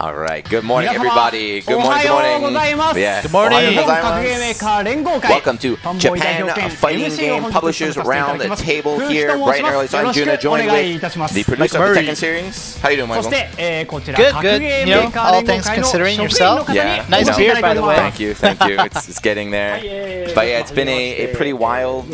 All right. Good morning, everybody. Good morning. Good morning. Yeah. Good morning. Welcome to Japan Fighting Game Publishers Round the Table here, bright and early. So I'm Juna, joined with the producer of the second series. How you doing, Michael? Good, good. You know, all things considering yourself. Yeah. Nice no, beard, by the way. Thank you, thank you. It's, it's getting there. But yeah, it's been a, a pretty wild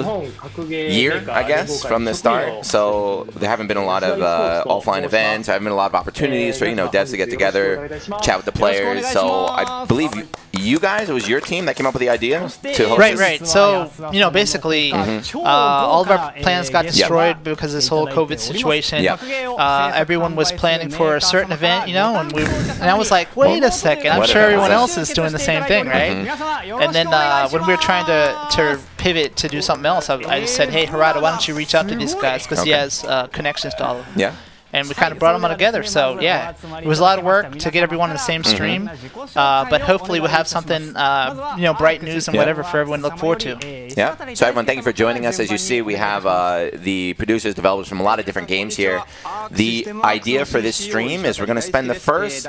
year, I guess, from the start. So there haven't been a lot of uh, offline events. There haven't been a lot of opportunities for, you know, devs to get together chat with the players. So I believe you, you guys, it was your team that came up with the idea to host Right, this. right. So, you know, basically, uh, all of our plans got destroyed because of this whole COVID situation. Yep. Uh, everyone was planning for a certain event, you know, and we and I was like, wait a second, I'm What sure everyone was else is doing the same thing, right? Mm-hmm. And then uh, when we were trying to, to pivot to do something else, I, I just said, hey, Harada, why don't you reach out to these guys because he has uh, connections to all of them. Yeah. And we kind of brought them all together. So yeah, it was a lot of work to get everyone on the same stream, uh, but hopefully we'll have something, uh, you know, bright news and Yeah. whatever for everyone to look forward to. Yeah. So everyone, thank you for joining us. As you see, we have uh, the producers, developers from a lot of different games here. The idea for this stream is we're going to spend the first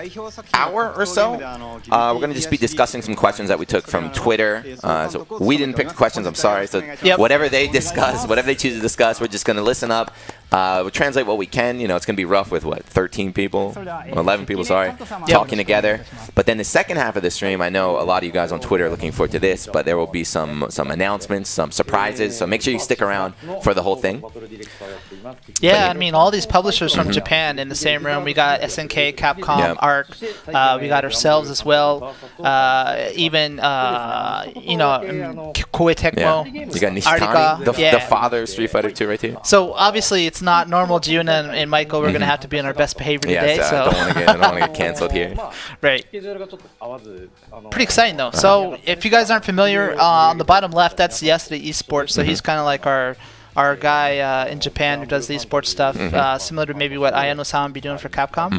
hour or so. Uh, we're going to just be discussing some questions that we took from Twitter. Uh, so we didn't pick the questions. I'm sorry. So Yep. whatever they discuss, whatever they choose to discuss, we're just going to listen up. Uh, we'll translate what we can. You know, it's going to be rough with what 13 people, 11 people. Sorry, talking together. But then the second half of the stream, I know a lot of you guys on Twitter are looking forward to this, but there will be some some announcements, some surprises. So make sure you stick around for the whole thing. Yeah, I mean, all these publishers from Japan in the same room. We got SNK, Capcom, Yep. Arc. Uh, we got ourselves as well. Uh, even uh, you know, Koei Yeah. Tecmo. You got Nishitani, Arika, the, yeah. the father of Street Fighter 2 right here. So obviously, it's not normal. Juna and, and Michael, we're gonna have to be on our best behavior Yeah, today. so I don't want to get I don't want to get canceled here. right. Pretty exciting though. So if you guys aren't familiar, uh, on the bottom left, that's Yesterday Esports. So he's kind of like our our guy uh, in Japan who does the esports stuff, uh, similar to maybe what Ayano-san would be doing for Capcom.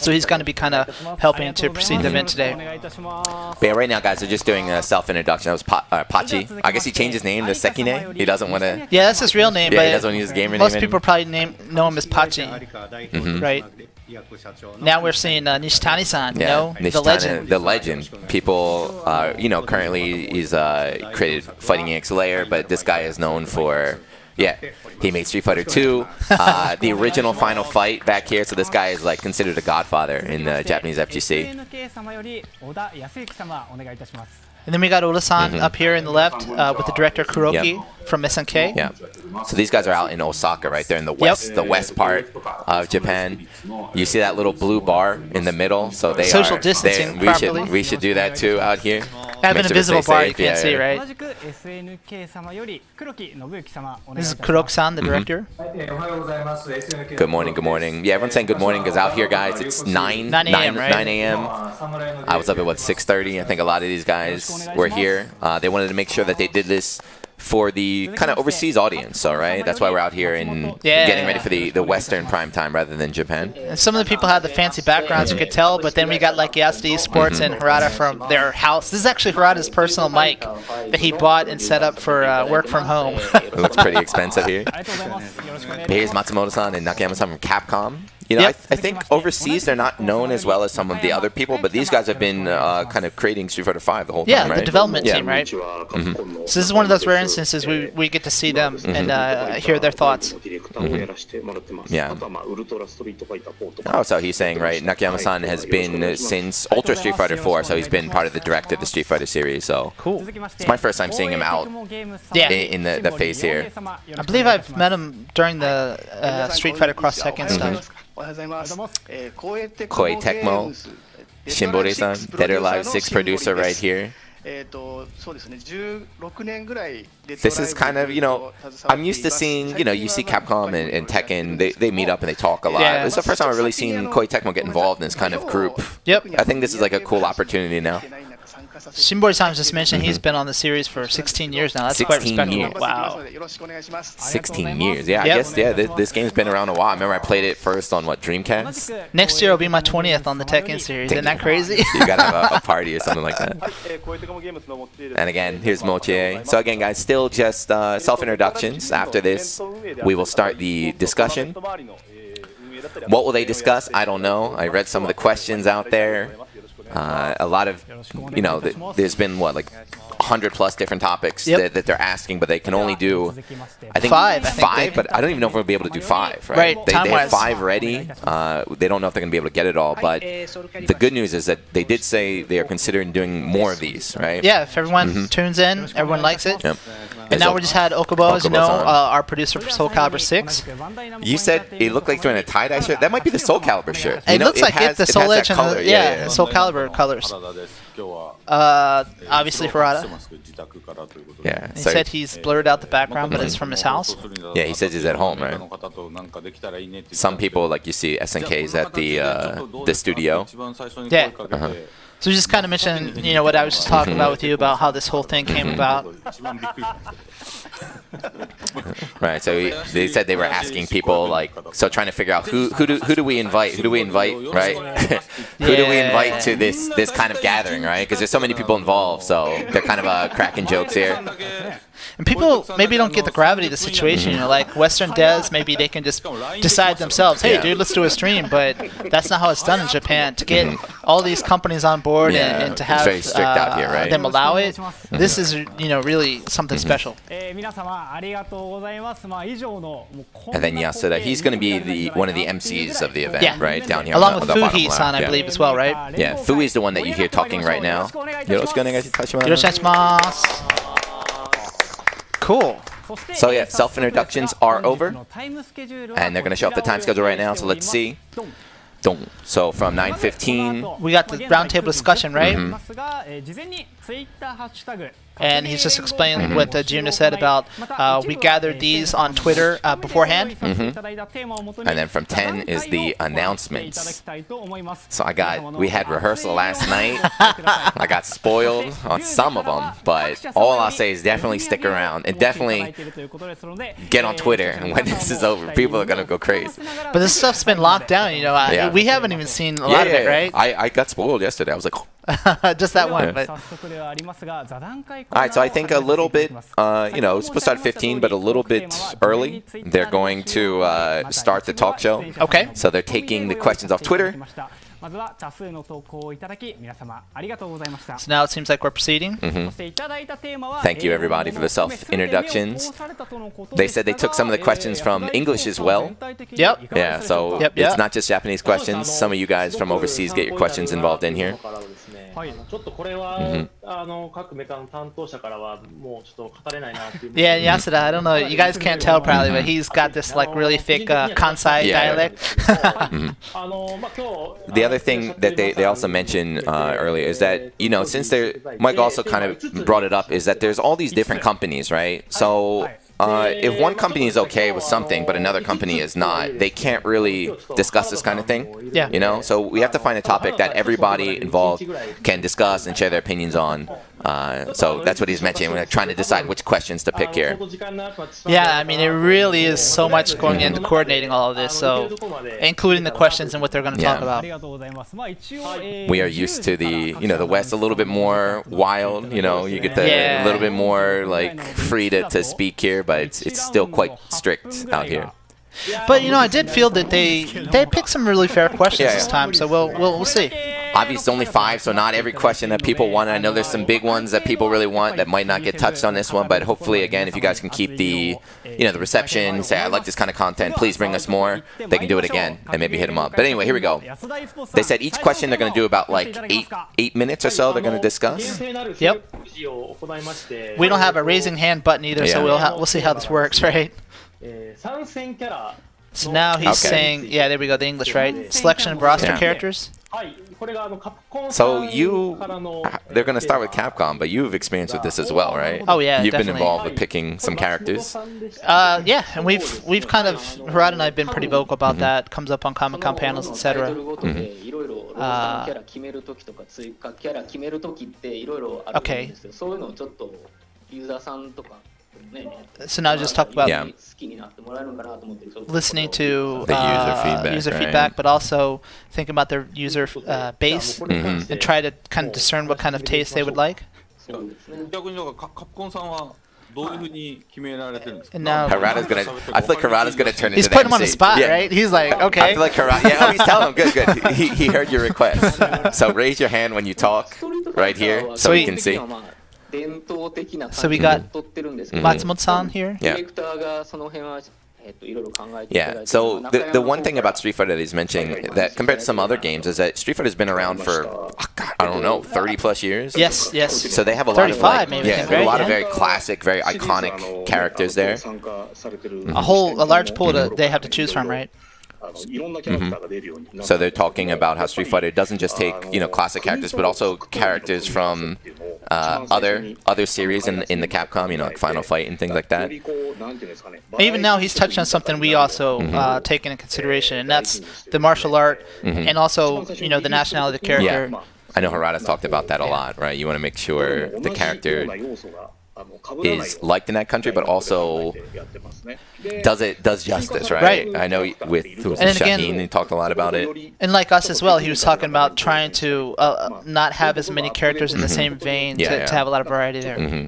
So he's going to be kind of helping to proceed the event today. But yeah, right now, guys, we're just doing a self-introduction. That was pa- uh, Pachi. I guess he changed his name to Sekine. He doesn't want to. Yeah, that's his real name, Yeah, he doesn't use his gamer most name Most people probably name know him as Pachi, Mm-hmm. right? Now we're seeing uh, Nishitani-san, you Yeah, know, the legend. The legend. People, uh, you know, currently he's uh, created Fighting EX Layer, but this guy is known for, yeah, he made Street Fighter 2, uh, the original Final Fight back here. So this guy is like considered a godfather in the Japanese FGC. And then we got Oda-san up here in the left uh, with the director Kuroki Mm-hmm. Yep. from SNK. Yeah. So these guys are out in Osaka, right there in the west, the west part of Japan. You see that little blue bar in the middle, so they Social are. distancing they, we should we should do that too out here. I have Make an sure to stay invisible bar you can't Yeah, see, right? This is Kuroki-san, the director. Good morning, good morning. Yeah, everyone's saying good morning because out here, guys, it's 9 9 a.m., right? 9 a.m. I was up at what 6:30. I think a lot of these guys were here. Uh, they wanted to make sure that they did this for the kind of overseas audience. All right, that's why we're out here and Yeah. getting ready for the the Western prime time rather than Japan. And some of the people had the fancy backgrounds, you could tell, but then we got like Yasty Sports and Harada from their house. This is actually Harada's personal mic that he bought and set up for uh, work from home. It looks pretty expensive here. Here's Matsumoto-san and Nakayama-san from Capcom. You know, I, th- I think overseas they're not known as well as some of the other people, but these guys have been uh, kind of creating Street Fighter 5 the whole yeah, time, right? the development Yeah. team, right? So this is one of those rare instances we, we get to see them and uh, hear their thoughts. Yeah. Oh, so he's saying, right, Nakayama-san has been uh, since Ultra Street Fighter 4, so he's been part of the director of the Street Fighter series, so Cool. it's my first time seeing him out Yeah. in the, the face here. I believe I've met him during the uh, Street Fighter Cross Tekken stuff. Koei Tecmo, Shimbori-san, Dead or Alive 6 producer right here. This is kind of, you know, I'm used to seeing, you know, you see Capcom and, and Tekken, they, they meet up and they talk a lot. Yeah. It's the first time I've really seen Koei Tecmo get involved in this kind of group. Yep. I think this is like a cool opportunity now. Shimbori Sam just mentioned he's been on the series for 16 years now. That's quite respectable. Years. Wow. 16 years. Yeah, I guess yeah, this, this, game's been around a while. I remember I played it first on what Dreamcast. Next year will be my 20th on the Tekken series. Tekken. Isn't that crazy? you gotta have a, a, party or something like that. and again, here's Motier. So again, guys, still just uh, self-introductions. After this, we will start the discussion. What will they discuss? I don't know. I read some of the questions out there. Uh, a lot of, you know, th there's been what like 100 plus different topics Yep. that, that they're asking, but they can only do, I think Five, five, but I don't even know if we'll be able to do five. Right? Right, They, they have five ready. Uh, they don't know if they're going to be able to get it all, but the good news is that they did say they are considering doing more of these, right? Yeah, if everyone tunes in, everyone likes it. Yep. And now we just had Okubo, as you know, uh, our producer for Soul Calibur 6. You said it looked like you're a tie-dye shirt. That might be the Soul Calibur shirt. It You know, looks like has- it's the Soul Edge and the, yeah, yeah, yeah. Soul Calibur for colors. Uh, uh, obviously Harada. Yeah. He so said he's blurred out the background, but it's from his house. Yeah, he says he's at home, right? Some people, like you see SNK is at the uh, the studio. Yeah. Uh -huh. So just kind of mention, you know, what I was just talking about with you about how this whole thing came mm-hmm. about. Right. So he, they said they were asking people like, so trying to figure out who who do who do we invite? Who do we invite? Right? who do we invite to this this kind of gathering? Right? Because there's so many people involved. So they're kind of uh, cracking jokes here. And people maybe don't get the gravity of the situation. You know, like Western devs, maybe they can just decide themselves, hey, Yeah. dude, let's do a stream. But that's not how it's done in Japan. To get all these companies on board Yeah, and, and to have out here, uh, right? them allow it, this is, you know, really something special. And then Yasuda, he's going to be the one of the MCs of the event, yeah. right? Down here Along on with Fuhi san, I believe, as well, right? Yeah, Fuhi is the one that you hear talking right now. Cool. So yeah, self-introductions are over, and they're going to show up the time schedule right now, so let's see. So from 9.15... We got the roundtable discussion, right? Mm -hmm and he's just explaining what uh, said about uh, we gathered these on Twitter uh, beforehand. Mm -hmm. And then from 10 is the announcements. So I got, we had rehearsal last night. I got spoiled on some of them, but all I'll say is definitely stick around and definitely get on Twitter. And when this is over, people are going to go crazy. But this stuff's been locked down, you know. Yeah. We haven't even seen a lot yeah, of it, right? I, I got spoiled yesterday. I was like, just that one. But. All right, so I think a little bit, uh, you know, supposed to start at 15, but a little bit early. They're going to uh, start the talk show. Okay. So they're taking the questions off Twitter. So now it seems like we're proceeding. Mm -hmm. Thank you, everybody, for the self introductions. They said they took some of the questions from English as well. Yep. Yeah, so yep, yep. it's not just Japanese questions. Some of you guys from overseas get your questions involved in here. からはですねはいあのちょっとこれは、うんあの各メカの担当者からはもうちょっと語れないなっていう。 Yeah, Yasuda, I don't know. You guys can't tell probably, but he's got this like really thick uh, Kansai Yeah. dialect. あのまあ今日 The other thing that they, they also mentioned uh, earlier is that, you know, since they're, Mike also kind of brought it up, is that there's all these different companies, right? So uh, if one company is okay with something, but another company is not, they can't really discuss this kind of thing. Yeah. You know, so we have to find a topic that everybody involved can discuss and share their opinions on. Uh, so that's what he's mentioning. We're trying to decide which questions to pick here. Yeah, I mean, it really is so much going into coordinating all of this, so including the questions and what they're going to yeah. talk about. We are used to the, you know, the West a little bit more wild, you know, you get the, yeah. a little bit more, like, free to, to speak here, but it's, it's still quite strict out here. But you know, I did feel that they they picked some really fair questions Yeah, this time, so we'll we'll, we'll see. Obviously, only five, so not every question that people want. I know there's some big ones that people really want that might not get touched on this one, but hopefully, again, if you guys can keep the, you know, the reception, say I like this kind of content, please bring us more. They can do it again and maybe hit them up. But anyway, here we go. They said each question they're going to do about like eight eight minutes or so. They're going to discuss. Yep. We don't have a raising hand button either, so we'll ha- we'll see how this works, right? So now he's okay. saying, yeah, there we go, the English, right? Selection of roster yeah. characters? So you, they're going to start with Capcom, but you've experienced with this as well, right? Oh yeah, You've definitely. been involved with picking some characters. Uh, yeah, and we've we've kind of Harada and I've been pretty vocal about mm -hmm. that. Comes up on Comic Con panels, etc. Mm -hmm. uh, okay. So now just talk about yeah. listening to the uh, user feedback, user feedback right? but also think about their user uh, base mm -hmm. and try to kind of discern what kind of taste they would like. And now Harada's gonna. I feel like Harada's gonna turn he's into. He's putting him on the spot, yeah. right? He's like, okay. I feel like Harada. Yeah, oh, he's telling him. Good, good. He, he heard your request. So raise your hand when you talk, right here, so Sweet. we can see. 伝統的な So we 感 got じを取ってるんですけ Mhm. ど、 Matsumoto-san here. ディ Yeah. レクターがその辺は、えっと、いろいろ考えていただ Yeah. いて So 中 the 山 the の one 方 thing から about Street Fighter that he's mentioning that compared to some other games is that Street Fighter's been around for oh, God, I don't know 30 plus years. Yes, yes. So they have a lot of 35 like, maybe, yeah, I think, they have a lot right? of very classic, very iconic characters there. A whole, a large pool that they have to choose from, right? So they're talking about how Street Fighter doesn't just take you know classic characters, but also characters from uh, other other series in in the Capcom, you know, like Final Fight and things like that. Even now, he's touched on something we also Mm-hmm. uh, take into consideration, and that's the martial art and also, you know, the nationality of the character. Mm-hmm. Yeah. I know Harada's talked about that a lot, right? You want to make sure the character is liked in that country, but also does it does justice, right? Right. I know with who And it, again- Shaheen, he talked a lot about it. And like us as well, he was talking about trying to uh, not have as many characters in the same vein Yeah, to, yeah. to have a lot of variety there. hmm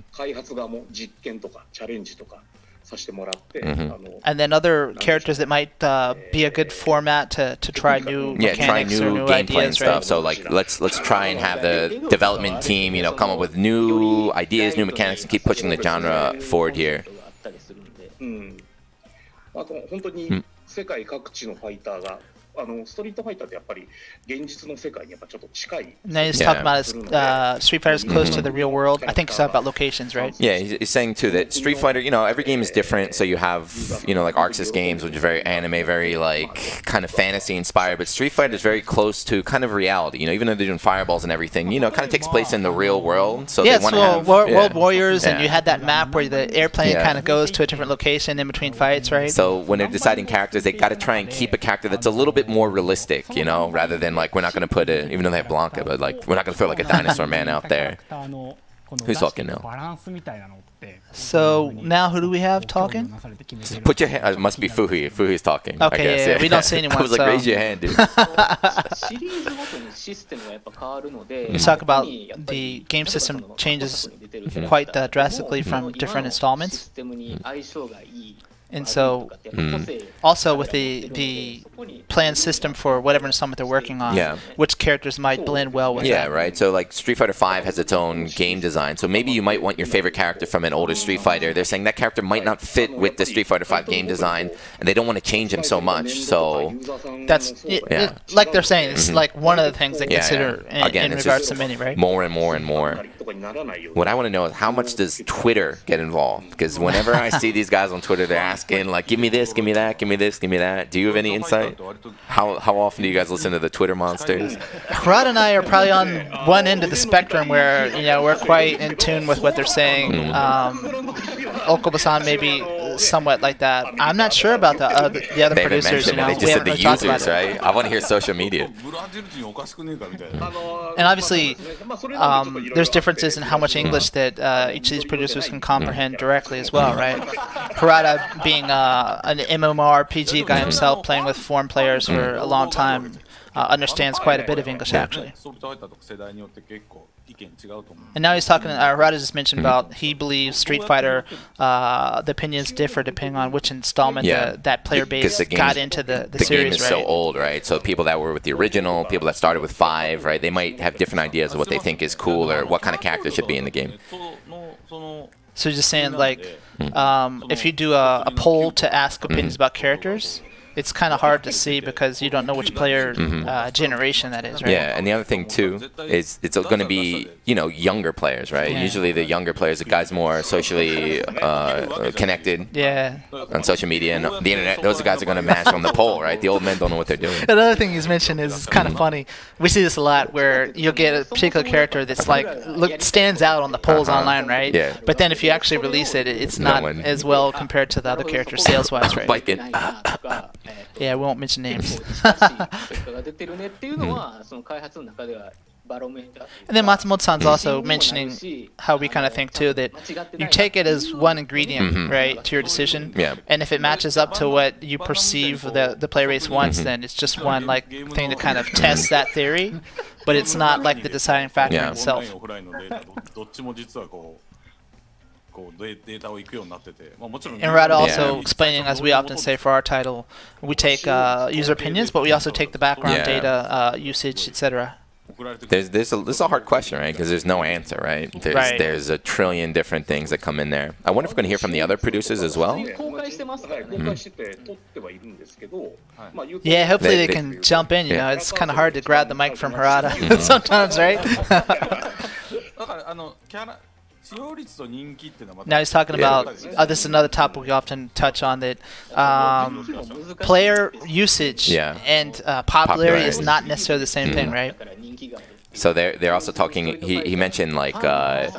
Mm-hmm. And then other characters that might uh, be a good format to, to try new yeah, try new, gameplay and right? stuff. So like let's let's try and have the development team you know come up with new ideas, new mechanics, and keep pushing the genre forward here. Mm. あのストリートファイターってやっぱり現実の世界にやっぱちょっと近い。No, he's talking about uh, Street Fighter is close to the real world. I think it's about locations, right? Yeah, he's saying too that Street Fighter, you know, every game is different. So you have, you know, like ArcSys games, which are very anime, very like kind of fantasy inspired. But Street Fighter is very close to kind of reality. You know, even though they're doing fireballs and everything, you know, it kind of takes place in the real world. So yeah, they want have World, yeah. World Warriors, yeah. and you had that map where the airplane yeah. kind of goes to a different location in between fights, right? So when they're deciding characters, they got to try and keep a character that's a little bit bit more realistic, you know, rather than like we're not gonna put it, even though they have Blanka, but like we're not gonna throw like a dinosaur man out there. Who's talking now? So now who do we have talking? Put your hand. It must be Fuhi. Fuhi's talking. Okay, I guess, yeah, yeah. we don't see anyone. I was so. like, raise your hand, dude. you talk about the game system changes quite uh, drastically from different installments. Mm. And so, mm. also with the the plan system for whatever installment they're working on, yeah. which characters might blend well with Yeah, that. right. So like Street Fighter V has its own game design. So maybe you might want your favorite character from an older Street Fighter. They're saying that character might not fit with the Street Fighter V game design, and they don't want to change him so much. So that's it, yeah. It, like they're saying. It's mm -hmm. like one of the things they yeah, consider yeah. In, Again, in regards to many, right? More and more and more. What I want to know is how much does Twitter get involved? Because whenever I see these guys on Twitter, they're asking like, "Give me this, give me that, give me this, give me that." Do you have any insight? How how often do you guys listen to the Twitter monsters? Rod and I are probably on one end of the spectrum where you know we're quite in tune with what they're saying. Mm. Um, Okubo-san maybe somewhat like that. I'm not sure about the uh, the other they producers. You know, they just said the users, right? I want to hear social media. Hmm. and obviously, um, there's differences in how much hmm. English that uh, each of these producers can comprehend hmm. directly as well, right? Harada being uh, an MMORPG guy himself, playing with foreign players for a long time, uh, understands quite a bit of English actually. And now he's talking. Uh, just mentioned mm-hmm. about he believes Street Fighter. Uh, the opinions differ depending on which installment yeah. the, that player base got into the the, the series. The game is right? so old, right? So people that were with the original, people that started with five, right? They might have different ideas of what they think is cool or what kind of character should be in the game. So you're just saying mm-hmm. like, um, if you do a, a poll to ask opinions mm -hmm. about characters, it's kind of hard to see because you don't know which player uh, generation that is, right? Yeah, and the other thing too is it's going to be you know younger players, right? Yeah. Usually the younger players, the guys more socially uh, connected Yeah. on social media and the internet. Those guys are going to mash on the poll, right? The old men don't know what they're doing. Another thing he's mentioned is kind of funny. We see this a lot where you'll get a particular character that's like look stands out on the polls Uh-huh. online, right? Yeah. But then if you actually release it, it's No not one- as well compared to the other characters sales wise, right? Like yeah, we won't mention names. And then hmm. Matsumoto-san's hmm. also mentioning how we kind of think too that you take it as one ingredient, mm-hmm. right, to your decision. Yeah. And if it matches up to what you perceive the the player base wants, mm-hmm. then it's just one hmm. like thing to kind of test that theory, but it's not like the deciding factor yeah. itself. And Rad also yeah. explaining, as we often say for our title, we take uh, user opinions, but we also take the background yeah. data, uh, usage, etc. There's there's a this is a hard question, right? Because there's no answer, right? There's right. there's a trillion different things that come in there. I wonder if we're going to hear from the other producers as well. Mm. Yeah, hopefully they, they, can jump in. You yeah. know, it's kind of hard to grab the mic from Harada mm sometimes, right? Now he's talking about uh, this is another topic we often touch on that um, player usage yeah. and uh, popularity, popularity, is not necessarily the same mm. thing, mm-hmm. right? So they're they're also talking. He, he mentioned like uh,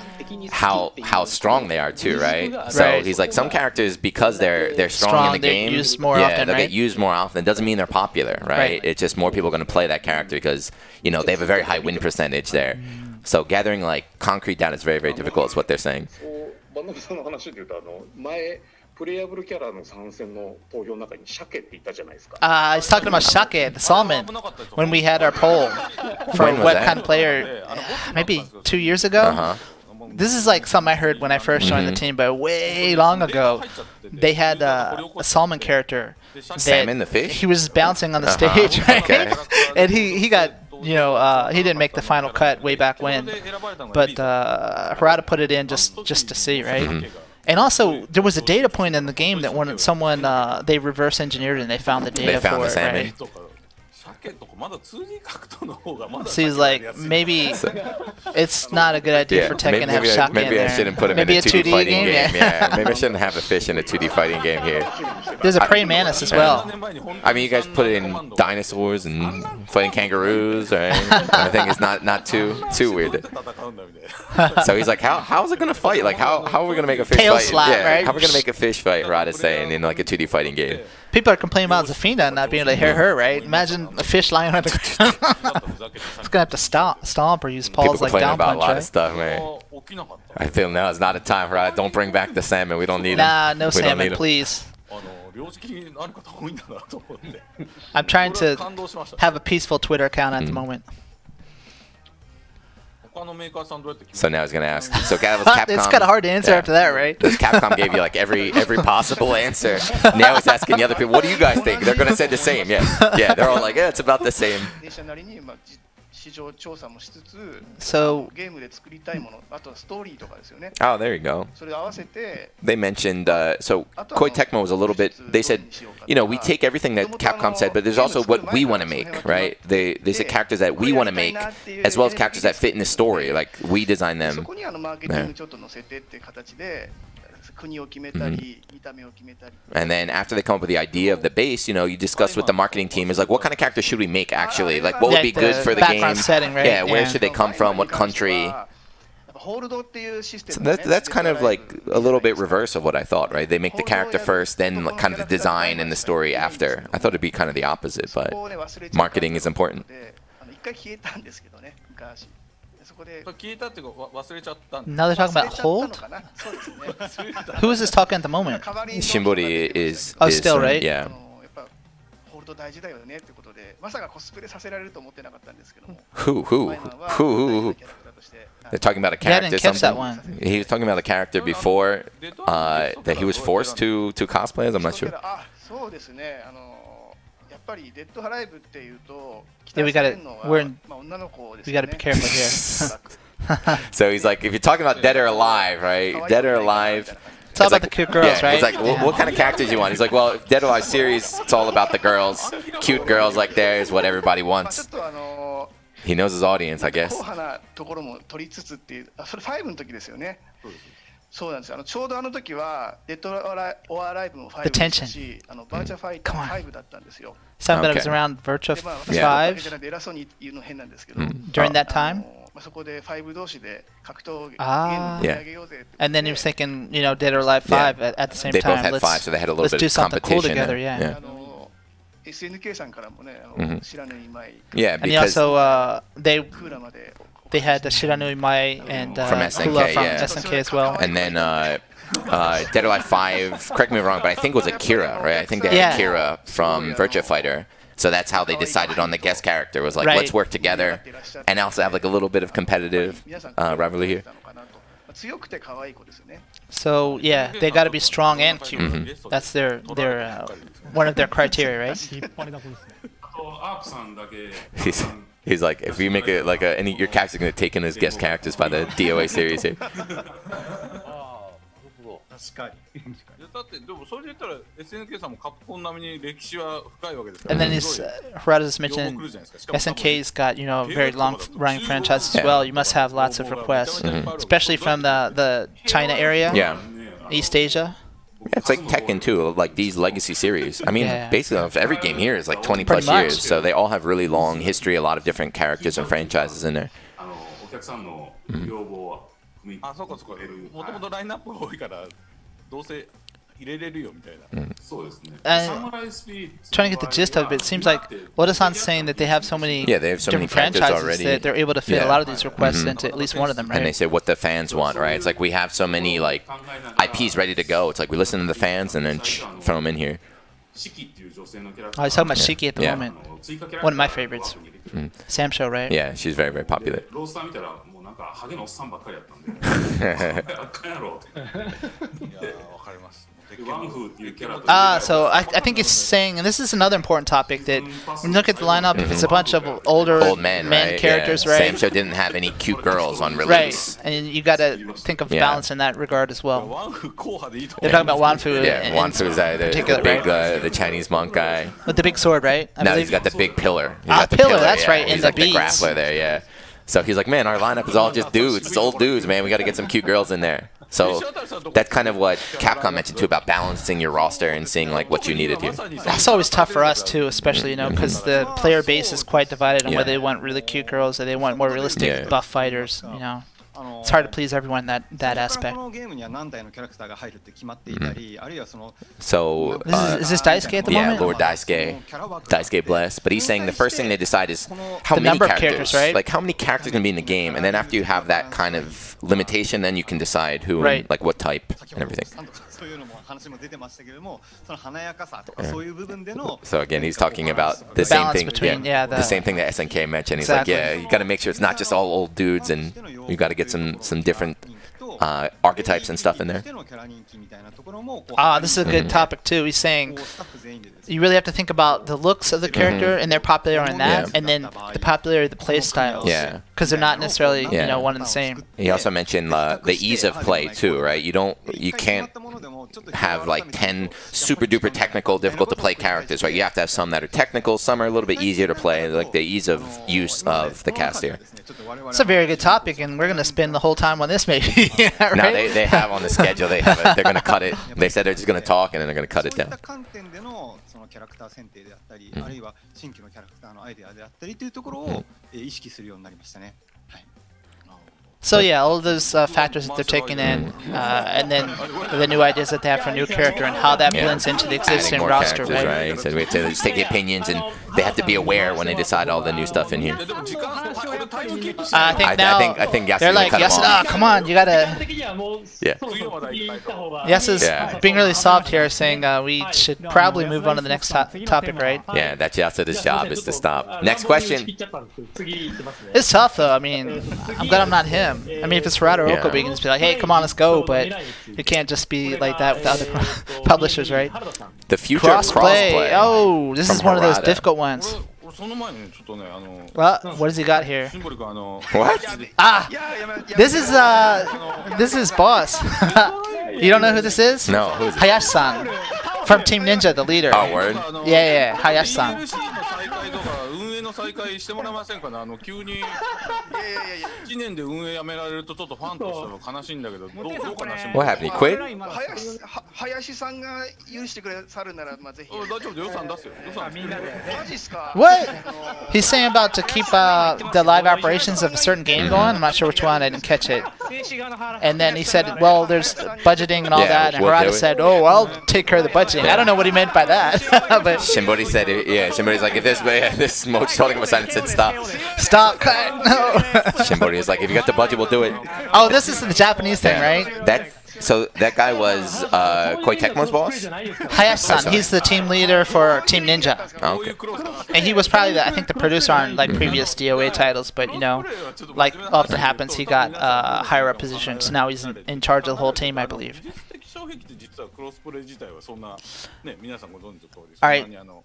how how strong they are too, right? right? So he's like some characters because they're they're strong, strong in the game. Used more yeah, often, they'll right? get used more often. It doesn't mean they're popular, right? right? It's just more people going to play that character because you know they have a very high win percentage there. Mm. So gathering like concrete data is very very difficult. Is what they're saying. そうバンナムさんの話で言うとあの前プレイヤブルキャラの参戦の投票の中に鮭って言ったじゃないですか。 Uh, he's talking about Shake, the salmon, when we had our poll for When was what that? kind of player, maybe two years ago. Uh huh. This is like something I heard when I first joined the team, but way long ago. They had uh, a salmon character. that Salmon the fish? He was bouncing on the Uh-huh, stage, right? okay. and he, he got, you know, uh, he didn't make the final cut way back when. But uh, Harada put it in just, just to see, right? Mm-hmm. And also, there was a data point in the game that when someone uh, they reverse engineered and they found the data They found for the it, right? he's like maybe it's not a good idea yeah, for Tekken maybe, to have shotgun Maybe I shouldn't put him in a 2D, 2D fighting game. game. Yeah. maybe I shouldn't have a fish in a 2D fighting game here. There's a praying mantis as well. I mean, you guys put it in dinosaurs and fighting kangaroos, right? I think it's not not too too weird. so he's like, how how is it gonna fight? Like how how are we gonna make a fish Tail fight? Slap, yeah, right? how are we gonna make a fish fight? Rod is saying in like a 2D fighting game. People are complaining about Zafina not being able to hear her, right? Imagine a fish lying on the ground. it's gonna have to stomp, stomp or use paws like down about punch, a lot right? of stuff, man. I feel now it's not a time for that. Don't bring back the salmon. We don't need it. Nah, no we salmon, please. I'm trying to have a peaceful Twitter account at mm. the hmm. moment. So now he's gonna ask. So Gav was Capcom. it's kind of hard to answer Yeah. after that, right? Because Capcom gave you like every every possible answer. Now he's asking the other people, what do you guys think? They're gonna say the same. Yeah, yeah. They're all like, yeah, it's about the same. 弊社なりに、まあ、じ市場調査もしつつ So ゲームで作りたいものあとはストーリーとかですよね Oh, there you go. それ合わせて They mentioned uh, so Koei Tecmo was a little bit. They said, you know, we take everything that Capcom said, but there's also what we want to make, right? They they said characters that we want to make, as well as characters that fit in the story. Like we design そ them. こ And then after they come up with the idea of the base, you know, you discuss with the marketing team is like, what kind of character should we make actually? Like, what would be good uh, for the game? Setting, right? Yeah, where yeah. should they come from? What country? So that, that's kind of like a little bit reverse of what I thought, right? They make the character first, then like kind of the design and the story after. I thought it'd be kind of the opposite, but marketing is important. であの一回消えたんですけどね昔でそこで消えたっていうかわ忘れちゃったん now they're talking 忘 about れちゃった hold. のかなそうですね Who is this talking at the moment? 代わりの Shimbori is, Oh, is still, um, right? あ yeah. のやっぱホールド大事だよねってことでまさかコスプレさせられると思ってなかったんですけども Who, who, マイマンは who, who, 大事 who? なキャラクターとしてはい They're talking about a Yeah, I didn't character. catch that something? one. He was talking about a character before uh, that he was forced to to cosplay as. I'm not そう sure. あそうですねあのやっ ぱりデッドハライブっていうと Yeah, we 期待さ gotta- れるのは we're in- まあ女の子です We よ got ね to be careful here. おそらく So he's like, if you're talking about dead or alive, right? Dead or alive. It's all It's about the cute girls, yeah, right? He's like, what, what kind of characters you want? He's like, well, Dead or Alive series, it's all about the girls. Cute girls like there is what everybody まあちょ wants. っとあの He knows his audience, I guess. 硬派なところも取りつつっていうあそれ5の時ですよね そうなんですあのちょうどあの時はデッドオアライブも5 The でした tension. しあのバーチャファイタ Come on.ー5だったんですよ Something that Okay. was around Virtua でまあ私 Yeah. はわけじゃ 5 なくて偉そうに言うの変なんですけど、 during that あ time. のまあ、そこで5同士で格闘ゲあーームを盛り上げようぜってことで And then he was thinking, you know, Dead or Alive 5 Yeah. at, at the same They both time. had five, Let's, so they had a little let's bit do of something cool competition. together, there. yeah. あの SNK さんからもね、あの Mhm. 知らぬいまい Yeah, And he because also, uh, they クーラまで They had the Shiranui Mai and uh, from SNK, Kula from yeah. SNK as well. And then uh, uh, Dead or Alive 5, correct me if I'm wrong, but I think it was Akira, right? I think they had yeah. Akira from Virtua Fighter. So that's how they decided on the guest character was like, right. let's work together and also have like a little bit of competitive uh, rivalry here. So yeah, they got to be strong and cute. Mm -hmm. That's their their uh, one of their criteria, right? He's like, if you make it like a, any, your character's gonna take in as guest characters by the DOA series here. And then he's, then his、uh, Harada's mentioned SNK's got you know very long running franchise as well. You must have lots of requests, mm -hmm. especially from the the China area, yeah. East Asia. Yeah, it's like Tekken too, like these legacy series. I mean, Yeah. basically, every game here is like 20 plus much. years, so they all have really long history, a lot of different characters and franchises in there. Mm-hmm. Ah, あの入れれるよみたいな。そうですね。Trying to get the gist of it, it seems like Oda-san's saying that they have so many yeah, they have so many franchises already. that they're able to fit yeah. a lot of these requests mm -hmm. into at least one of them, right? And they say what the fans want, right? It's like we have so many like IPs ready to go. It's like we listen to the fans and then throw them in here. Oh, he's talking about. Shiki at the yeah. moment. One of my favorites. Mm. SamSho, right? Yeah, she's very, very popular. Ah, so I, I think he's saying, and this is another important topic that when you look at the lineup, if it's a bunch of older Old men, men right? characters, yeah. right? Sam Show didn't have any cute girls on release. Right, and you got to think of yeah. balance in that regard as well. They're talking about Wan-Fu. Yeah, Wan-Fu is that, the, big, uh, the Chinese monk guy. With the big sword, right? I now he's got the big pillar. He's ah, pillar, pillar, that's yeah. right. He's like beads. the grappler there, yeah. So he's like, man, our lineup is all just dudes. It's old dudes, man. We got to get some cute girls in there. So that's kind of what Capcom mentioned too about balancing your roster and seeing like what you needed here. That's always tough for us too, especially you know mm-hmm. because the player base is quite divided on Yeah. whether they want really cute girls or they want more realistic Yeah. buff fighters. You know, it's hard to please everyone that that aspect. Mm. So uh, is, is, this uh, Daisuke at the yeah, moment? Yeah, Lord Daisuke, Daisuke Bless. But he's saying the first thing they decide is how the many characters, characters, right? Like how many characters gonna be in the game, and then after you have that kind of limitation, then you can decide who, right. and, like what type, and everything. さんとかそういうのも話も出てましたけれども、その華やかさとかそういう部分での So again, he's talking about the same balance thing. between, yeah, the- the same thing that SNK mentioned. He's like, Exactly. yeah, you got to make sure it's not just all old dudes, and you got to get some some different uh, archetypes and stuff in there. Ah, this is a good mm -hmm. topic too. He's saying you really have to think about the looks of the mhm. character mm -hmm. and their popularity that, yeah. and then the popularity of the play styles. Yeah, because they're not necessarily yeah. you know one and the same. He also mentioned uh, the ease of play too, right? You don't, you can't have like ten super duper technical, difficult to play characters, right? You have to have some that are technical, some are a little bit easier to play, like the ease of use of the cast here. It's a very good topic, and we're gonna spend the whole time on this maybe. yeah, right? No, they, they have on the schedule, they have it. They're going to cut it. They said they're just going to talk and then they're going to cut it down. た観点でのそのキャラクター選定であったり、あるいは新規のキャラクターのアイデアであったりというところを、えー意識するようになりましたね。So yeah, all those uh, factors that they're taking in, uh, and then the new ideas that they have for a new character and how that yeah. blends into the existing more roster, right? right? So we have to take the opinions, and they have to be aware when they decide all the new stuff in here. Uh, I think I, now I think, I think they're like, yes. ah, oh, come on, you gotta. Yeah. Yasu's yeah. being really soft here, saying uh, we should probably move on to the next to topic, right? Yeah, that's Yasu's job is to stop. Next question. It's tough though. I mean, I'm glad I'm not him him. I mean, if it's Serato yeah. Rokobe, you can just be like, hey, come on, let's go. But it can't just be like that with other publishers, right? The future crossplay. crossplay oh, this is one Harada. of those difficult ones. Well, what does he got here? What? Ah, this is uh, this is boss. you don't know who this is? No, who is Hayashi-san from Team Ninja, the leader. Oh, word. Yeah, yeah, Hayashi-san. の再開してもらえませんかねあの急にいやいやいやいや1年で運営やめられるとちょっとファンとしては悲しいんだけどどうどうかなし What happened? He quit? 林は林さんが許してくださるならまあぜひうん大丈夫で予算出すよ予算みんなでマジっすか What? あの He's saying about to keep uh, the live operations of a certain game going. I'm not sure which one. I didn't catch it. 静止画の話 And then he said, "Well, there's budgeting and all Yeah, that." And we'll do Harada it. said, "Oh, I'll take care of the budgeting." I don't know what he meant by that, but Shimbori said, it, yeah, Shimbori's like, if this, this Mochi holding him aside and said, stop. stop, cut. No. Shimbori is like, if you got the budget, we'll do it. oh, this is the Japanese thing, Yeah. right? That So that guy was uh, Koei Tecmo's boss? Hayashi-san, he's the team leader for Team Ninja. Oh, okay. And he was probably, the, I think, the producer on like previous DOA titles, but you know, like often happens, he got uh, higher up positions. Now he's in, in charge of the whole team, I believe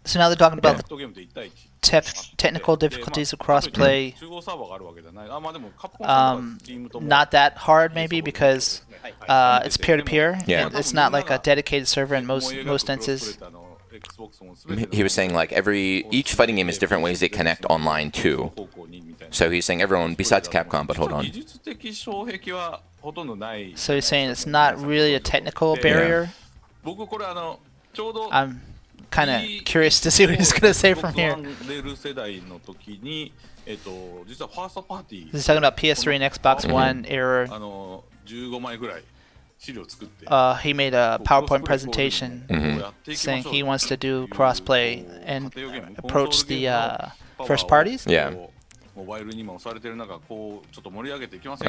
so now they're talking about the technical difficulties of crossplay. Um, not that hard, maybe, because uh, it's peer to peer. Yeah. It's not like a dedicated server in most, most instances he was saying like every each fighting game is different ways they connect online too. So he's saying everyone besides Capcom, but hold on. So he's saying it's not really a technical barrier. Yeah. I'm kind of curious to see what he's gonna say from here. He's talking about PS3 and Xbox mm-hmm. One mm -hmm. error. Uh, uh, he made a PowerPoint presentation mm-hmm. saying he wants to do crossplay and approach the uh, first parties. Yeah.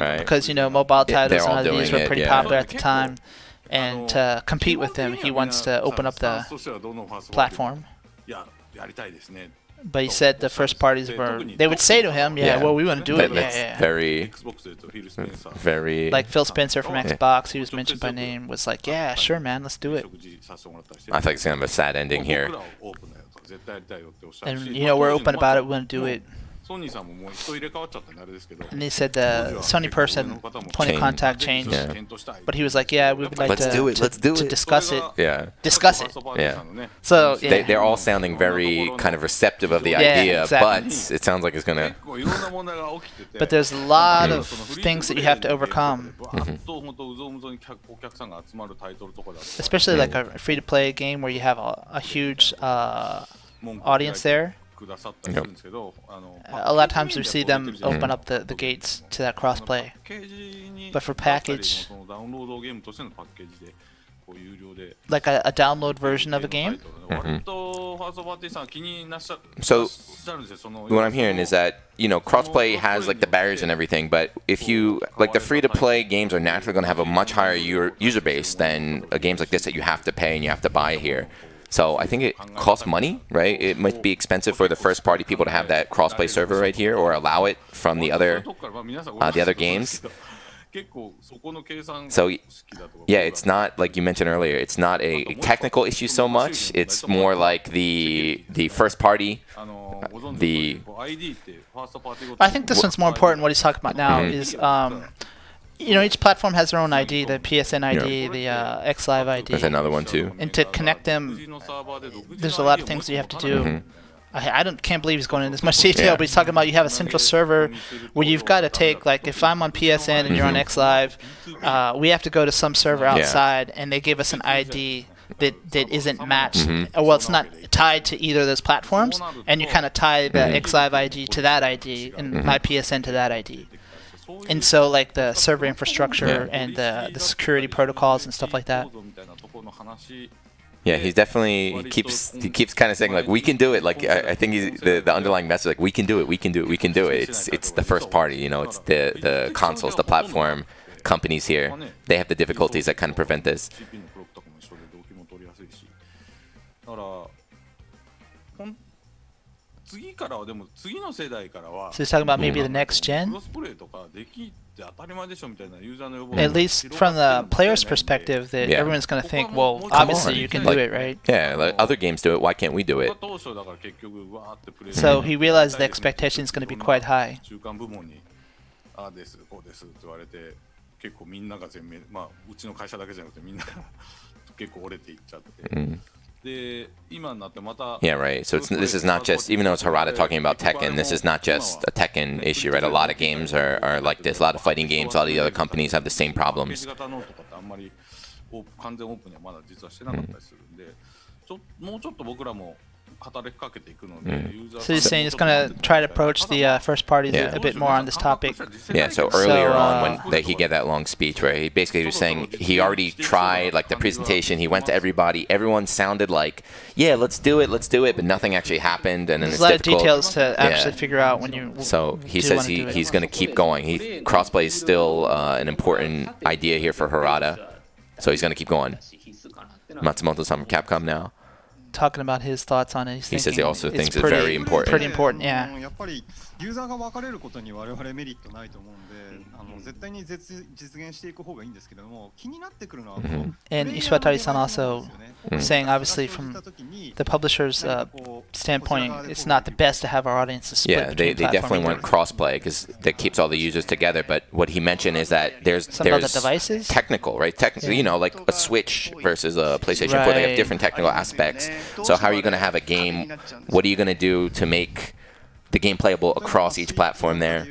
Right. Because you know mobile titles and all these were pretty it, yeah. popular at the time, and to uh, compete with them, he wants to open up the platform. But he said the first parties were. They would say to him, "Yeah, yeah. well, we want to do it." Yeah, yeah, very, very. Like Phil Spencer from Xbox, he was mentioned by name, was like, "Yeah, sure, man, let's do it." I think it's kind of a sad ending here. And you know, we're open about it. We will do it. And he said the Sony person point of contact changed. Yeah. But he was like, yeah, we would like let's to, do it. Let's do to, it. discuss it. Yeah. Discuss it. Yeah. So yeah. They, they're all sounding very kind of receptive of the yeah, idea, exactly. but it sounds like it's going to. but there's a lot mm-hmm. of things that you have to overcome. Mm -hmm. Especially like a free to play game where you have a, a huge uh, audience there. A lot of times we see them open up the, the gates to that crossplay. But for package, like a, a download version of a game? Mm -hmm. So, what I'm hearing is that, you know, crossplay has like the barriers and everything, but if you, like the free to play games are naturally going to have a much higher user base than uh, games like this that you have to pay and you have to buy here. So I think it costs money, right? It might be expensive for the first party people to have that crossplay server right here or allow it from the other uh, the other games. So yeah, it's not like you mentioned earlier. It's not a technical issue so much. It's more like the the first party, uh, the. I think this one's more important. What he's talking about now mm -hmm. is. Um, you know, each platform has their own ID, the PSN ID, the uh, XLive ID. There's another one too. And to connect them, there's a lot of things you have to do. Mhm. I, I don't can't believe he's going into this much detail, Yeah. but he's talking about you have a central server where you've got to take like if I'm on PSN and you're on Mhm. XLive, uh, we have to go to some server Yeah. outside, and they give us an ID that that isn't matched. Mhm. uh, Well, it's not tied to either of those platforms, and you kind of tie the Mhm. XLive ID to that ID and Mhm. my PSN to that ID. And so, like the server infrastructure Yeah. and the, the security protocols and stuff like that. Yeah, he's definitely he keeps he keeps kind of saying like we can do it. Like I, I think he's, the the underlying message like we can do it, we can do it, we can do it. It's it's the first party, you know, it's the the consoles, the platform companies here. They have the difficulties that kind of prevent this. 次からはでも次の世代からは So he's talking about maybe the next ク gen. ロスプレイとかできって当たり前でしょみたいなユーザーの要望 At least from the player's perspective, that Yeah. everyone's going to think, well, Come obviously on. you can Like, do it, right? Yeah, like other games do it. Why can't we do it? 当初だから結局うわーってプレイ So he realized the expectation is going to be quite high. 中間部門にああですこうですって言われて結構みんなが全面まあうちの会社だけじゃなくてみんな結構折れていっちゃって、 Mm. で今になってまた Yeah, right. So it's, this is not just, even though it's Harada talking about Tekken, this is not just a Tekken issue, right? A lot of games are, are like this. A lot of fighting games, a lot of the other companies have the same 消 problems. し so he's saying he's going to try to approach the uh, first party yeah. a, bit more on this topic. Yeah, so earlier so, uh, on when like, he gave that long speech where he basically was saying he already tried, like the presentation, he went to everybody, everyone sounded like, yeah, let's do it, let's do it, but nothing actually happened. And There's a lot difficult. of details to actually yeah. figure out when you So he says he, he's going to keep going. He, crossplay is still uh, an important idea here for Harada, so he's going to keep going. Matsumoto's on Capcom now. Talking about his thoughts on it. He says he also thinks pretty, it's very important. Pretty important, yeah. あの絶対に実現していく方がいいんですけれども、気になってくるのは、 And Ishwatari-san also saying, obviously, from the publisher's uh, standpoint, it's not the best to have our audiences split Yeah, they, between they definitely platform and- want crossplay because that keeps all the users together. But what he mentioned is that there's Something about there's the devices? technical, right? Technical, you know, like a Switch versus a PlayStation 4. They have Right. different technical aspects. So how are you going to have a game? What are you going to do to make the game playable across each platform there?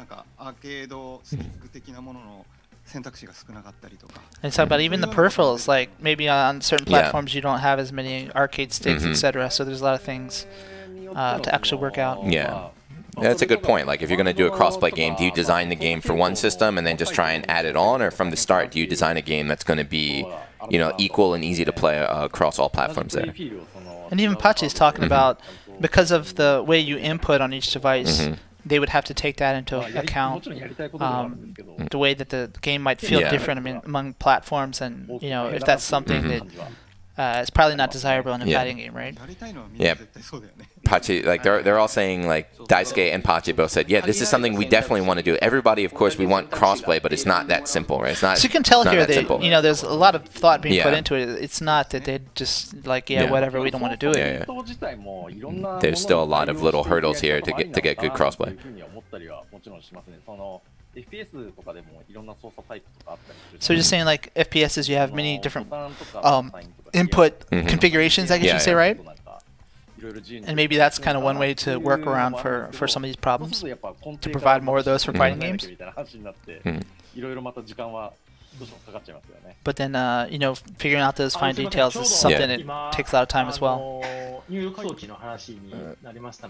言うとそのなんかアーケードスティック的なものの選択肢が少なかったりとか。 And talk about even the peripherals, like maybe on certain Yeah. platforms you don't have as many arcade sticks, Mhm. etc. So there's a lot of things uh, to actually work out. Yeah. Yeah, that's a good point. Like, if you're going to do a crossplay game, do you design the game for one system and then just try and add it on, or from the start, do you design a game that's going to be, you know, equal and easy to play uh, across all platforms there? And even Pachi is talking Mhm. about because of the way you input on each device, Mhm. they would have to take that into account. Um, the way that the game might feel Yeah. different I mean, among platforms, and you know if that's something Mhm. that uh, is probably not desirable in a Yeah. fighting game, right? Yeah. Pachi, like they're they're all saying like Daisuke and Pachi both said, yeah, this is something we definitely want to do. Everybody, of course, we want crossplay, but it's not that simple, right? It's not. So you can tell here that you know there's a lot of thought being yeah. put into it. It's not that they just like yeah, yeah. whatever, we don't want to do it. Yeah, there's still a lot of little hurdles here to get to get good crossplay. So just saying like FPSs, you have many different um, input mm -hmm. configurations, I guess yeah, you say, right? And maybe that's kind of one way to work around for, for some of these problems, to provide more of those for fighting games. Mm-hmm. But then, uh, you know, figuring out those fine details is something yeah. that takes a lot of time as well.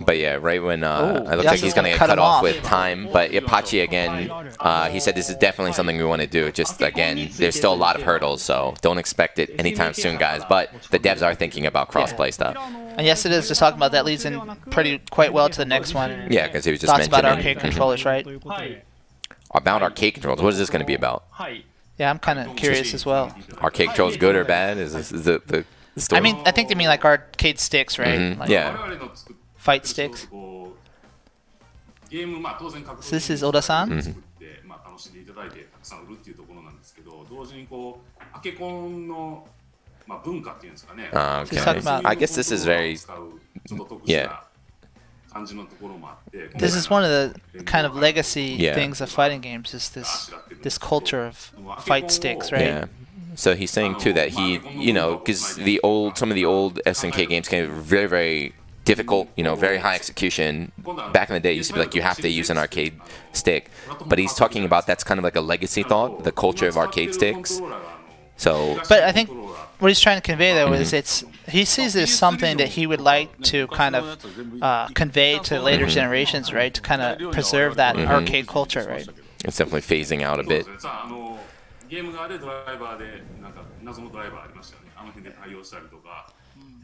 But yeah, right when uh, oh, like he's going to get cut, cut off, with time. But Apache again, uh, he said this is definitely something we want to do. Just again, there's still a lot of hurdles, so don't expect it anytime soon, guys. But the devs are thinking about crossplay stuff. And yes, it is. Just talking about that leads in pretty quite well to the next one. Yeah, because he was just Thoughts mentioning. about arcade mm-hmm. controllers, right? About arcade controllers. What is this going to be about? Yeah, I'm kind of curious as well. Arcade controls good or bad? Is, this, is the, the I mean, I think they mean like arcade sticks, right? Mhm, Like yeah. Fight sticks. ゲーム、まあ、当然格 So this is Oda-san? うん作って、まあ、楽しんでいただいてたくさん売るっていうところなんですけど同時にこうアケコンの、まあ、文化っていうんですかね Ah, okay. そういう I guess this is very 使うちょっと特殊 yeah. な感じのところもあって This is one of the kind of legacy Yeah. things of fighting games is this this culture of fight sticks, right? Yeah. So he's saying too that he, you know, because the old, some of the old SNK games came very, very difficult, you know, very high execution. Back in the day, it used to be like you have to use an arcade stick. But he's talking about that's kind of like a legacy thought, the culture of arcade sticks. So, But I think what he's trying to convey though is Mhm. it's he sees it as something that he would like to kind of uh, convey to later Mhm. generations, right? To kind of preserve that Mhm. arcade culture, right? it's definitely phasing out a bit. ゲーム側でドライバーでなんか謎のドライバーありましたよね。あの辺で対応したりとか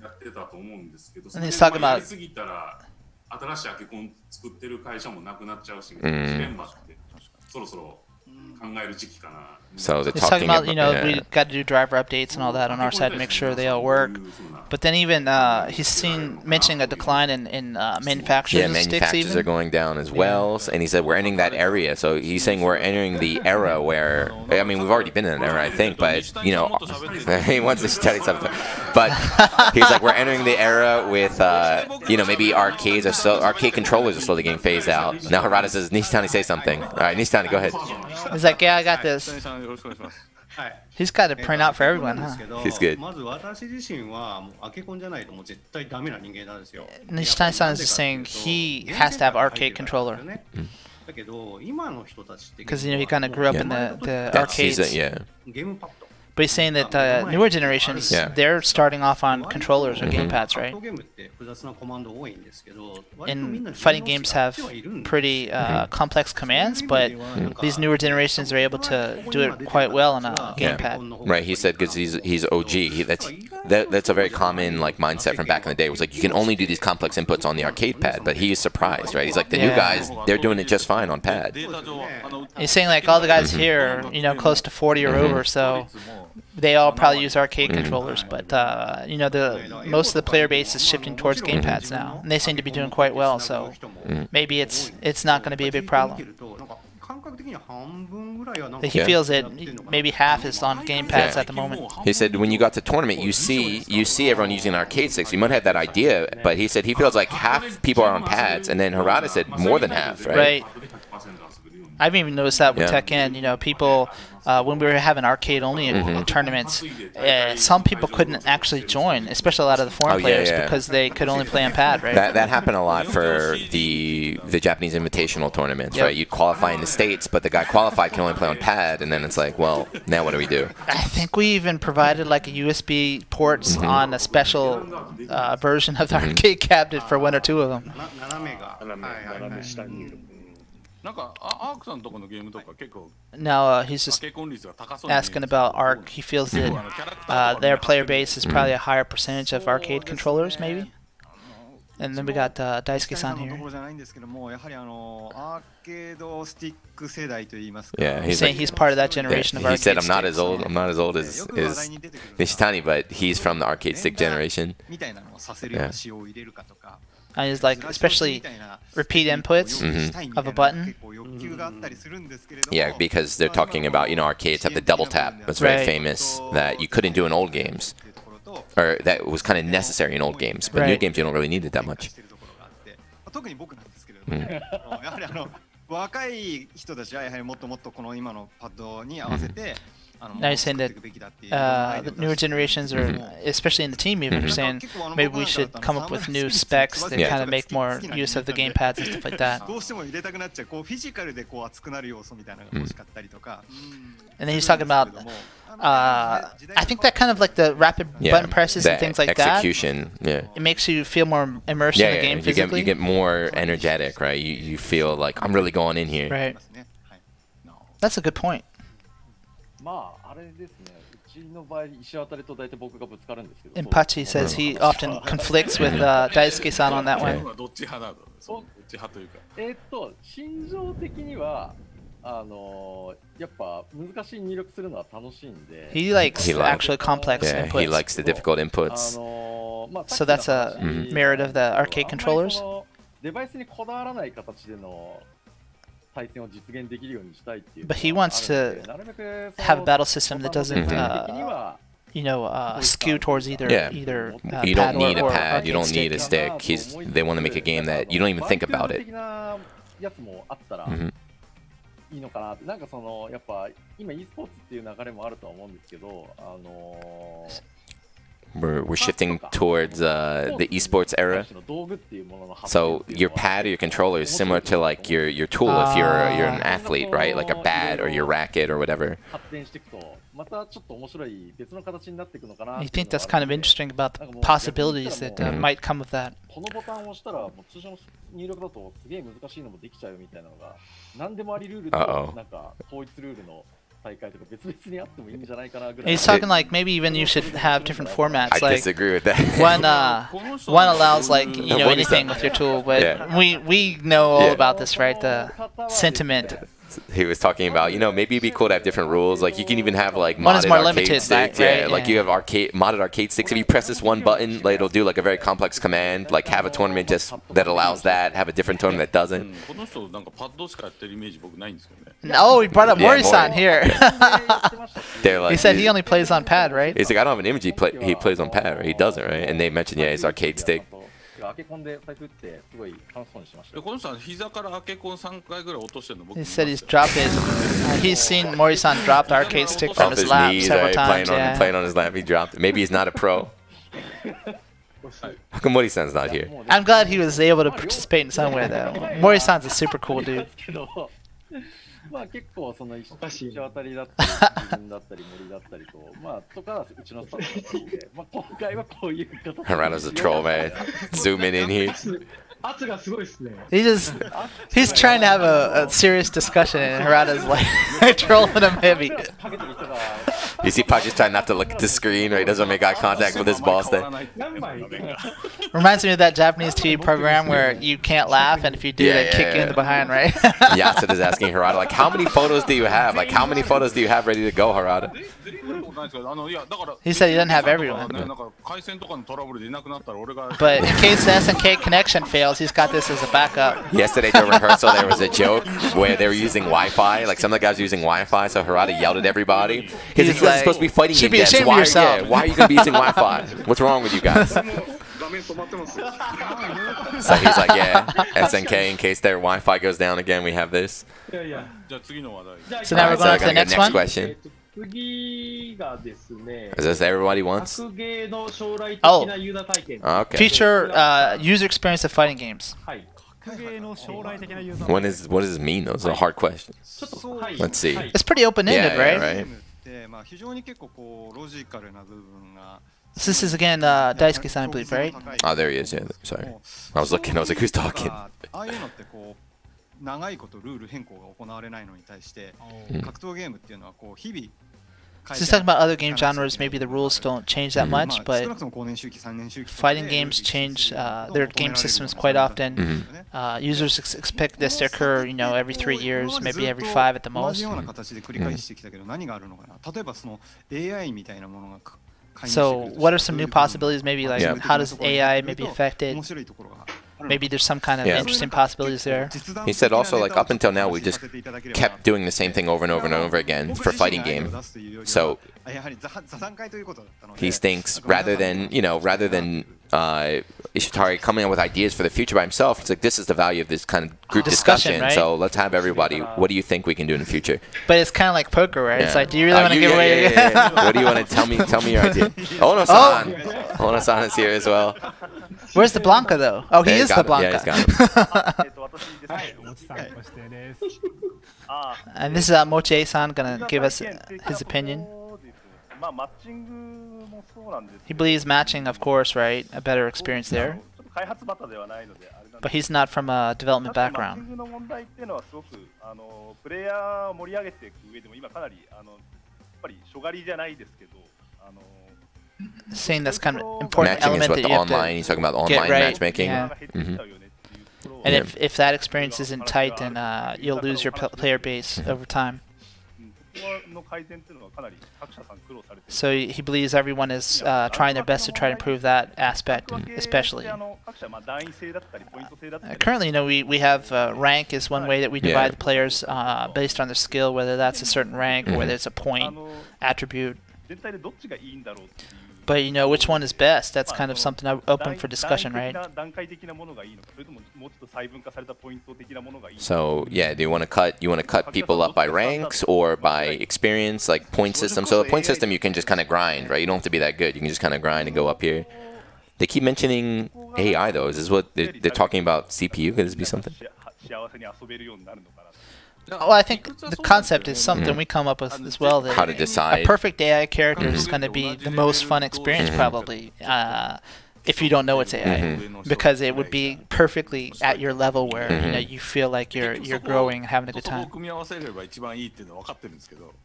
やってたと思うんですけど、それやりすぎたら新しいアケコン作ってる会社もなくなっちゃうし、ん。ジレンマってそろそろ考える時期かな。So He's talking talking about you know about, we yeah. got to do driver updates and all that on our side to make sure they all work. But then even uh, he's seen mentioning a decline in in uh, manufacturers Yeah, manufacturers are going down as well. And he said we're entering that area. So he's saying we're entering the era where I mean we've already been in an era, I think, but you know he wants to tell you something. But he's like we're entering the era with uh, you know maybe arcades are still arcade controllers are slowly getting phased out. Now Harada says Nishitani say something. All right, Nishitani, go ahead. He's like, yeah, I got this. よろしくお願いします。はい。 He's got it print out for everyone, huh? He's good. まず私自身はもうアケコンじゃないともう絶対ダメな人間なんですよ。 Nishitani-san is saying he has to have arcade controller だけど今の人たちって because you know he kind of grew up Yeah. in the the That's, he's arcades. a, yeah. But he's saying that the uh, newer generations, yeah. they're starting off on controllers or mm -hmm. gamepads, right? And fighting games have pretty uh, mm -hmm. complex commands, but mm -hmm. these newer generations are able to do it quite well on a gamepad. Yeah. Right, he said because he's he's OG. He, that's that, that's a very common like mindset from back in the day. It was like you can only do these complex inputs on the arcade pad, but he's surprised, right? He's like the yeah. new guys, they're doing it just fine on pad. He's saying like all the guys mm-hmm. here, you know, close to 40 or over, so they all probably use arcade Mhm. controllers. But uh, you know, the most of the player base is shifting towards gamepads now, and they seem to be doing quite well. So Mhm. maybe it's it's not going to be a big problem. He Yeah. feels that maybe half is on gamepads Yeah. at the moment. He said when you got to tournament, you see you see everyone using arcade sticks. You might have that idea, but he said he feels like half people are on pads, and then Harada said more than half, right? Right. I've even noticed that with Yeah. Tekken. You know, people uh, when we were having arcade-only Mhm. tournaments, uh, some people couldn't actually join, especially a lot of the foreign Oh, yeah, players, yeah. because they could only play on pad, right? That, that happened a lot for the the Japanese invitational tournaments, Yep. right? You qualify in the states, but the guy qualified can only play on pad, and then it's like, well, now what do we do? I think we even provided like a USB ports Mhm. on a special uh, version of the Mhm. arcade cabinet for one or two of them. なんかアークさんとこのゲームとか結構 Now、uh, he's just asking about ARC. He feels that uh, their player base is probably a higher percentage of mm-hmm. arcade controllers, maybe? And then we got uh, Daisuke san here. Yeah, he's saying like, he's part of that generation yeah, of arcade. He said, "I'm not as old. I'm not as old as is Nishitani, but he's from the arcade stick generation." Yeah. な仕様を入れるかとか。 And he's like, especially repeat inputs Mhm. of a button. 結構欲求があったりするんですけれども。 Yeah, because they're talking about you know arcades have the double tap. That's very Right. famous that you couldn't do in old games, or that was kind of necessary in old games. But new Right. games you don't really need it that much. 特に僕なんですけれども、ねあのやはりあの若い人たちはやはりもっともっとこの今のパッドに合わせて、あの now he's saying that uh, the newer generations, or especially in the team, even are saying maybe we should come up with new specs that yeah. kind of make more use of the game pads and stuff like that. And then he's talking about. Uh, I think that kind of like the rapid yeah, button presses and things like execution, that. Execution, yeah. It makes you feel more immersed yeah, in the game you physically. Get, you get more energetic, right? You, you feel like I'm really going in here. Right. That's a good point. まあ、あれですね、うちの場合、石渡と大体僕がぶつかるんですけど。And Pachi says he often conflicts with uh, Daisuke-san on that one. どっち派なのどっち派というかえーっと、心情的には、あのー、やっぱ難しい入力するのは楽しいんで。He likes He actually complex Yeah, he inputs. likes the difficult あ inputs. のーまあ、So that's a Mhm. merit of the arcade controllers. デバイスにこだわらない形での But he wants to have a battle system that doesn't, uh, you know, uh, skew towards either Yeah. either uh, You don't pad or- need a or pad. You arcade don't need a stick. stick. He's they want to make a game that you don't even think about it. 的なやつもあったら Mhm. いいのかなって、なんかそのやっぱ今 e スポーツっていう流れもあるとは思うんですけど、あのー we're, we're shifting towards uh, the esports era. So your pad or your controller is similar to like your your tool if you're you're an athlete, right? Like a bat or your racket or whatever. I think that's kind of interesting about the possibilities that uh, mm -hmm. might come of that. Uh oh. He's talking like maybe even you should have different formats. I like disagree with that. one uh, one allows like you know anything with your tool, but yeah. we we know all yeah. about this, right? The sentiment he was talking about, you know, maybe it'd be cool to have different rules. Like you can even have like one modded arcade limited, sticks. Right? yeah, yeah, like you have arcade modded arcade sticks. If you press this one button, like, it'll do like a very complex command. Like have a tournament just that allows that. Have a different tournament that doesn't. No, he brought up yeah, Morisan here. like, he said he only plays on pad, right? He's like, I don't have an image. He, play, he plays on pad, right? He doesn't, right? And they mentioned, yeah, his arcade stick 開け込んで財布ってすごい楽しそうにしてましたでこの人は膝からアケコン3回ぐらい落としてるの僕 He 見 said ま he's したよ dropped his. Uh, he's seen Mori-san drop the arcade stick from Off his his lap knees, several right? times. Playing on Yeah. playing on his lap, he dropped it. Maybe he's not a pro. How come Mori-san's not here? I'm glad he was able to participate in some way, though. Mori-san's a super cool dude. まあ結構その一一当たりだったり、自分だったり森だったりと、まあとかうちのスタッフで、まあ今回はこういう形。A troll, man? Zooming in here. He's just, he's trying to have a, a serious discussion and Harada's like trolling him heavy. You see Pachi's trying not to look at the screen or he doesn't make eye contact with his boss then. Reminds me of that Japanese TV program where you can't laugh and if you do yeah, they yeah, kick yeah. you in the behind, right? Yasuda is asking Harada like how many photos do you have? Like how many photos do you have ready to go Harada? He said he doesn't have everyone. But in case the K connection fails details. He's got this as a backup. Yesterday during rehearsal, there was a joke where they were using Wi-Fi. Like some of the guys were using Wi-Fi, so Harada yelled at everybody. He's, He's like, supposed to be fighting should be ashamed why, of yourself. Yeah, why are you going to be using Wi-Fi? What's wrong with you guys? so he's like, yeah, SNK, in case their Wi-Fi goes down again, we have this. Yeah, yeah. So now right, we're going so to the next, next one. question. Is this everybody wants? Oh. Feature uh, user experience of fighting games. When is what does this mean? Those are hard questions. Let's see. It's pretty open-ended, yeah, right? Yeah, right. So this is again uh, Daisuke-san, I believe, right? Oh, there he is. Yeah, sorry. I was looking. I was like, who's talking? 長いことルール変更が行われないのに対して、格闘ゲームっていうのはこう日々 since talking about other game genres, maybe the rules don't change that mm-hmm. much, but fighting games change uh, their game systems quite often. Mm -hmm. uh, users ex expect this to occur, you know, every three years, maybe every five at the most. Mm -hmm. So, what are some new possibilities? Maybe like yeah. how does AI maybe affect it? Hmm. maybe there's some kind of yeah. interesting possibilities there. He said also, like, up until now, we just kept doing the same thing over and over and over again for fighting game. So he thinks rather than, you know, rather than uh, Ishitari coming up with ideas for the future by himself. It's like this is the value of this kind of group discussion. discussion right? So let's have everybody. What do you think we can do in the future? But it's kind of like poker, right? Yeah. It's like, do you really uh, want to give yeah, away? Yeah, what do you want to tell me? Tell me your idea. Ono-san, oh. Ono-san is here as well. Where's the Blanka though? Oh, he they is the Blanka. and this is uh, Mochi-san gonna give us his opinion. He believes matching, of course, right? A better experience there. Oh, but he's not from a development background. Saying that's kind of important matching element is what the online. He's talking about online right. matchmaking. Yeah. Mm -hmm. And yeah. if, if that experience isn't tight, then uh, you'll lose your player base over time. So he believes everyone is uh, trying their best to try to improve that aspect, especially. Uh, currently, you know, we, we have uh, rank is one way that we divide yeah. the players uh, based on their skill, whether that's a certain rank mm -hmm. or whether it's a point, uh, attribute. But you know, which one is best? That's kind of something open for discussion, right? So yeah, do you want to cut? You want to cut people up by ranks or by experience, like point system? So a point system, you can just kind of grind, right? You don't have to be that good. You can just kind of grind and go up here. They keep mentioning AI though. Is this what they're, they're talking about? CPU? Could this be something? Well, I think the concept is something mm-hmm. we come up with as well. That How to decide. A perfect AI character is going to be the most fun experience, mm-hmm. probably. Uh, if you don't know it's AI, mm-hmm. mm-hmm. because it would be perfectly at your level where mm-hmm. you know you feel like you're you're growing and having a good time.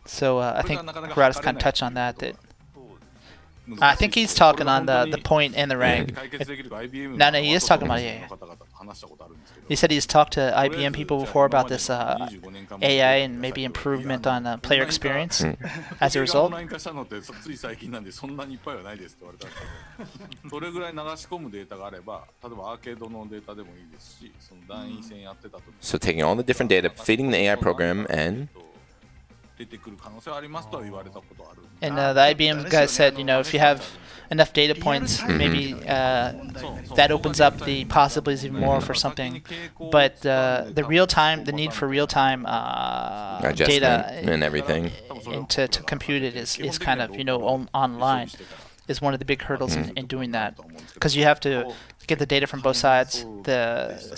So uh, I think Harada's kind of touched on that. That I think he's talking on the the point and the rank. It, no, no, he is talking about AI. He said he's talked to IBM people before about this uh, AI and maybe improvement on uh, player experience hmm. as a result. so taking all the different data, feeding the AI program, and and uh, the IBM guy said, you know, if you have enough data points, Mhm. maybe uh, that opens up the possibilities even more for something. But uh, the real time, the need for real time uh, data and everything. and to, to compute it is, is kind of, you know, on, online. is one of the big hurdles in, in doing that because you have to get the data from both sides. The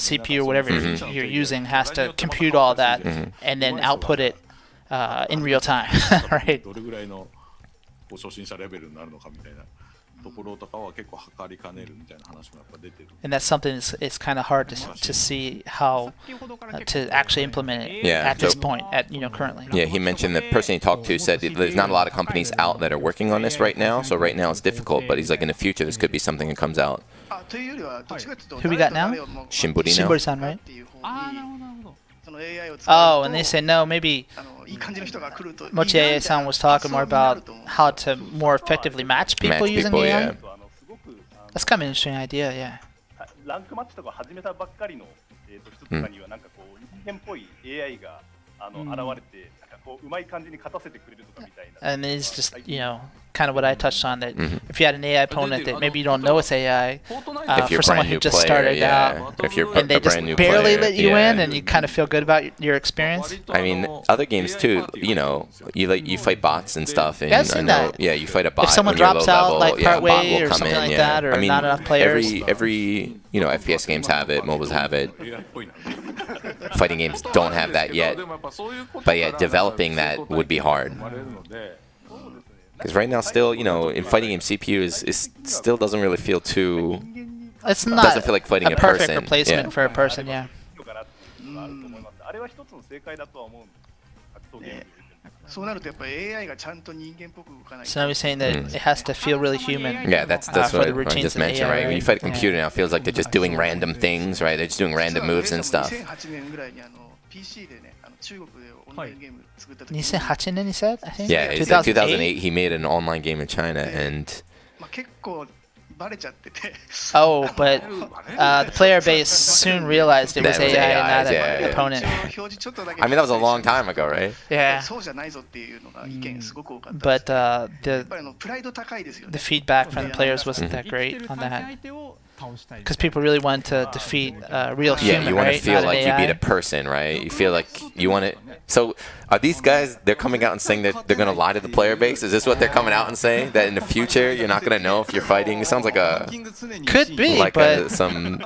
CPU or whatever Mhm. you're using has to compute all that Mhm. and then output it uh, in real time, right? ところとかは結構測りかねるみたいな話もやっぱ出てる。And that's something that's, it's kind of hard to, to see how uh, to actually implement it yeah, at so, this point, at you know currently. Yeah, he mentioned the person he talked to said there's not a lot of companies out that are working on this right now, so right now it's difficult, but he's like in the future this could be something that comes out. Who we got now? Shimbori. Shimbori-san, right? Oh, and they say no, maybe Mochiei san was talking more about how to more effectively match people match using people, AI. Yeah. That's kind of an interesting idea, yeah. Mm. And it's just, you know, kind of what I touched on that Mhm. if you had an AI opponent that maybe you don't know it's AI, uh, for someone who just player, started yeah. out, If you're and they a just brand new barely player, let you yeah. in and you kind of feel good about your experience. I mean, other games too. You know, you like you fight bots and stuff, and Yeah, I've I seen know, that. yeah, you fight a bot. If someone drops low out, level, like, yeah, a partway bot will or come something in, like yeah. that, or I mean, not enough players. Every every you know FPS games have it, mobiles have it. Fighting games don't have that yet, but yeah, developing that would be hard. Because right now, still, you know, in fighting game, CPU is, is still doesn't really feel too. It's not. Doesn't feel like fighting a, a perfect person. replacement yeah. for a person. Yeah. yeah. So now we're saying that mm. it has to feel really human. Yeah, that's that's uh, what I just mentioned, AI, right? When you fight a computer yeah. now, it feels like they're just doing random things, right? They're just doing random moves and stuff. 2008年ぐらいにあの PC でね、あの中国でオンラインゲーム作った時に、 2008年 he said, I think? Yeah, it's like 2008. He made an online game in China, and まあ、結構バレちゃってて Oh, but uh, the player base soon realized it was That was AI AI, and not yeah, an yeah. opponent. 表示ちょっとだけ I mean that was a long time ago, right? Yeah. そうじゃないぞっていうのが意見すごく多かった But uh, やっ the ぱりあのプライド高いですよね the feedback from the players wasn't that great on that. Because people really want to defeat a uh, real Yeah, human, you want right? to feel Not like you beat a person, right? You feel like you want to. So, are these guys? They're coming out and saying that they're going to lie to the player base. Is this what they're coming out and saying? That in the future you're not going to know if you're fighting? It sounds like a Could be, like but a, some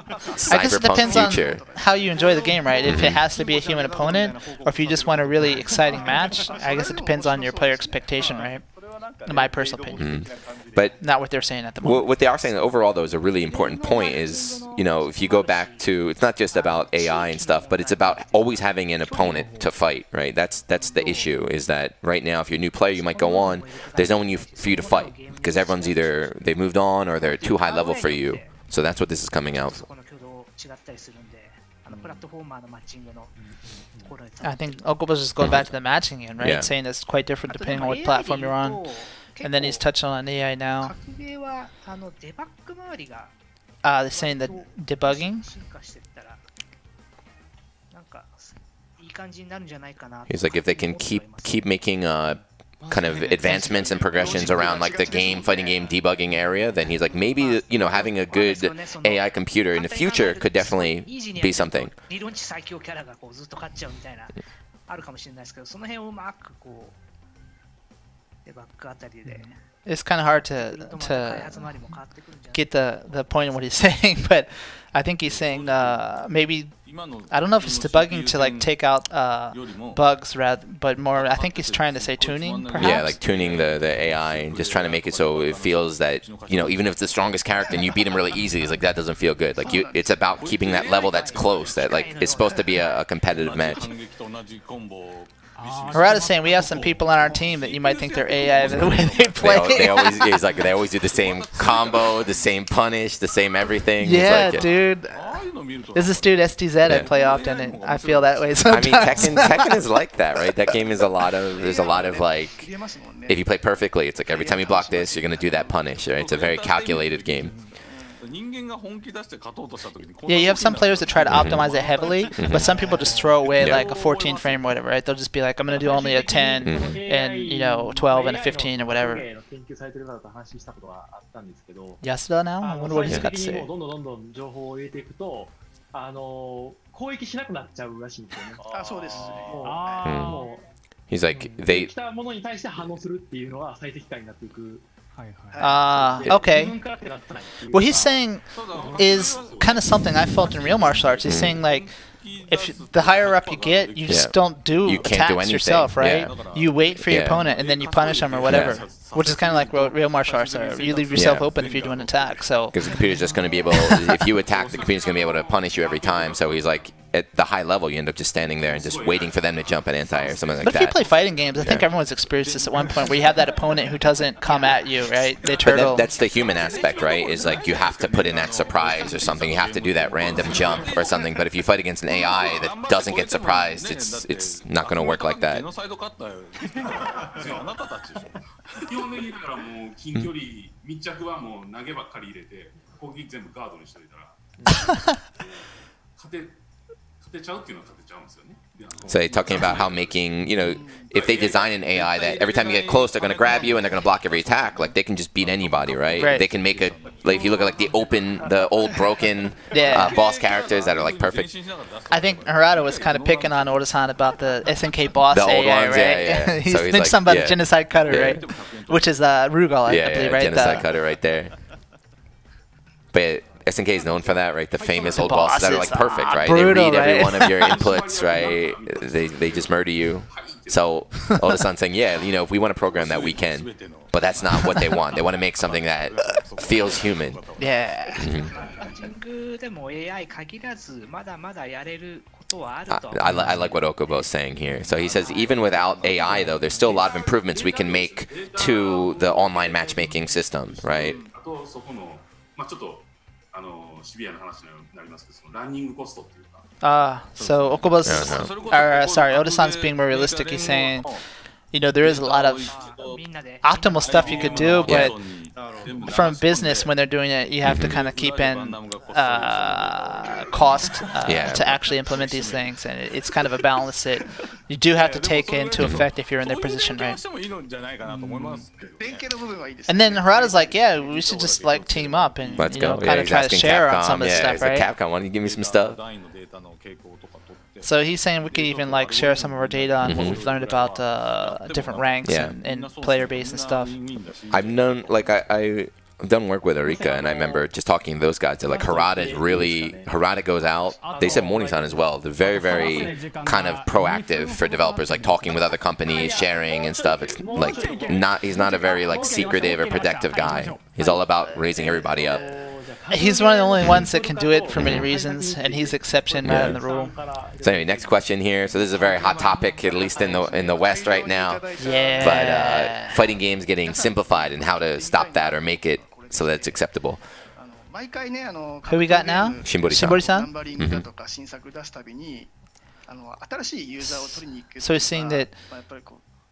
I guess it depends future. on how you enjoy the game, right? If it mm-hmm. has to be a human opponent, or if you just want a really exciting match, I guess it depends on your player expectation, right? In my personal opinion. Mhm. But Not what they're saying at the moment. What, what they are saying overall, though, is a really important point. Is you know, if you go back to, it's not just about AI and stuff, but it's about always having an opponent to fight, right? That's that's the issue. Is that right now, if you're a new player, you might go on. There's no one you, for you to fight because everyone's either they moved on or they're too high level for you. So that's what this is coming out. I think Okubo's just going back to the matching again, right? Saying it's quite different depending on what platform you're on. And then he's touching on AI now. Uh, they're saying that debugging? He's like, if they can keep keep making uh, kind of advancements and progressions around like the game fighting game debugging area, then he's like, maybe you know having a good AI computer in the future could definitely イージーにや be っちゃうと something. 理論値最強キャラがこうずっと勝っちゃうみたいなあるかもしれないですけどその辺をうまくこうデバッグあたりで It's kind of hard 開 to 発 to 周りも変わってくるんじゃない get the the point of what he's saying, but I think he's saying uh, maybe I don't know if it's debugging to like take out uh, bugs rather, but more I think he's trying to say tuning, perhaps. Yeah, like tuning the, the AI and just trying to make it so it feels that you know even if it's the strongest character and you beat him really easy, it's like that doesn't feel good. Like you, it's about keeping that level that's close. That like it's supposed to be a, a competitive match. Harada's saying we have some people on our team that you might think they're AI the way they play. They, they always, he's like, they always do the same combo, the same punish, the same everything. Yeah, like dude. There's this dude STZ yeah. I play often, and I feel that way sometimes. I mean, Tekken, Tekken is like that, right? That game is a lot of there's a lot of like, if you play perfectly, it's like every time you block this, you're gonna do that punish, right? It's a very calculated game. Yeah, you have some players that try to optimize it heavily, Mhm. but some people just throw away Yeah. like a 14 frame or whatever, right? They'll just be like, I'm gonna do only a 10 Mhm. and you know 12 and a 15 or whatever. 研究されてる方と話したことがあったんですけど、 Yasuda now? I あ wonder の what 最 he's 終 got 的 to にも say. うどんどんどんどん情報を入れていくと、あの攻撃しなくなっちゃうらしいんですよね。あそうですねもううんも He's like う they 来たものに対して反応するっていうのが最適解になっていく Uh, okay. What he's saying is kind of something I felt in real martial arts. He's Mm. saying like, if the higher up you get, you just Yeah. don't do You can't do attacks anything, yourself, right? yeah. You wait for your Yeah. opponent and then you punish them or whatever, which is kind of like real, real martial arts. Are. You leave yourself Yeah. open if you do an attack. So Because the computer's just going to be able, if you attack, the computer's going to be able to punish you every time. So he's like, at the high level, you end up just standing there and just waiting for them to jump an anti or something like But if that. you play fighting games, I think Yeah. everyone's experienced this at one point, where you have that opponent who doesn't come at you, right? They turtle. that, that's the human aspect, right? Is like you have to put in that surprise or something. You have to do that random jump or something. But if you fight against an AI that doesn't get surprised, it's it's not going to work like that. So they're talking about how making, you know, if they design an AI that every time you get close, they're going to grab you and they're going to block every attack. Like they can just beat anybody, right? Right. They can make a like if you look at like the open, the old broken Yeah. uh, boss characters that are like perfect. I think Harada was kind of picking on Odasan about the SNK boss The AI, ones, right? yeah, yeah. he's So he's like- something about the genocide cutter, right? Which is uh, Rugal, I, I believe, right? genocide The- cutter right there. But SNK is known for that, right? The famous the old bosses, bosses that are like perfect, right? Brutal, they read right? every one of your inputs, right? They, they just murder you. So all of a sudden saying, yeah, you know, if we want to program that, we can. But that's not what they want. They want to make something that feels human. Yeah. I, I, I, like what Okubo's saying here. So he says even without AI, though, there's still a lot of improvements we can make to the online matchmaking system, right? あとそこの、まあ、ちょっとあのシビアな話になりますけど、そのランニングコストっていうか、 Uh, so Okubo's, Yeah, or, uh, sorry, Odasan's being more realistic. He's saying, you know there is a lot of optimal stuff you could do but from business when they're doing it you have to mhm. kind of keep in uh, cost uh, yeah. to actually implement these things and it's kind of a balance that you do have to take into effect if you're in their position right and then Harada's like yeah we should just like team up and Let's you know, go. kind yeah, of try to share Capcom. on some of the stuff right Capcom why don't you give me some stuff so he's saying we could even like share some of our data on what we've learned about uh, different ranks Yeah. and, and player base and stuff. I've known, like, I, I, I've done work with Arika, and I remember just talking to those guys. They're like, Harada is really, Harada goes out. They said Morning Sun as well. They're very, very kind of proactive for developers, like talking with other companies, sharing and stuff. It's like not, he's not a very like secretive or protective guy. He's all about raising everybody up he's one of the only ones that can do it for many reasons, and he's exception, yeah. in the rule. So anyway, next question here. So this is a very hot topic, at least in the in the West right now. Yeah. But uh, fighting games getting simplified, and how to stop that or make it so that it's acceptable. Who we got now? Shimbori-san. Shimbori-san? Mm -hmm. So that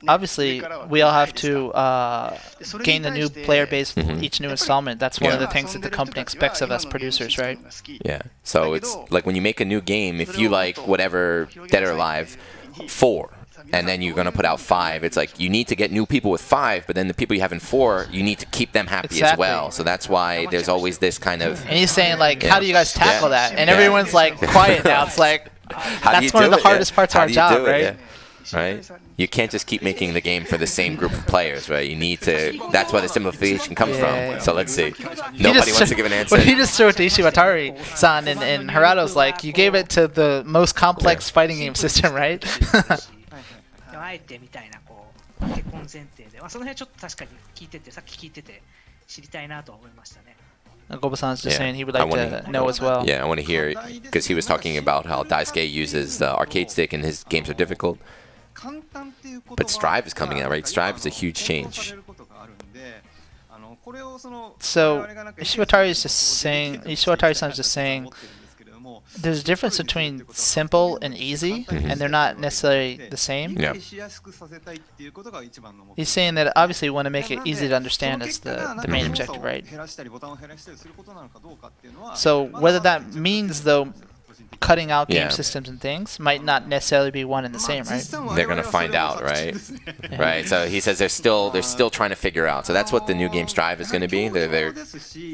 obviously we all have to uh, gain a new player base with Mhm. each new installment. That's one of the things that the company expects of us producers, right? Yeah. So it's like when you make a new game, if you like whatever Dead or Alive, four, and then you're gonna put out five, it's like you need to get new people with five, but then the people you have in four, you need to keep them happy as well. So that's why there's always this kind of. And he's saying like, Yeah. how do you guys tackle Yeah. that? And Yeah. everyone's like quiet now. It's like How do that's you one of the it? hardest Yeah. parts How of our job, do it? right? Yeah. Right? You can't just keep making the game for the same group of players, right? You need to. That's where the simplification comes Yeah. from. So let's see. He Nobody just- wants to give an answer. Well, he just threw it to Ishiwatari-san, and, and Harado's like, you gave it to the most complex fighting game system, right? あえてみたいなこう結婚前提で、まあ、その辺ちょっと確かに聞いててさっき聞いてて知りたいなとは思いましたね。 Goba-san's just Yeah. saying he would I like wanna- to know as well. Yeah, I want to hear because he was talking about how Daisuke uses the arcade stick and his games are difficult. But Strive is coming out, right? Strive is a huge change. So Ishiwatari is just saying, Ishiwatari-san is just saying, there's a difference between simple and easy, Mhm. and they're not necessarily the same. Yeah. He's saying that obviously we want to make it easy to understand is the, the main objective, right? So whether that means though cutting out game yeah. systems and things might not necessarily be one and the same, right? They're gonna find out, right? right. So he says they're still they're still trying to figure out. So that's what the new game Strive is gonna be. They're they're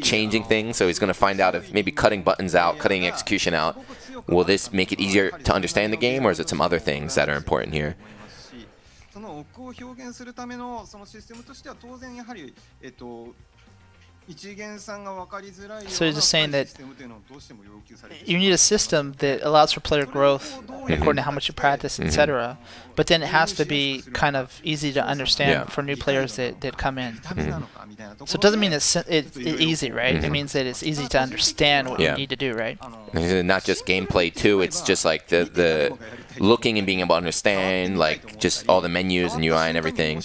changing things. So he's gonna find out if maybe cutting buttons out, cutting execution out. Will this make it easier to understand the game, or is it some other things that are important here? その奥を表現するためのそのシステムとしては当然やはり、えっと、so he's just saying that you need a system that allows for player growth mm-hmm. according to how much you practice, mm-hmm. etc. But then it has to be kind of easy to understand Yeah. for new players that, that come in. Mm-hmm. So it doesn't mean it's, si- it's easy, right? It Mhm. means that it's easy to understand what Yeah. you need to do, right? Not just gameplay too. It's just like the the looking and being able to understand like just all the menus and UI and everything.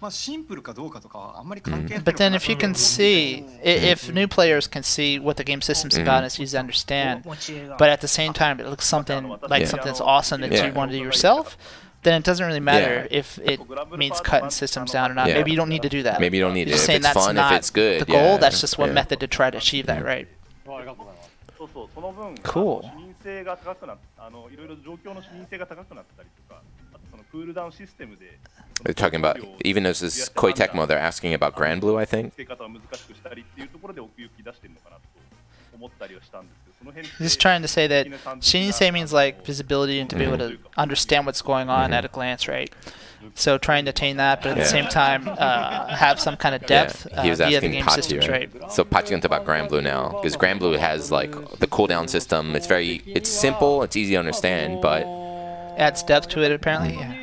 面白いって思えるところに来れたら、まあ、シンプルかどうかとかはあんまり関係ない But then if you can see, i- if new players can see what the game system's Mhm. about and it's easy to understand, but at the same time it looks something like Yeah. something that's awesome that Yeah. you want to do yourself, then it doesn't really matter Yeah. if it means cutting systems down or not. Yeah. Maybe you don't need to do that. Maybe you don't need You're it. just If saying it's that's fun, if not it's good, the goal. yeah, That's just one yeah. method to try to achieve that, right? そうそう、その分、 Cool. あの視認性が高くなっあのいろいろ状況の視認性が高くなったりとか、あとそのクールダウンシステムで They're talking about, even as this Koei Tecmo, they're asking about Granblue, I think. He's trying to say that Shinsei means like visibility and to be mm -hmm. able to mm-hmm. understand what's going on mm -hmm. at a glance, right? So trying to attain that, but at yeah. the same time uh, have some kind of depth yeah. uh, via the game Pachi, right? right? So Pachion's about Granblue now, because Granblue has like the cooldown system. It's very, it's simple, it's easy to understand, but adds depth to it apparently. Yeah.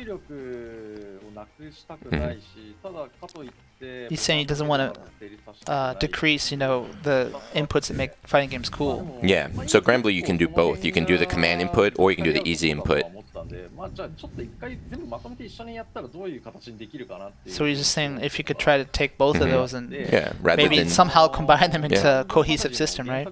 He's saying he doesn't want to uh, decrease, you know, the inputs that make fighting games cool. Yeah. So Granblue, you can do both. You can do the command input, or you can do the easy input. So he's just saying if you could try to take both mm -hmm. of mm-hmm. those and yeah, maybe somehow combine them into yeah. a cohesive system, right?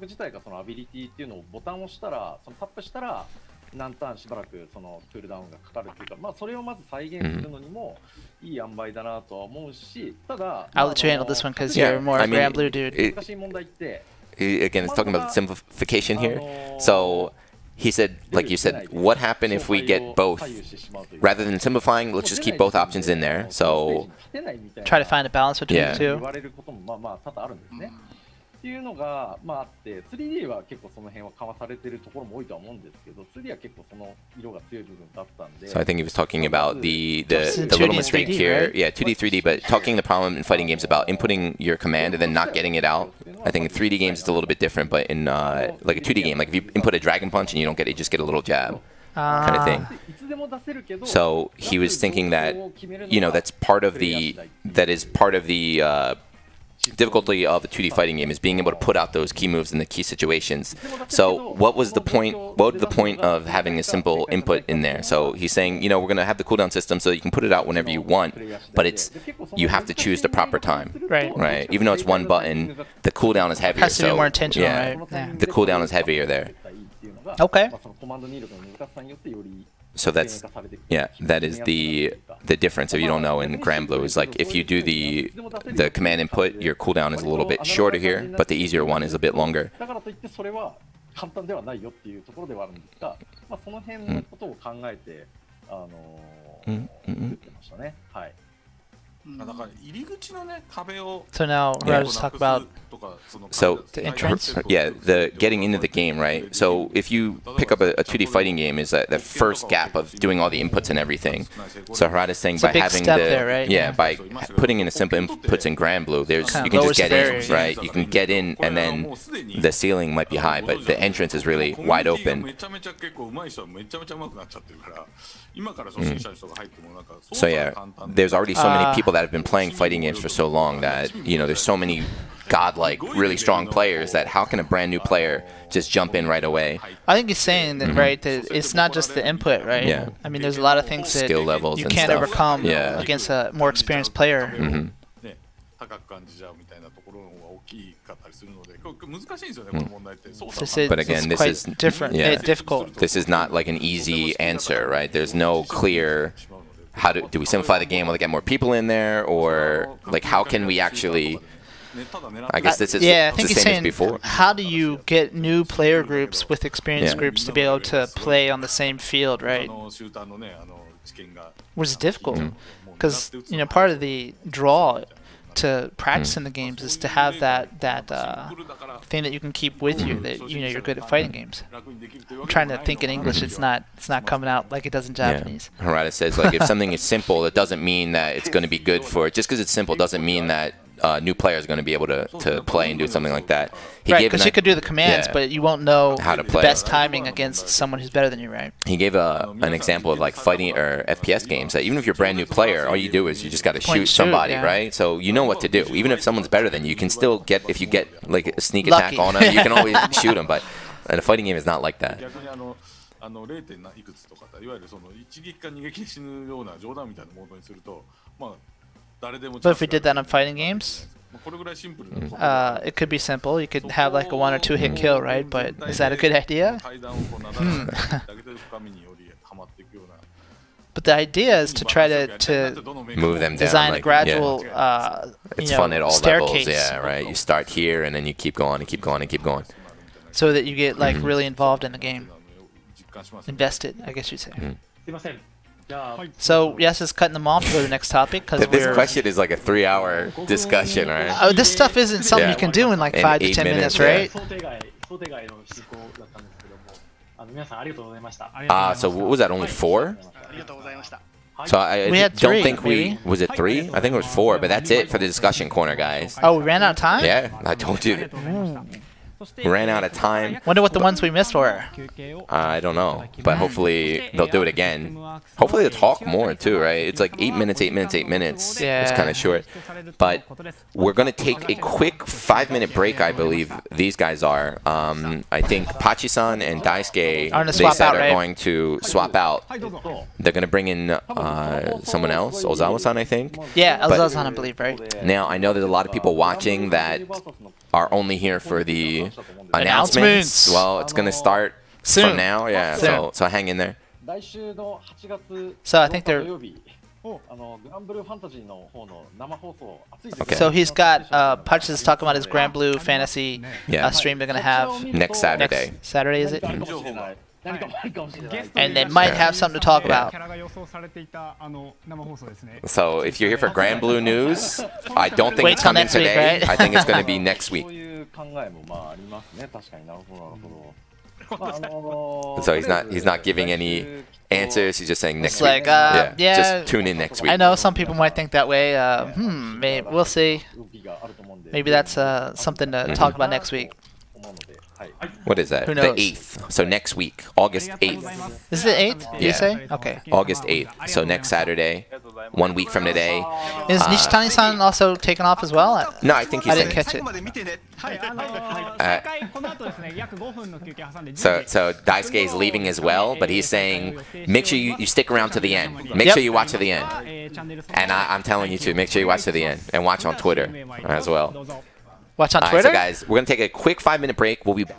作自体がそのアビリティっていうのをボタンを押したら、そのタップしたら何ターンしばらくそのクールダウンがかかるっていうか、まあそれをまず再現するのにもいい塩梅だなとは思うし、ただ、 I'll let you handle this one because Yeah, you're more I mean, Grand Blue dude. it- 難しい問題って、 He- again, it's talking about simplification here. So he said, like you said, what happened if we get both? Rather than simplifying, let's just keep both options in there. So 勝てないみたいな Try to find a balance between Yeah. the 言 two. っていうのが、まあ、あって 3D は結構その辺は緩和されてるところも多いとは思うんですけど 2D は結構その色が強い部分だったんで So I think he was talking about the It's the, in the little 2D, mistake 3D, here. right? Yeah, 2D, 3D, but talking the problem in fighting games about inputting your command and then not getting it out. I think in 3D games it's a little bit different, but in uh, like a 2D game, like if you input a dragon punch and you don't get it, you just get a little jab, kind of thing. いつでも出せるけど So he was thinking that, you know, that's part of the that is part of the uh, difficulty of a 2D fighting game is being able to put out those key moves in the key situations. So what was the point? What was the point of having a simple input in there? So he's saying, you know, we're going to have the cooldown system so you can put it out whenever you want, but it's you have to choose the proper time. Right. Right. Even though it's one button, the cooldown is heavier. It has to so, be more intentional. Yeah, right? yeah. The cooldown is heavier there. Okay. So that's yeah. That is the the difference, if you don't know, in Granblue is like if you do the the command input, your cooldown is a little bit shorter here, but the easier one is a bit longer. Mm. Mm -hmm. hmm. hmm. hmm. So now yeah. let's talk about so the entrance. Yeah, the getting into the game, right? So if you pick up a, a 2D fighting game, is that the first gap of doing all the inputs and everything? So Harada is saying it's by having the there, right? yeah, by putting in a simple inputs in Granblue, there's you can just get in, right? You can get in, and then the ceiling might be high, but the entrance is really wide open. Mm. So yeah, there's already so many people that have been playing fighting games for so long that, you know, there's so many godlike, really strong players that how can a brand new player just jump in right away? I think he's saying that, mm -hmm. right, that it's not just the input, right? Yeah. I mean, there's a lot of things that Skill levels you can't overcome yeah. against a more experienced player. Mm -hmm. 高く感じちゃうみたいなところの方が大きかったりするのでこれ難しいんですよねこの問題って操作 This is- But this again, is this quite is different, Yeah, eh, difficult. This is not like an easy answer, right? There's no clear. How do do we simplify the game? Will it get more people in there, or like how can we actually? I guess this is yeah, I the think he's same as saying before. how do you get new player groups with experienced Yeah. groups to be able to play on the same field, right? あのシューターのねあの知見が Was difficult Mm. because you know part of the draw to practice in the games is to have that that uh, thing that you can keep with you that you know you're good at fighting games. I'm trying to think in English. It's not it's not coming out like it does in Japanese. Yeah. Harada says like if something is simple, it doesn't mean that it's going to be good for it. Just because it's simple doesn't mean that uh, new players are going to be able to, to play and do something like that. He right, because you could do the commands, yeah, but you won't know how to play. the best timing against someone who's better than you, right? He gave a, an example of like fighting or FPS games that even if you're a brand new player, all you do is you just got to shoot somebody, yeah. right? So you know what to do. Even if someone's better than you, you can still get if you get like a sneak attack Lucky. on them, you can always shoot them. But in a fighting game is not like that. あの 0. いくつとかいわゆるその一撃か二撃で死ぬような冗談みたいなモードにすると、まあ誰でも。 But if we did that on fighting games, uh, it could be simple. You could have like a one or two hit kill, right? But is that a good idea? Hmm. But the idea is to try to, to move them down. design like, a gradual, yeah. uh, It's you know, fun at all staircase. levels. Yeah, right. You start here and then you keep going and keep going and keep going. So that you get like Mhm. really involved in the game, invested, I guess you'd say. Mhm. So yes, it's cutting them off to go to the next topic because this question is like a three-hour discussion, right? Oh, this stuff isn't something yeah. you can do in like in five to ten minutes, minutes right? Ah, uh, so what was that? Only four? So I we don't think we was it three. I think it was four, but that's it for the discussion corner, guys. Oh, we ran out of time. Yeah, I told you. Mm ran out of time. Wonder what the ones we missed were. I don't know, but hopefully they'll do it again. Hopefully they'll talk more too, right? It's like eight minutes, eight minutes, eight minutes. Yeah. It's kind of short. But we're gonna take a quick five-minute break, I believe these guys are. Um, I think Pachi-san and Daisuke they swap said out, are right? going to swap out. They're gonna bring in uh, someone else, Ozawa-san, I think. Yeah, Elzazan, I believe, right? Now I know there's a lot of people watching that are only here for the announcements. Well, it's going to start Soon. from now. Yeah, so, so hang in there. So I think they're... Okay. So he's got uh, Punch is talking about his Granblue Fantasy yeah. uh, stream they're going to have next Saturday. Next Saturday, is it? Mm -hmm. And they might have something to talk about. So if you're here for Granblue News, I don't think Wait it's coming today. Week, right? I think it's going to be next week. so he's not he's not giving any answers. He's just saying next week. Like, uh, yeah, yeah, just tune in next week. I know some people might think that way. Uh, hmm, maybe, we'll see. Maybe that's uh, something to mm -hmm. talk about next week. What is that? Who knows? The 8th. So next week, August 8th. Is it 8th, yeah. you say? Okay. August 8th. So next Saturday, one week from today. Is uh, Nishitani-san also taken off as well? No, I think he's I didn't catch it. Uh, so, so Daisuke is leaving as well, but he's saying, make sure you, you stick around to the end. Make yep. sure you watch to the end. And I, I'm telling you to, make sure you watch to the end. And watch on Twitter as well. Watch on All right, Twitter? so guys, we're gonna take a quick five minute break. We'll be back.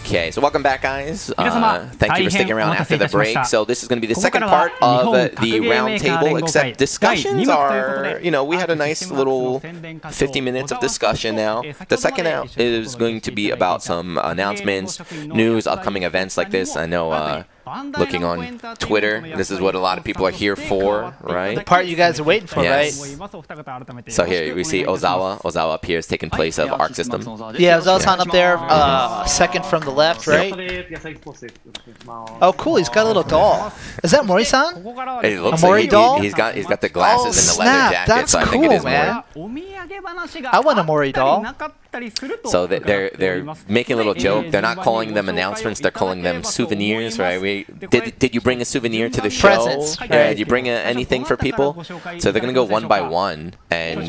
Okay, so welcome back, guys. Uh, thank you for sticking around after the break. So this is going to be the second part of uh, the roundtable, except discussions are, you know, we had a nice little 50 minutes of discussion now. The second out is going to be about some announcements, news, upcoming events like this. I know uh, looking on Twitter, this is what a lot of people are here for, right? The part you guys are waiting for, Yes. right? So here we see Ozawa. Ozawa up here is taking place of Arc System. Yeah, Zelsan up there, uh, second from the left, right? Oh, cool. He's got a little doll. Is that Mori-san? It looks a like Mori he, doll? he, has got he's got the glasses Oh, and the snap. leather jacket, That's so I think it cool, is man. Mori. I want a Mori doll. So they- they're they're making a little joke. They're not calling them announcements. They're calling them souvenirs, right? We did did you bring a souvenir to the show? Presents, Yeah. Did you bring a, anything for people? So they're gonna go one by one, and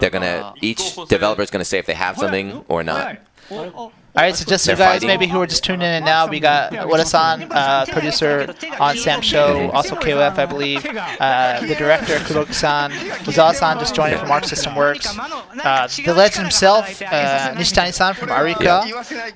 they're gonna each developer's gonna say if they have something or not. All right, so just so you guys fighting. maybe who are just tuning in now, we got Wada-san, uh, producer on SamSho, also KOF, I believe. Uh, the director, Kuroki-san, Uzawa-san just joining from Arc System Works. Uh, the legend himself, uh, Nishitani-san from Arika.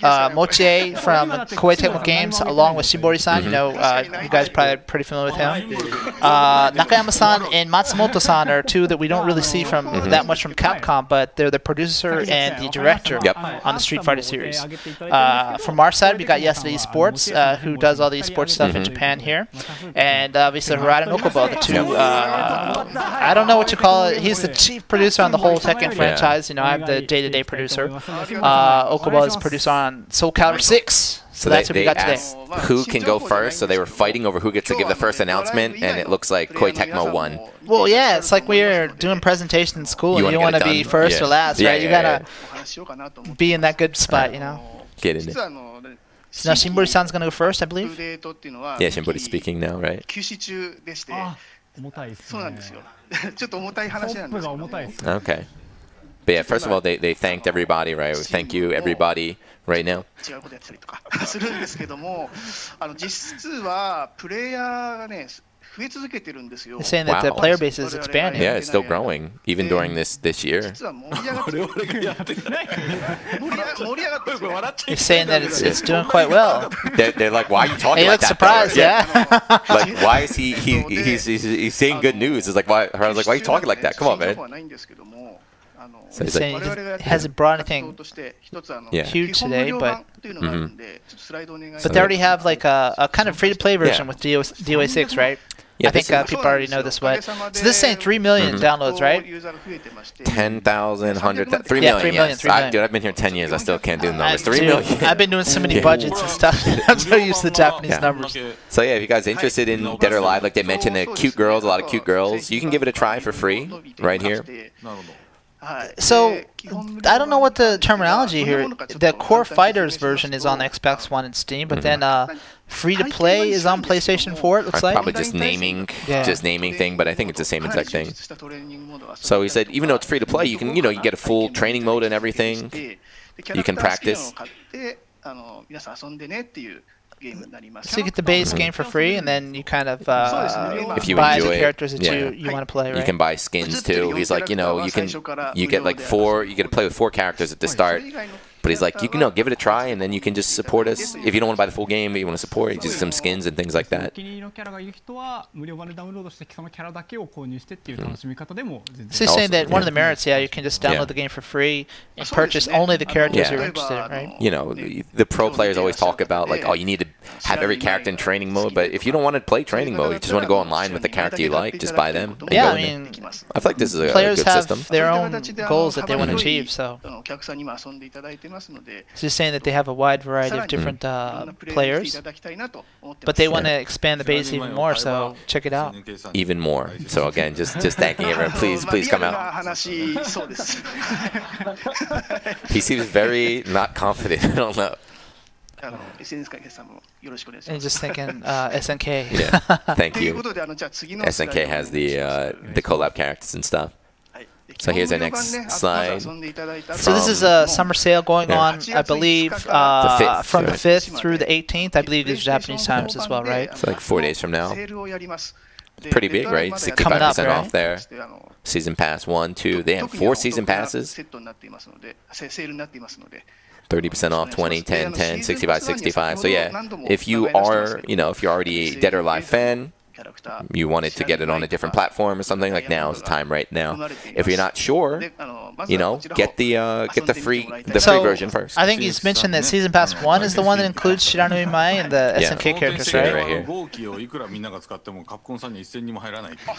Uh, Mochie from Koei Tecmo Games, along with Shimbori-san. You know, uh, you guys probably pretty familiar with him. Uh, Nakayama-san and Matsumoto-san are two that we don't really see from that much from Capcom, but they're the producer and the director Yep. on the Street Fighter series. Uh, from our side, we got Yesterday Sports, uh, who does all the esports stuff in Mhm. Japan here, and obviously Harada and Okubo, the two. Uh, I don't know what to call it. He's the chief producer on the whole Tekken franchise. You know, I'm the day-to-day producer. Uh, Okubo is producer on Soul Calibur 6. So, so that's they, what we got today. Who can go first? So they were fighting over who gets to give the first announcement, and it looks like Koei Tecmo won. Well, yeah, it's like we're doing presentations in school, you and you want to be first yeah. or last, right? Yeah, you gotta be in that good spot, you know. Get in it. So now Shimbori-san's gonna go first, I believe. Yeah, Shimbori's speaking now, right? Ah, okay. But yeah, first of all, they, they thanked everybody, right? Thank you, everybody, right now. 違うことやってたりとかするんですけども、あの実質はプレイヤーがね増え続けてるんですよ。 They're saying that the Wow. player base is expanding. Yeah, it's still growing, even during this this year. 実は盛り上がって盛り上盛り上がってるんですよ You're saying that it's, it's doing quite well. They're, they're like, why are you talking He like looks that? though?" surprised, yeah. like, why is he, he he's, he's, he's saying good news? It's like, why? I was like, why are you talking like that? Come on, 情 man. So he's saying it hasn't brought anything yeah. huge today, but mm-hmm. but they already have like a, a kind of free to play version yeah. with DOA6, right? Yeah, I think uh, people already know this one. So this saying 3 million mm -hmm. downloads, right? 10,000, 100,000, 3 million. Yeah, 3 million, yes. 3 million. I, dude, I've been here 10 years. I still can't do the numbers. Three million. I've been doing so many budgets and stuff. I'm so used to Japanese yeah. numbers. So, yeah, if you guys are interested in Dead or Alive, like they mentioned, the cute girls, a lot of cute girls, you can give it a try for free right here. So I don't know what the terminology here. The Core Fighters version is on Xbox One and Steam, but mm-hmm. then uh, free to play is on PlayStation 4. It looks like. probably just naming, Yeah. just naming thing, but I think it's the same exact thing. So he said, even though it's free to play, you can, you know, you get a full training mode and everything. You can practice. So you get the base game for free, and then you kind of uh, if you buy enjoy the characters that yeah. you, you want to play. Right? You can buy skins too. He's like, you know, you can you get like four, you get to play with four characters at the start, but he's like, you can no, give it a try, and then you can just support us. If you don't want to buy the full game, but you want to support, just some skins and things like that. Mm. So he's saying that one of the merits, yeah, you can just download yeah. the game for free and purchase only the characters yeah. you're interested in, right? You know, the pro players always talk about, like, oh, you need to have every character in training mode, but if you don't want to play training mode, you just want to go online with the character you like, just buy them. Yeah, I mean, I feel like this is a, players a good have their own goals that they want to achieve, so. It's just saying that they have a wide variety of different uh, players, but they want to expand the base even more. So check it out. Even more. So again, just just thanking everyone. Please please come out. he seems very not confident. I don't know. And just thinking, uh, SNK. yeah, thank you. SNK has the uh, the collab characters and stuff. So here's our next slide. So this is a um, summer sale going yeah. on, I believe, uh, the 5th, from right. the 5th through the 18th. I believe these Japanese times as well, right? It's like four days from now. Pretty big, right? 65% up, right? off there. Season pass one, two. They have four season passes. 30% off 20, 10, 10, 65, 65. So yeah, if you are, you know, if you're already a Dead or Alive fan, you wanted to get it on a different platform or something, like now is the time right now. If you're not sure, you know, get the uh, get the free the so, free version first. I think he's mentioned that season pass one is the one that includes Shiranui Mai and the yeah. SNK characters, right? right here.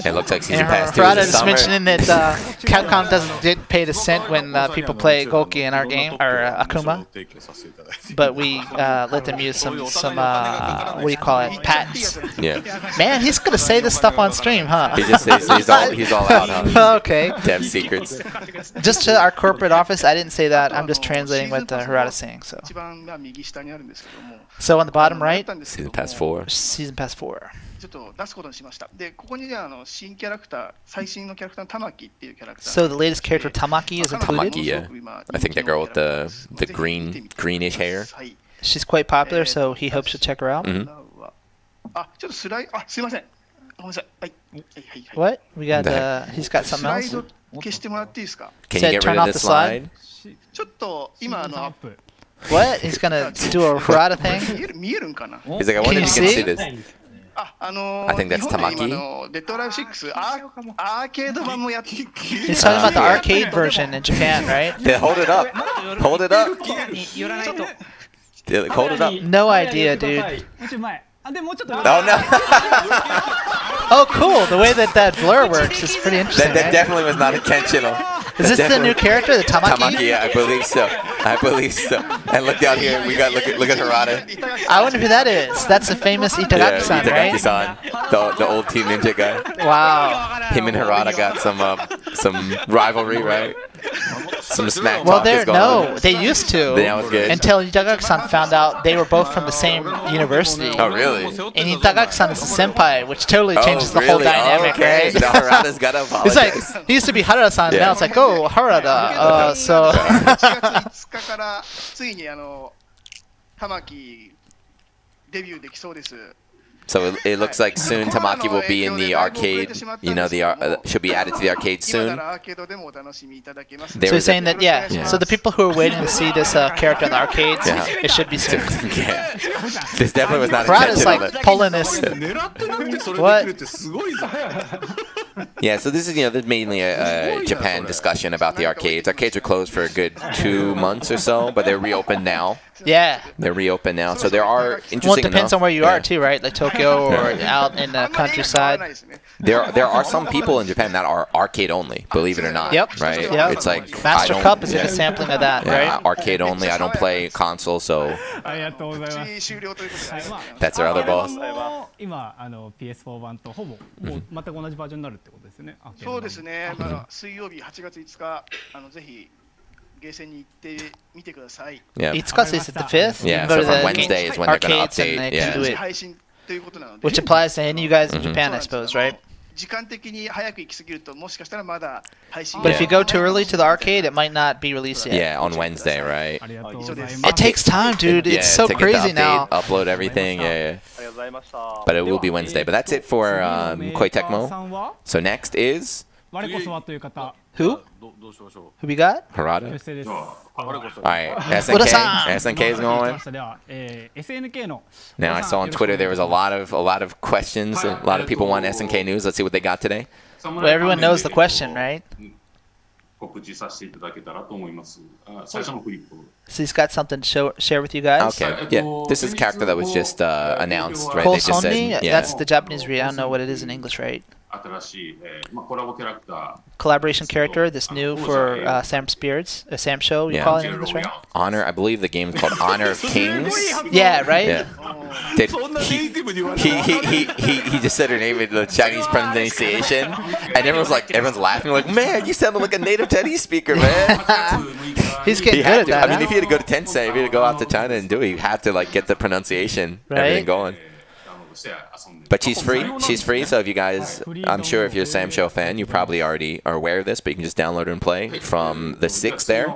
it looks like season pass two. Harada is mentioning that uh, Capcom doesn't pay a cent when uh, people play Goki in our game or uh, Akuma, but we uh, let them use some some uh, what do you call it patents. Yeah, man, he's gonna say this stuff on stream, huh? He just says he's all he's all out, huh? okay. Dev secrets. Just to our corporate office, I didn't say that. I'm just translating what uh, Harada's saying. So, 一番まあ右下にあるんですけども so on the bottom right, Season Pass 4. Season Pass 4. ちょっと出すことにしましたでここにねあの新キャラクター最新のキャラクターの玉木っていうキャラクター So the latest character Tamaki is included. Tamaki, yeah. I think that girl with the the green greenish hair. She's quite popular, so he hopes to check her out. Mhm. あちょっとスライあすいませんごめんなさいはいはいはいはい What? We got uh, he's got ス something ライ else. ド消してもらっていいですか Can you get Said turn rid of off the the slide. slide? ちょっと今あの What? He's gonna do a Harada 見え thing? る見えるんかな He's like, I Can wonder you if you can see? see this. ああの I think that's 日本で Tamaki. 今のデッドライブ6アーアーケード版もやって He's talking about the arcade version in Japan, right? Yeah, hold it up. Hold it up. 寄らないと Yeah, Hold it up. No idea, dude. Oh no! oh cool! The way that that blur works is pretty interesting. That, that right? definitely was not intentional. Is this the new character, the Tamaki? Tamaki, yeah, I believe so. I believe so. And look down here, we got look at look at Harada. I wonder who that is. That's the famous Itagaki-san, yeah, Itagaki-san, right? the, the old Team Ninja guy. Wow. Him and Harada got some uh, some rivalry, right? Some smack Well, talk they're is going no, on. they used to That was good. until Itagaki-san found out they were both from the same university. Oh, really? And Itagaki-san is a senpai, which totally Oh, changes the whole really? dynamic, Okay, right? so now Harada's gotta It's like apologize. he used to be Harada-san, Yeah. now it's like, oh, Harada. Uh, so 8月5日からついにあの玉木デビューできそうです。 so it, it, looks like soon Tamaki will be in the arcade. You know, the uh, uh she'll be added to the arcade soon. There so you're saying that, yeah. yeah, So the people who are waiting to see this uh, character in the arcades, yeah. it should be soon. yeah. This definitely was not Brad is like pulling this. what? yeah, so this is, you know, this mainly a, a Japan discussion about the arcades. Arcades were closed for a good two months or so, but they're reopened now. Yeah. They're reopened now. So there are interesting Well, it depends enough, on where you yeah. are too, right? Like Tokyo or out in the countryside. There there are some people in Japan that are arcade only, believe it or not. Yep. Right? Yep. It's like Master Cup is yeah. a sampling of that, yeah, right? Arcade only. I don't play console, so That's our other boss. 今あの PS4 版とほぼもう全く同じバージョンになるってことですね。そうですね。まあ水曜日8月5日あのぜひ Yeah. Itsuka is it the fifth? Yeah, You can go so to from the Wednesday is when they're gonna arcades and they update, can do it. 配信ということなので、 Which applies to any of you guys in Mhm. Japan, I suppose, right? 時間的に早く行き過ぎると、もしかしたらまだ配信 But if you go too early to the arcade, it might not be released yet. Yeah, on Wednesday, right? It takes time, dude. Yeah, It's so to get the crazy now. update, Upload everything. Yeah, yeah. But it will be Wednesday. But that's it for um, Koi Tecmo. So next is 我こそはという方。 Who? Who we got? Harada? Alright, SNK. SNK is going. Now I saw on Twitter there was a lot of a lot of questions. A lot of people want SNK news. Let's see what they got today. Well, everyone knows the question, right? So he's got something to show, share with you guys. Okay, yeah. This is character that was just uh, announced, right? Kosoni? Said, yeah. That's the Japanese read. I don't know what it is in English, right? collaboration character that's new for uh, Sam Spirits, a SamSho, you yeah. call it in English, right? Honor, I believe the game called Honor of Kings. yeah, right? Yeah. Did, he, he, he, he, he, just said her name in the Chinese pronunciation, and everyone's like, everyone's laughing, like, man, you sounded like a native Chinese speaker, man. He's getting he good at to. that. I mean, if you had to go to Tencent, if you had to go out to China and do it, you have to like get the pronunciation, right? everything going. But she's free. She's free. So if you guys, I'm sure if you're a SamSho fan, you probably already are aware of this. But you can just download her and play from the six there.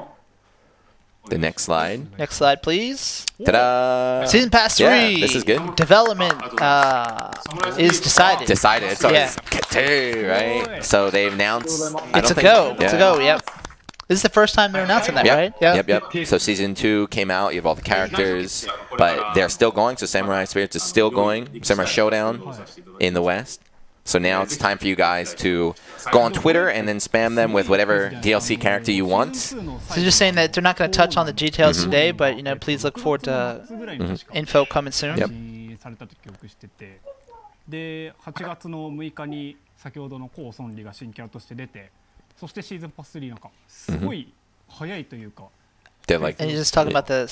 The next slide. Next slide, please. Ta-da! Season Pass 3. Yeah, this is good. Development uh, is decided. Decided. So Yeah. it's Kate, right? So they announced. I It's don't a think- go. It's a go, yep. This is the first time they're announcing that, yep. right? Yeah. Yep, yep. So season two came out. You have all the characters, but they're still going. So Samurai Spirits is still going. Samurai Shodown in the West. So now it's time for you guys to go on Twitter and then spam them with whatever DLC character you want. So just saying that they're not going to touch on the details mm -hmm. today, but you know, please look forward to mm -hmm. info coming soon. Yep. そしてシーズンパス3なんかすごい早いというか、 They're like, And you're just talking about the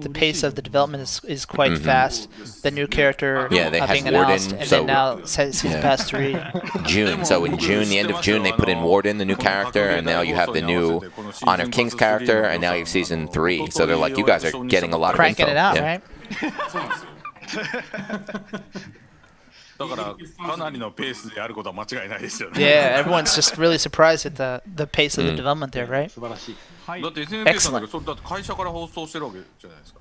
the pace of the development is, is quite Mhm. fast. The new character Yeah, they uh, have being announced, Warden, and so- then now se- season Yeah. pass three. June. So in June, the end of June, they put in Warden, the new character, and now you have the new Honor King's character, and now you have season three. So they're like, you guys are getting a lot of Cranking info. it out, Yeah. right? だからかなりのペースでやることは間違いないですよね。 Yeah, everyone's just really surprised at the the pace of the Mm. development there, right? だって SNK さんだ Excellent. けどそれだって会社から放送してるわけじゃないですか。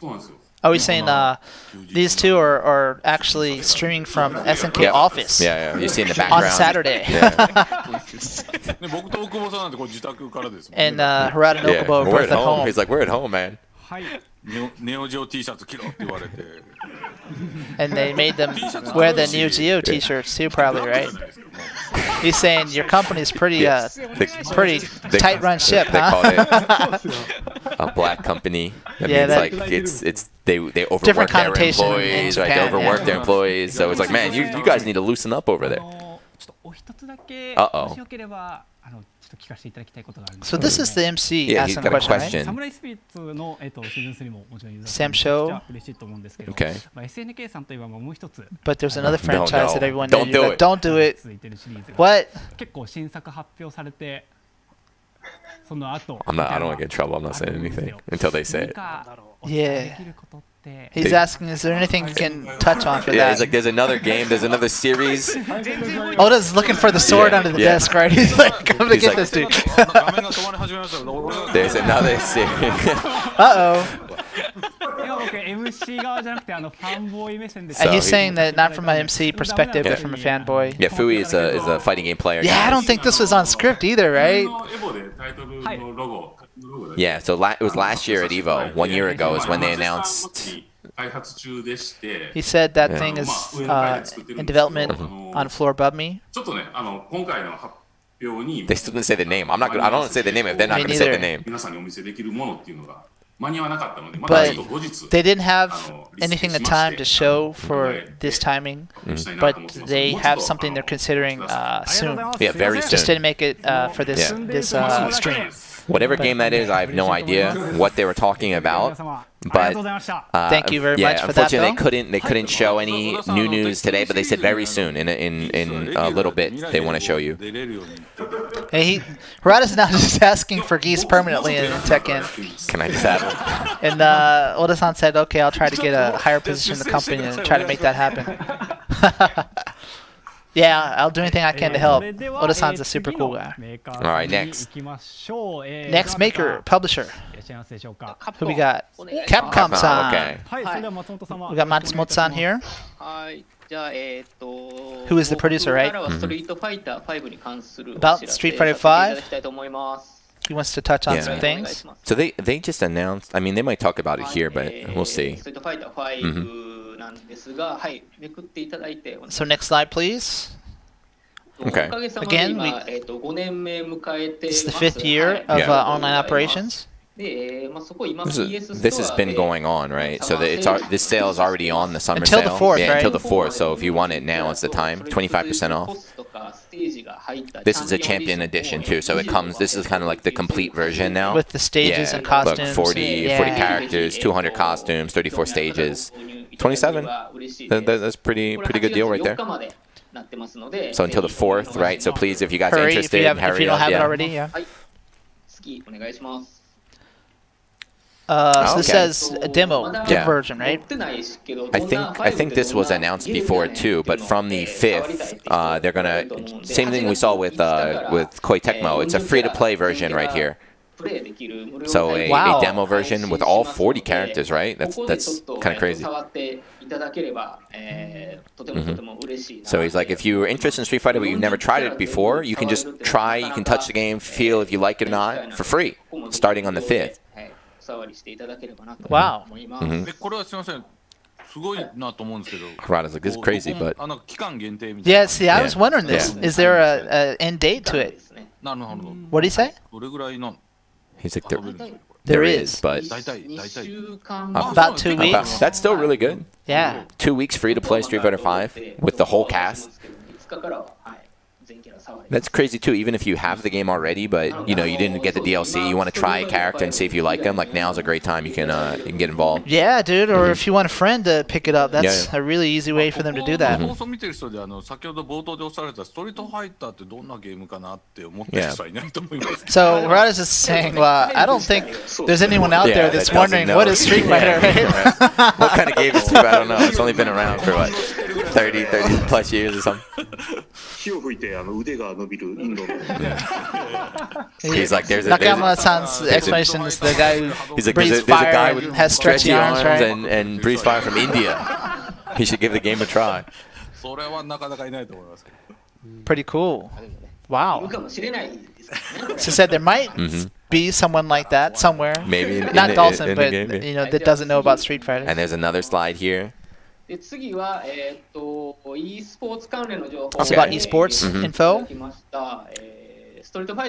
そうなんですよ。 Are we saying uh, these two are, are actually streaming from SNK Yeah. office? Yeah, yeah. You see in the On background. Saturday. Yeah. ね僕と大久保さんなんてこう自宅からですもん And uh, Harada and Yeah, Okubo are we're both at at home. home. He's like, we're at home, man. ネオネオジオ T シャツ着ろって言われて And they made them wear the Neo Geo T-shirts too, probably, right? He's saying your company's pretty, uh, They- pretty they- tight-run ship, they huh? call it a black company. That Yeah, means that- like it's it's they they overwork Different their connotation in employees, right? They overwork yeah. their employees. So it's like, man, you you guys need to loosen up over there. お一 so this is the MC yeah, asking a question, question, right? Sam Show. Okay. But there's another franchise no, that everyone Don't do it. Don't do it. What? I'm not, I don't want to get in trouble. I'm not saying anything until they say it. Yeah. He's asking, is there anything you can touch on for yeah, that? Yeah, he's like, there's another game, there's another series. Oh, Oda's looking for the sword yeah, under the yeah. desk, right? He's like, I'm to get like, this dude. there's another series. Uh-oh. and he's saying that not from an MC perspective, but from a fanboy. Yeah, Fui is a, is a fighting game player. Yeah, I don't think this was on script either, right? Yeah, so la- it was last year at EVO, one year ago, is when they announced. He said that yeah. thing is uh, in development mm-hmm. on floor above me. They still didn't say the name. I'm not. Gonna, I don't say the name if they're not going to say the name. But they didn't have anything the time to show for this timing, mm-hmm. but they have something they're considering uh, soon. Yeah, very soon. Just didn't make it uh, for this yeah. this uh, stream whatever game that is, I have no idea what they were talking about. But uh, thank you very yeah, much for unfortunately They couldn't they couldn't show any new news today, but they said very soon in a, in in a little bit they want to show you. Hey, he, is now just asking for Geese permanently in Tekken. Can I just have? And uh, Oda-san said, "Okay, I'll try to get a higher position in the company and try to make that happen." Yeah, I'll do anything I can to help. Eh, eh, Oda-san's a eh, super cool guy. Alright, next. Next maker, publisher. Uh, Who we got? Capcom-san. Okay. We got Matsumoto-san here. Who is the producer, right? About Street Fighter 5? he wants to touch on yeah. some things. So they they just announced. I mean, they might talk about it here, but we'll see. Mm -hmm. なんですが、はい、めくっていただいて。So next slide, please. Okay. Again, we, it's the fifth year of uh, online operations. This, is, this has been going on, right? So the, it's this sale is already on the summer until sale. Until the fourth, yeah, right? Until the fourth. So if you want it now, it's the time. Twenty-five percent off. This is a champion edition too, so it comes. This is kind of like the complete version now. With the stages yeah, and costumes. Look, 40, yeah. 40 characters, 200 costumes, 34 stages. 27. That, that's pretty pretty good deal right there. So until the 4th, right? So please, if you guys hurry, are interested, if you, have, hurry if you don't up, have yeah. it already, yeah. Uh, so oh, okay. this says demo, demo yeah. version, right? I think I think this was announced before too, but from the fifth, uh, they're gonna same thing we saw with uh, with Koei Tecmo. It's a free-to-play version right here. So a, wow. a, demo version with all 40 characters, right? That's that's kind of crazy. Mm-hmm. So he's like, if you are interested in Street Fighter but you've never tried it before, you can just try, you can touch the game, feel if you like it or not, for free, starting on the 5th. Wow. Mm-hmm. すごいなと思うんですけど。Harada's like, this is crazy, but. Yeah, see, I was wondering this. Yeah. Is there a, end date to it? What do you say? He's like, there, there is, but about two weeks. About, that's still really good. Yeah. Two weeks free to play Street Fighter V with the whole cast. That's crazy too. Even if you have the game already, but you know you didn't get the DLC, you want to try a character and see if you like them. Like now's a great time you can uh, you can get involved. Yeah, dude. Or mm -hmm. if you want a friend to pick it up, that's yeah, yeah. a really easy way for them to do that. Mm -hmm. Yeah. So Rodas is saying, well, I don't think there's anyone out yeah, there that's that wondering know. what is Street Fighter. Right? what kind of game is it? I don't know. It's only been around for what 30, 30 plus years or something. 火を吹いてあの腕が伸びるインドの He's like, there's a, there's a- Nakamura-san's explanation is the guy who He's like, there's breathes a, there's a fire guy and with has stretchy arms, right? and, and breathes fire from India. He should give the game a try. それはなかなかいないと思いますけど。 Pretty cool. い Wow. るかもしれないですからね。 So said there might Mhm. be someone like that somewhere. Maybe in- in not the- Dawson, in the but game, yeah. you know that doesn't know about Street Fighter. And there's another slide here. で次は、えーと、と e スポーツ関連の情報を、also about esports info.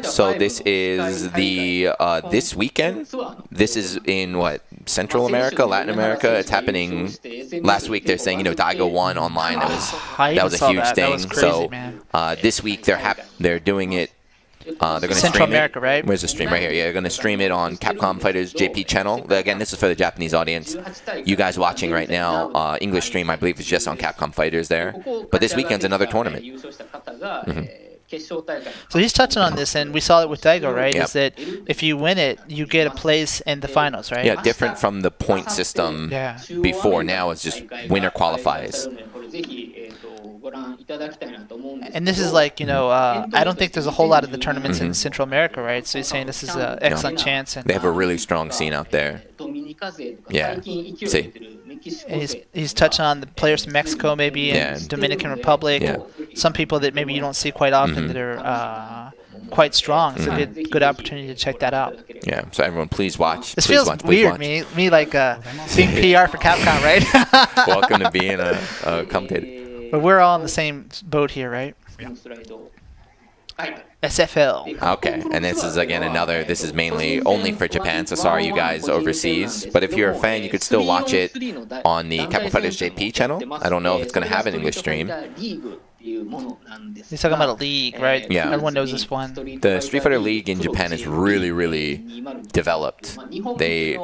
So this is the uh, this weekend. This is in what Central America, Latin America. It's happening. Last week they're saying you know Daigo won online. That was that was a huge thing. so uh, this week they're hap- they're doing it uh, they're going to stream America, it. right? Where's the stream? Right here. Yeah, they're going to stream it on Capcom Fighters JP channel. Again, this is for the Japanese audience. You guys watching right now, uh, English stream, I believe, is just on Capcom Fighters there. But this weekend's another tournament. Mm -hmm. So he's touching on this, and we saw it with Daigo, right? Yep. Is that if you win it, you get a place in the finals, right? Yeah, different from the point system yeah. before. Now it's just winner qualifies. And this is like, you know, uh, I don't think there's a whole lot of the tournaments mm-hmm. in Central America, right? So he's saying this is an excellent yeah. chance. And, they have a really strong scene out there. Yeah. See. He's, he's touching on the players from Mexico, maybe, yeah. and Dominican Republic. Yeah. Some people that maybe you don't see quite often mm-hmm. that are. Uh, quite strong. It's mm-hmm. a good, good opportunity to check that out. Yeah. So everyone, please watch. This please feels watch, weird. Watch. Me, me like uh, being PR for Capcom, right? Welcome to being a, a commentator. But we're all in the same boat here, right? Yeah. SFL. Okay, and this is again another, this is mainly only for Japan, so sorry you guys overseas. But if you're a fan, you could still watch it on the Capcom Fighters JP channel. I don't know if it's going to have an English stream. He's talking about a league, right? Yeah. Everyone knows this one. The Street Fighter League in Japan is really, really developed. They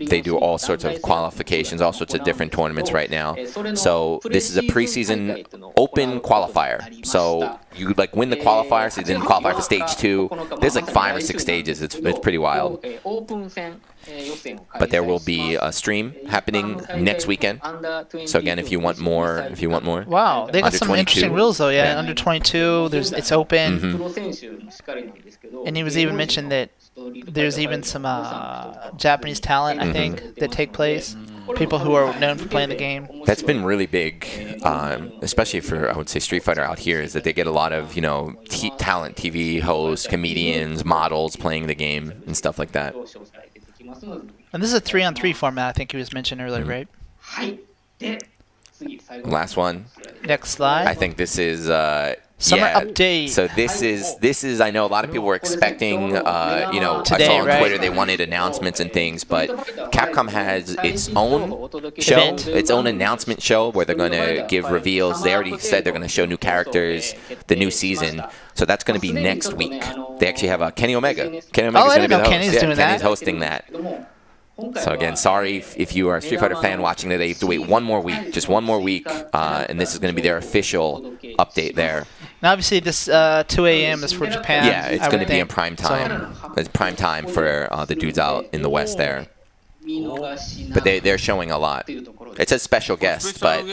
they do all sorts of qualifications, all sorts of different tournaments right now. So this is a preseason open qualifier. So you like win the qualifier, so you didn't qualify for stage two. There's like five or six stages. It's it's pretty wild. But there will be a stream happening next weekend. So again, if you want more, if you want more. Wow, they got some interesting rules though. Yeah, under 22, there's it's open. Mm -hmm. And he was even mentioned that there's even some uh, Japanese talent I mm -hmm. think that take place. Mm-hmm. People who are known for playing the game. That's been really big, um, especially for I would say Street Fighter out here, is that they get a lot of you know talent, TV hosts, comedians, models playing the game and stuff like that. 表彰されてきますので And this is a three-on-three format. I think he was mentioned earlier, Mm-hmm. right? はいで次最後 Last one. Next slide. I think this is uh, Summer yeah. update. So this is this is I know a lot of people were expecting uh, you know Today, I saw on right? Twitter they wanted announcements and things, but Capcom has its own show, Event. its own announcement show where they're going to give reveals. They already said they're going to show new characters, the new season. So that's going to be next week. They actually have a Kenny Omega. Kenny Omega's Oh, I going to be didn't know the host. Kenny's yeah, doing Kenny's that. hosting that. So again, sorry if, if you are a Street Fighter fan watching today. You have to wait one more week, just one more week, uh, and this is going to be their official update there. Now, obviously, this uh, 2 a.m. is for Japan. Yeah, it's going to be in prime time. So. It's prime time for uh, the dudes out in the West there. But they, they're showing a lot. It says special guest, but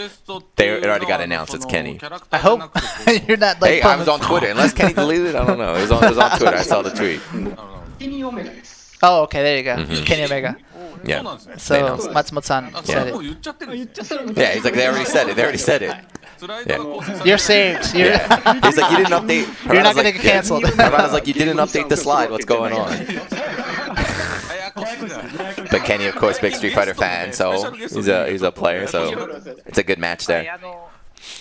they it already got announced. It's Kenny. I hope you're not like. Hey, I was on Twitter. Unless Kenny deleted it, I don't know. It was on, it was on Twitter. I saw the tweet. Oh, okay. There you go. Mm -hmm. Kenny Omega. Yeah. So Matsumoto-san yeah. said it. Yeah, he's like they already said it. They already said it. Yeah. You're saved. You're Yeah. He's like, you didn't update. You're not Harada's gonna get canceled. Yeah. Harada's like, you didn't update the slide. What's going on? But Kenny, of course, big Street Fighter fan, so he's a he's a player, so it's a good match there. Oh,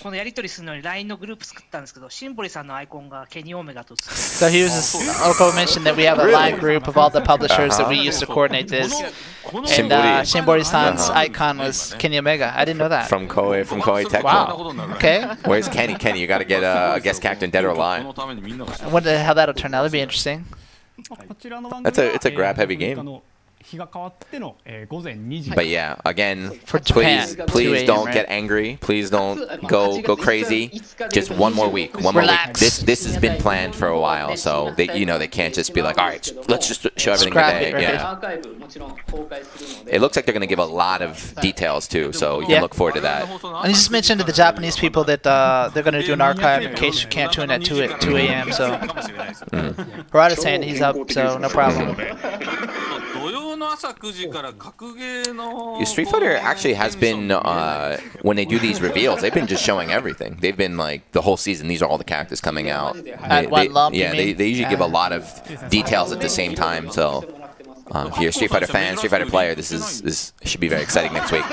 このやり取りするのに LINE のグループ作ったんですけど、シンボリさんのアイコンがケニオメガと。So here's Oko oh. mentioned that we have a LINE group of all the publishers that we used to coordinate this. Oh, and uh, Shimbori san's uh-huh. icon was Kenny Omega. I didn't know that. From Koei, from Koei Tech. Wow. Okay. Where's Kenny? Kenny, you got to get uh, a guest captain dead or alive. I wonder how that'll turn out. That'll be interesting. That's a, it's a grab heavy game. But yeah, again, for please, please don't get angry. Please don't go go crazy. Just one more week, one more week. This this has been planned for a while, so they, you know they can't just be like, all right, let's just show everything today. Yeah. It looks like they're gonna give a lot of details too, so you yeah. can look forward to that. And you just mentioned to the Japanese people that uh, they're gonna do an archive in case you can't tune at two at two a.m. So, mm. Harada's saying he's up, so no problem. Street Fighter actually has been, uh, when they do these reveals, they've been just showing everything. They've been like the whole season. These are all the characters coming out. They, they, yeah, they, they usually give a lot of details at the same time. So um, if you're a Street Fighter fan, Street Fighter player, this is this should be very exciting next week.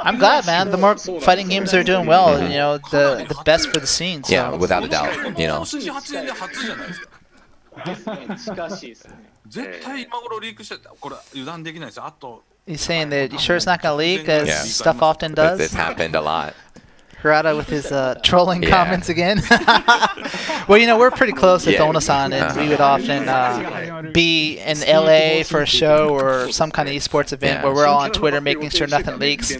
I'm glad, man. The more fighting games are doing well, mm -hmm. you know, the the best for the scene. So. Yeah, without a doubt. You know. He's saying that you sure it's not gonna leak as yeah. stuff often does. This happened a lot. Harada with his uh, trolling yeah. comments again. well, you know, we're pretty close with yeah. Onosan, and uh -huh. we would often uh, be in LA for a show or some kind of esports event yeah. where we're all on Twitter making sure nothing leaks.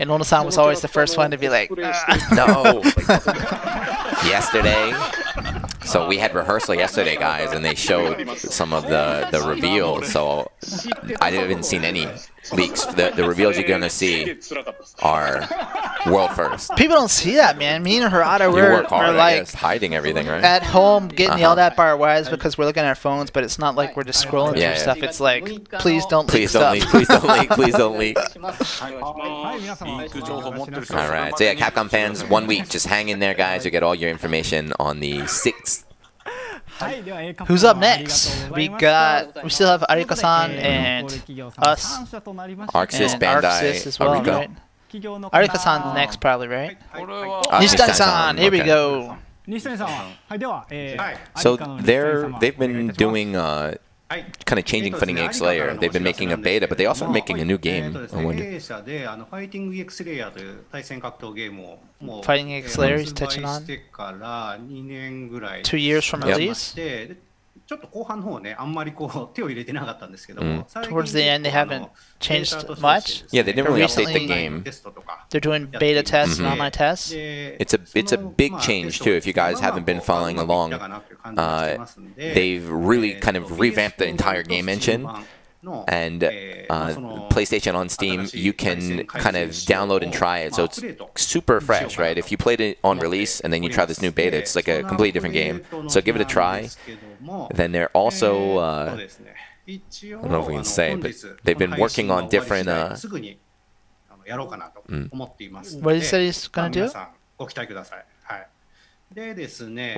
And Onosan was always the first one to be like, no. Yesterday, so we had rehearsal yesterday, guys, and they showed some of the the reveals. So I haven't even seen any leaks. The, the reveals you're going to see are world first. People don't see that, man. Me and Harada, were hard, we're like hiding everything, right? At home, getting uh -huh. yelled uh-huh. at by our wives because we're looking at our phones, but it's not like we're just scrolling yeah, through yeah. stuff. It's like, please don't please leak don't stuff. Leak, please don't leak. Please don't leak. all right. So yeah, Capcom fans, one week. Just hang in there, guys. You get all your information on the 6th Who's up next? We got we still have Arika-san and us. ArcSys Bandai. ArcSys as well, Arika. right? Arika-san next probably, right? Nishitani-san, here we go. So they're they've been doing uh, kind of changing Fighting EX Layer. They've been making a beta, but they also are making a new game. Fighting EX Layer is touching on two years from yep. release. してでちょっと後半の方ねあんまりこう手を入れてなかったんですけども、 Mm. 最近 Towards the end, they 結構あ haven't の changed データとして much. Yeah, they didn't really update the Recently, game. テストとか They're doing beta tests and Mhm. online tests. It's a it's a big change too. If you guys haven't been following along, uh, they've really kind of revamped the entire game engine. And uh, PlayStation on Steam, you can kind of download and try it. So it's super fresh, right? If you played it on release and then you try this new beta, it's like a completely different game. So give it a try. Then they're also, uh, I don't know if we can say, but they've been working on different. Uh, mm. What is that he's going to do?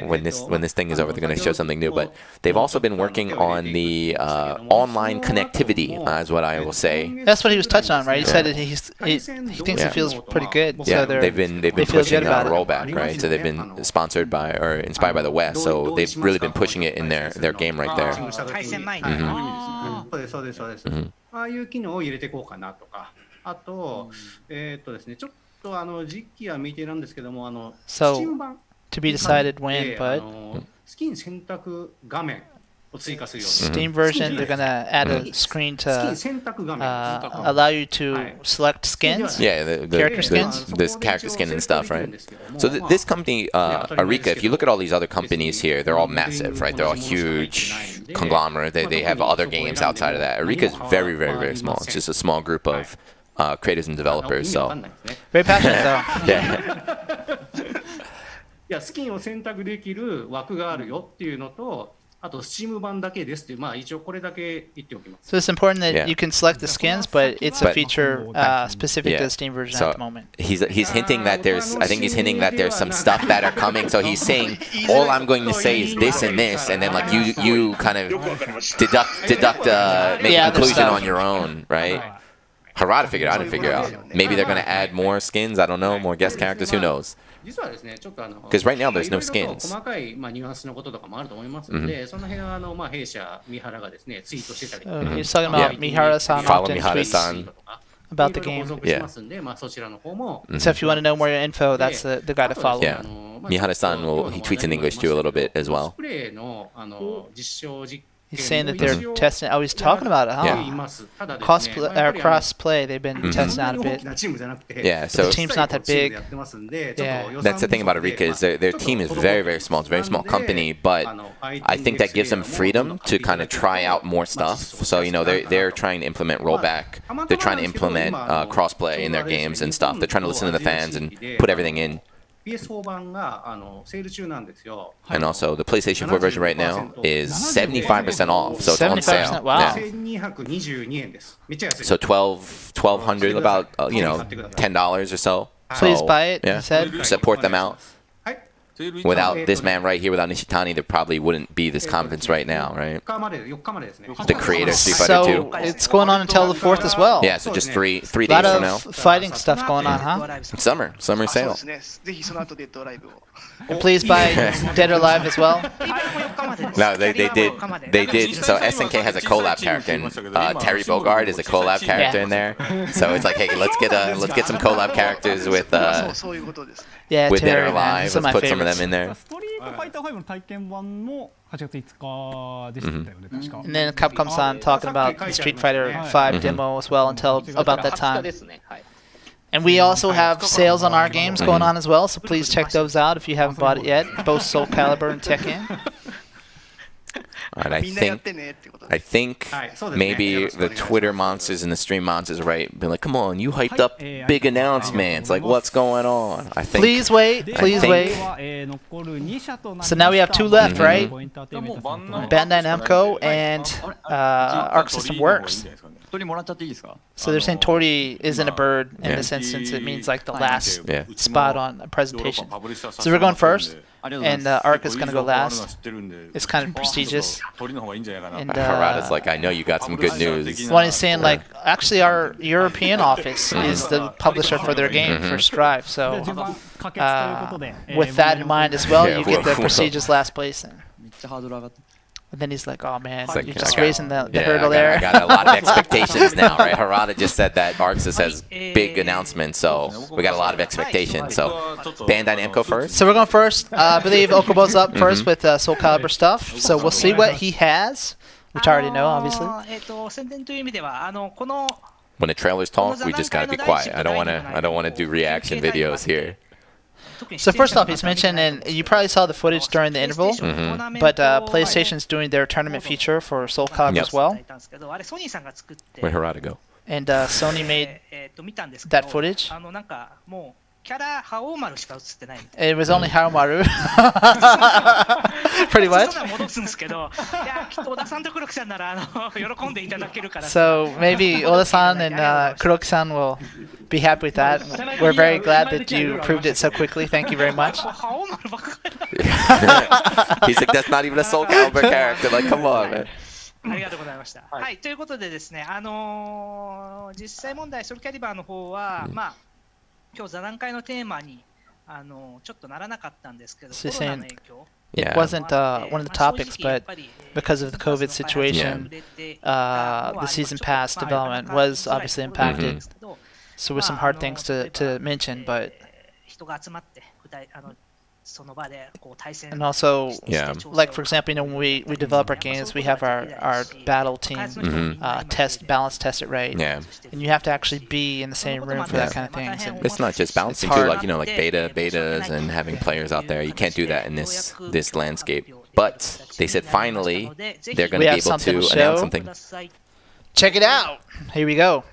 when this when this thing is over, they're going to show something new. But they've also been working on the uh, online connectivity, uh, is what I will say. That's what he was touching on, right? He yeah. said he, he thinks yeah. it feels pretty good. Yeah, so they've been they've been pushing uh, the rollback, right? So they've been sponsored by or inspired by the West. So they've really been pushing it in their their game right there. Mm -hmm. Mm -hmm. So to be decided when, but Steam version, they're gonna add a screen to uh, allow you to select skins, yeah, the, the, character skins, this character skin and stuff, right? So th this company, uh, if you look at all these other companies here, they're all massive, right? They're all huge conglomerate. They they have other games outside of that. Arika is very very very small. It's just a small group of uh, creators and developers. So very passionate though. yeah. いやスキンを選択できる枠があるよっていうのと あと、スチーム版だけですっていう、まあ、一応これだけ言っておきます。 So it's important that Yeah. you can select the skins, but it's a But- feature uh, specific to Yeah. the Steam version So at the moment. he's he's hinting that there's I think he's hinting that there's some stuff that are coming. So he's saying all I'm going to say is this and this, and then like you you kind of deduct deduct uh, make Yeah, a conclusion there's on your own, right? Harada figured I didn't figure out. Maybe they're gonna add more skins. I don't know, more guest characters. Who knows? 実はですね、ちょっとあの、 'Cause right now there's no いろいろと skins. 細かい、まあ、ニュアンスのこととかもあると思いますので、その辺はあの、まあ、弊社、三原がですね、ツイートしてたりとか Uh, he's talking about Mihara-san Follow often Mihara-san. tweets about the いろいろ game. と補足しますんで、まあ、そちらの方も、 So if you want to know more info, that's the, the guy to follow. Yeah, Mihara-san will he tweets in English too a little bit as well. プレイのあの実証実 He's saying that they're testing. Oh, he's talking about it, huh? Yeah. Cosplay or cross play. They've been Mhm. testing out a bit. Yeah, But so the team's not that big. Yeah. That's the thing about Arika is their, their team is very very small. It's a very small company, but I think that gives them freedom to kind of try out more stuff. So you know they're they're trying to implement rollback. They're trying to implement uh, crossplay in their games and stuff. They're trying to listen to the fans and put everything in. And also, the PlayStation 4 version right now is 75% off, so it's on sale. Wow. Yeah. So 12, 1200 about, uh, you know, $10 or so. Please buy it yeah. Support them out without this man right here, without Nishitani, there probably wouldn't be this conference right now, right? The creator Street Fighter so it's going on until the fourth as well. Yeah, so just three three days from now. fighting stuff going on, huh? Summer, summer sale. And please buy Dead or Alive as well. No, they, they did. They did. So SNK has a collab character, and uh, Terry Bogard is a collab character in there. So it's like, hey, let's get a let's get some collab characters with uh, yeah, with Dead or Alive. Let's put some of them in there. Mm -hmm. And then Capcom-san talking about the Street Fighter 5 mm-hmm. demo as well, until about that time. And we also have sales on our games going on as well, so please check those out if you haven't bought it yet. Both Soul Calibur and Tekken. and I think I think maybe the Twitter monsters and the stream monsters, right? Be like, come on, you hyped up big announcements. Like, what's going on? I think. Please wait. Please wait. So now we have two left, mm -hmm. right? Bandai Namco and uh, Arc System Works. So they're saying Tori isn't a bird in yeah. this instance. It means like the last yeah. spot on a presentation. So we're going first, and uh, Arc is going to go last. It's kind of prestigious. And, uh, Harada's like, I know you got some good news. One is saying, like, actually, our European office mm-hmm. is the publisher for their game, mm -hmm. for mm-hmm. Strive. So, uh, with that in mind as well, you get the prestigious last place. And then he's like, "Oh man, like, you're just raising the, the yeah, hurdle I got, there." I got a lot of expectations now, right? Harada just said that ArcSys has big announcements, so we got a lot of expectations. So Bandai Namco first. So we're going first. Uh, I believe Okubo's up 1st mm -hmm. with uh, Soul Calibur stuff. So we'll see what he has, which I already know, obviously. When the trailer's talk, we just gotta be quiet. I don't wanna. I don't wanna do reaction videos here. So first off, he's mentioned, and you probably saw the footage during the interval, mm -hmm. but uh, PlayStation's doing their tournament feature for Soul Calibur as well. Where Harada go? And uh, Sony made eh, eh, that footage. キャラ覇王丸しか映ってないみたい It was only Harumaru, な pretty そ much. したら戻すんですけどいやきっと小田さんと黒木さんならあの喜んでいただけるから So maybe Oda-san and uh, Kuroki-san will be happy with that. We're very glad that you proved it so quickly. Thank you very much. He's like, that's not even a Soul Calibur character. Like, come on, man. ありがとうございました。はい、ということでですね、あのー実際問題、ソルキャリバーの方は、まあ、今日座談会のテーマに、あのーちょっとならなかったんですけど、 So コ you're ロナの saying 影響 it Yeah. wasn't uh, one of the topics, but because of the COVID situation, uh, the season pass development was obviously impacted. So with some hard things to, to mention, but 人が集まって、具体あのその場でこう対戦 and also, Yeah. like for example, you know, when we, we develop our games, we have our, our battle team Mhm. uh, test balance test it right, Yeah. and you have to actually be in the same room for that kind of things. And It's not just balancing too, like you know, like beta, betas, and having players out there. You can't do that in this this landscape. But they said finally they're going to be able to to announce something. Check it out. Here we go.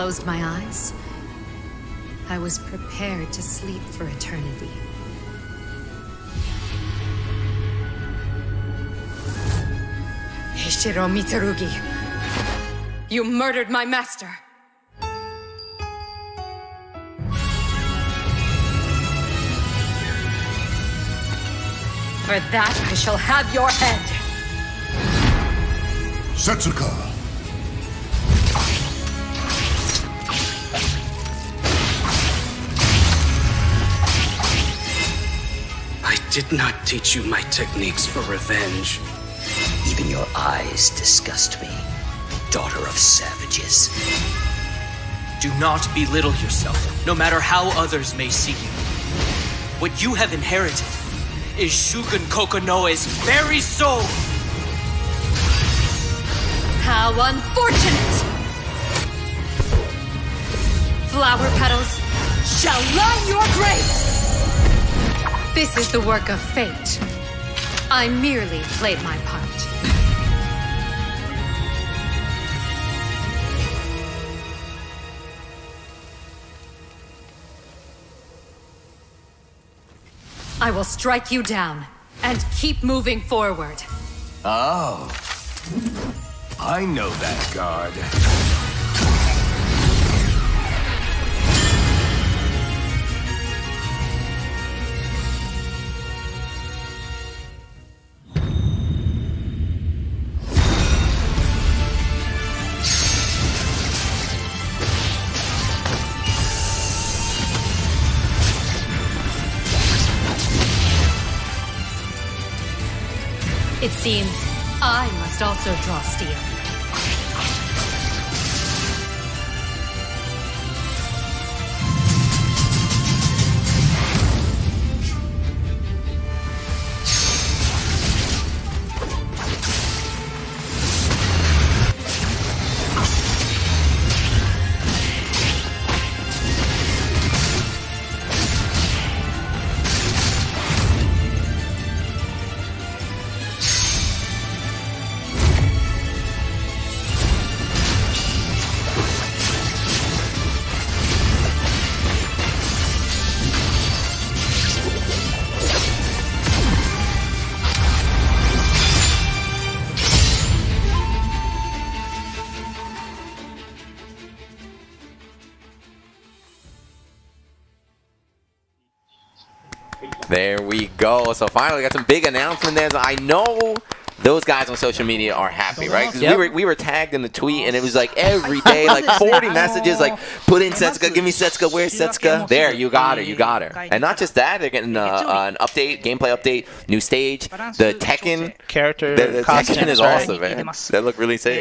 Closed my eyes, I was prepared to sleep for eternity. Heishiro Mitsurugi, you murdered my master. For that, I shall have your head. Setsuka. I did not teach you my techniques for revenge. Even your eyes disgust me, daughter of savages. Do not belittle yourself, no matter how others may see you. What you have inherited is Shugun Kokonoe's very soul. How unfortunate! Flower petals shall line your grave! This is the work of fate. I merely played my part. I will strike you down and keep moving forward. Oh. I know that guard. It seems I must also draw steel. Go. So finally, got some big announcement there. I know those guys on social media are happy, right? Because Yep. we were we were tagged in the tweet, and it was like every day, like 40 messages, like put in Setsuka, give me Setsuka, where's Setsuka? There, you got her, you got her. And not just that, they're getting uh, uh, an update, gameplay update, new stage. The Tekken character the, the Tekken costumes, is right? awesome, man. They look really sick.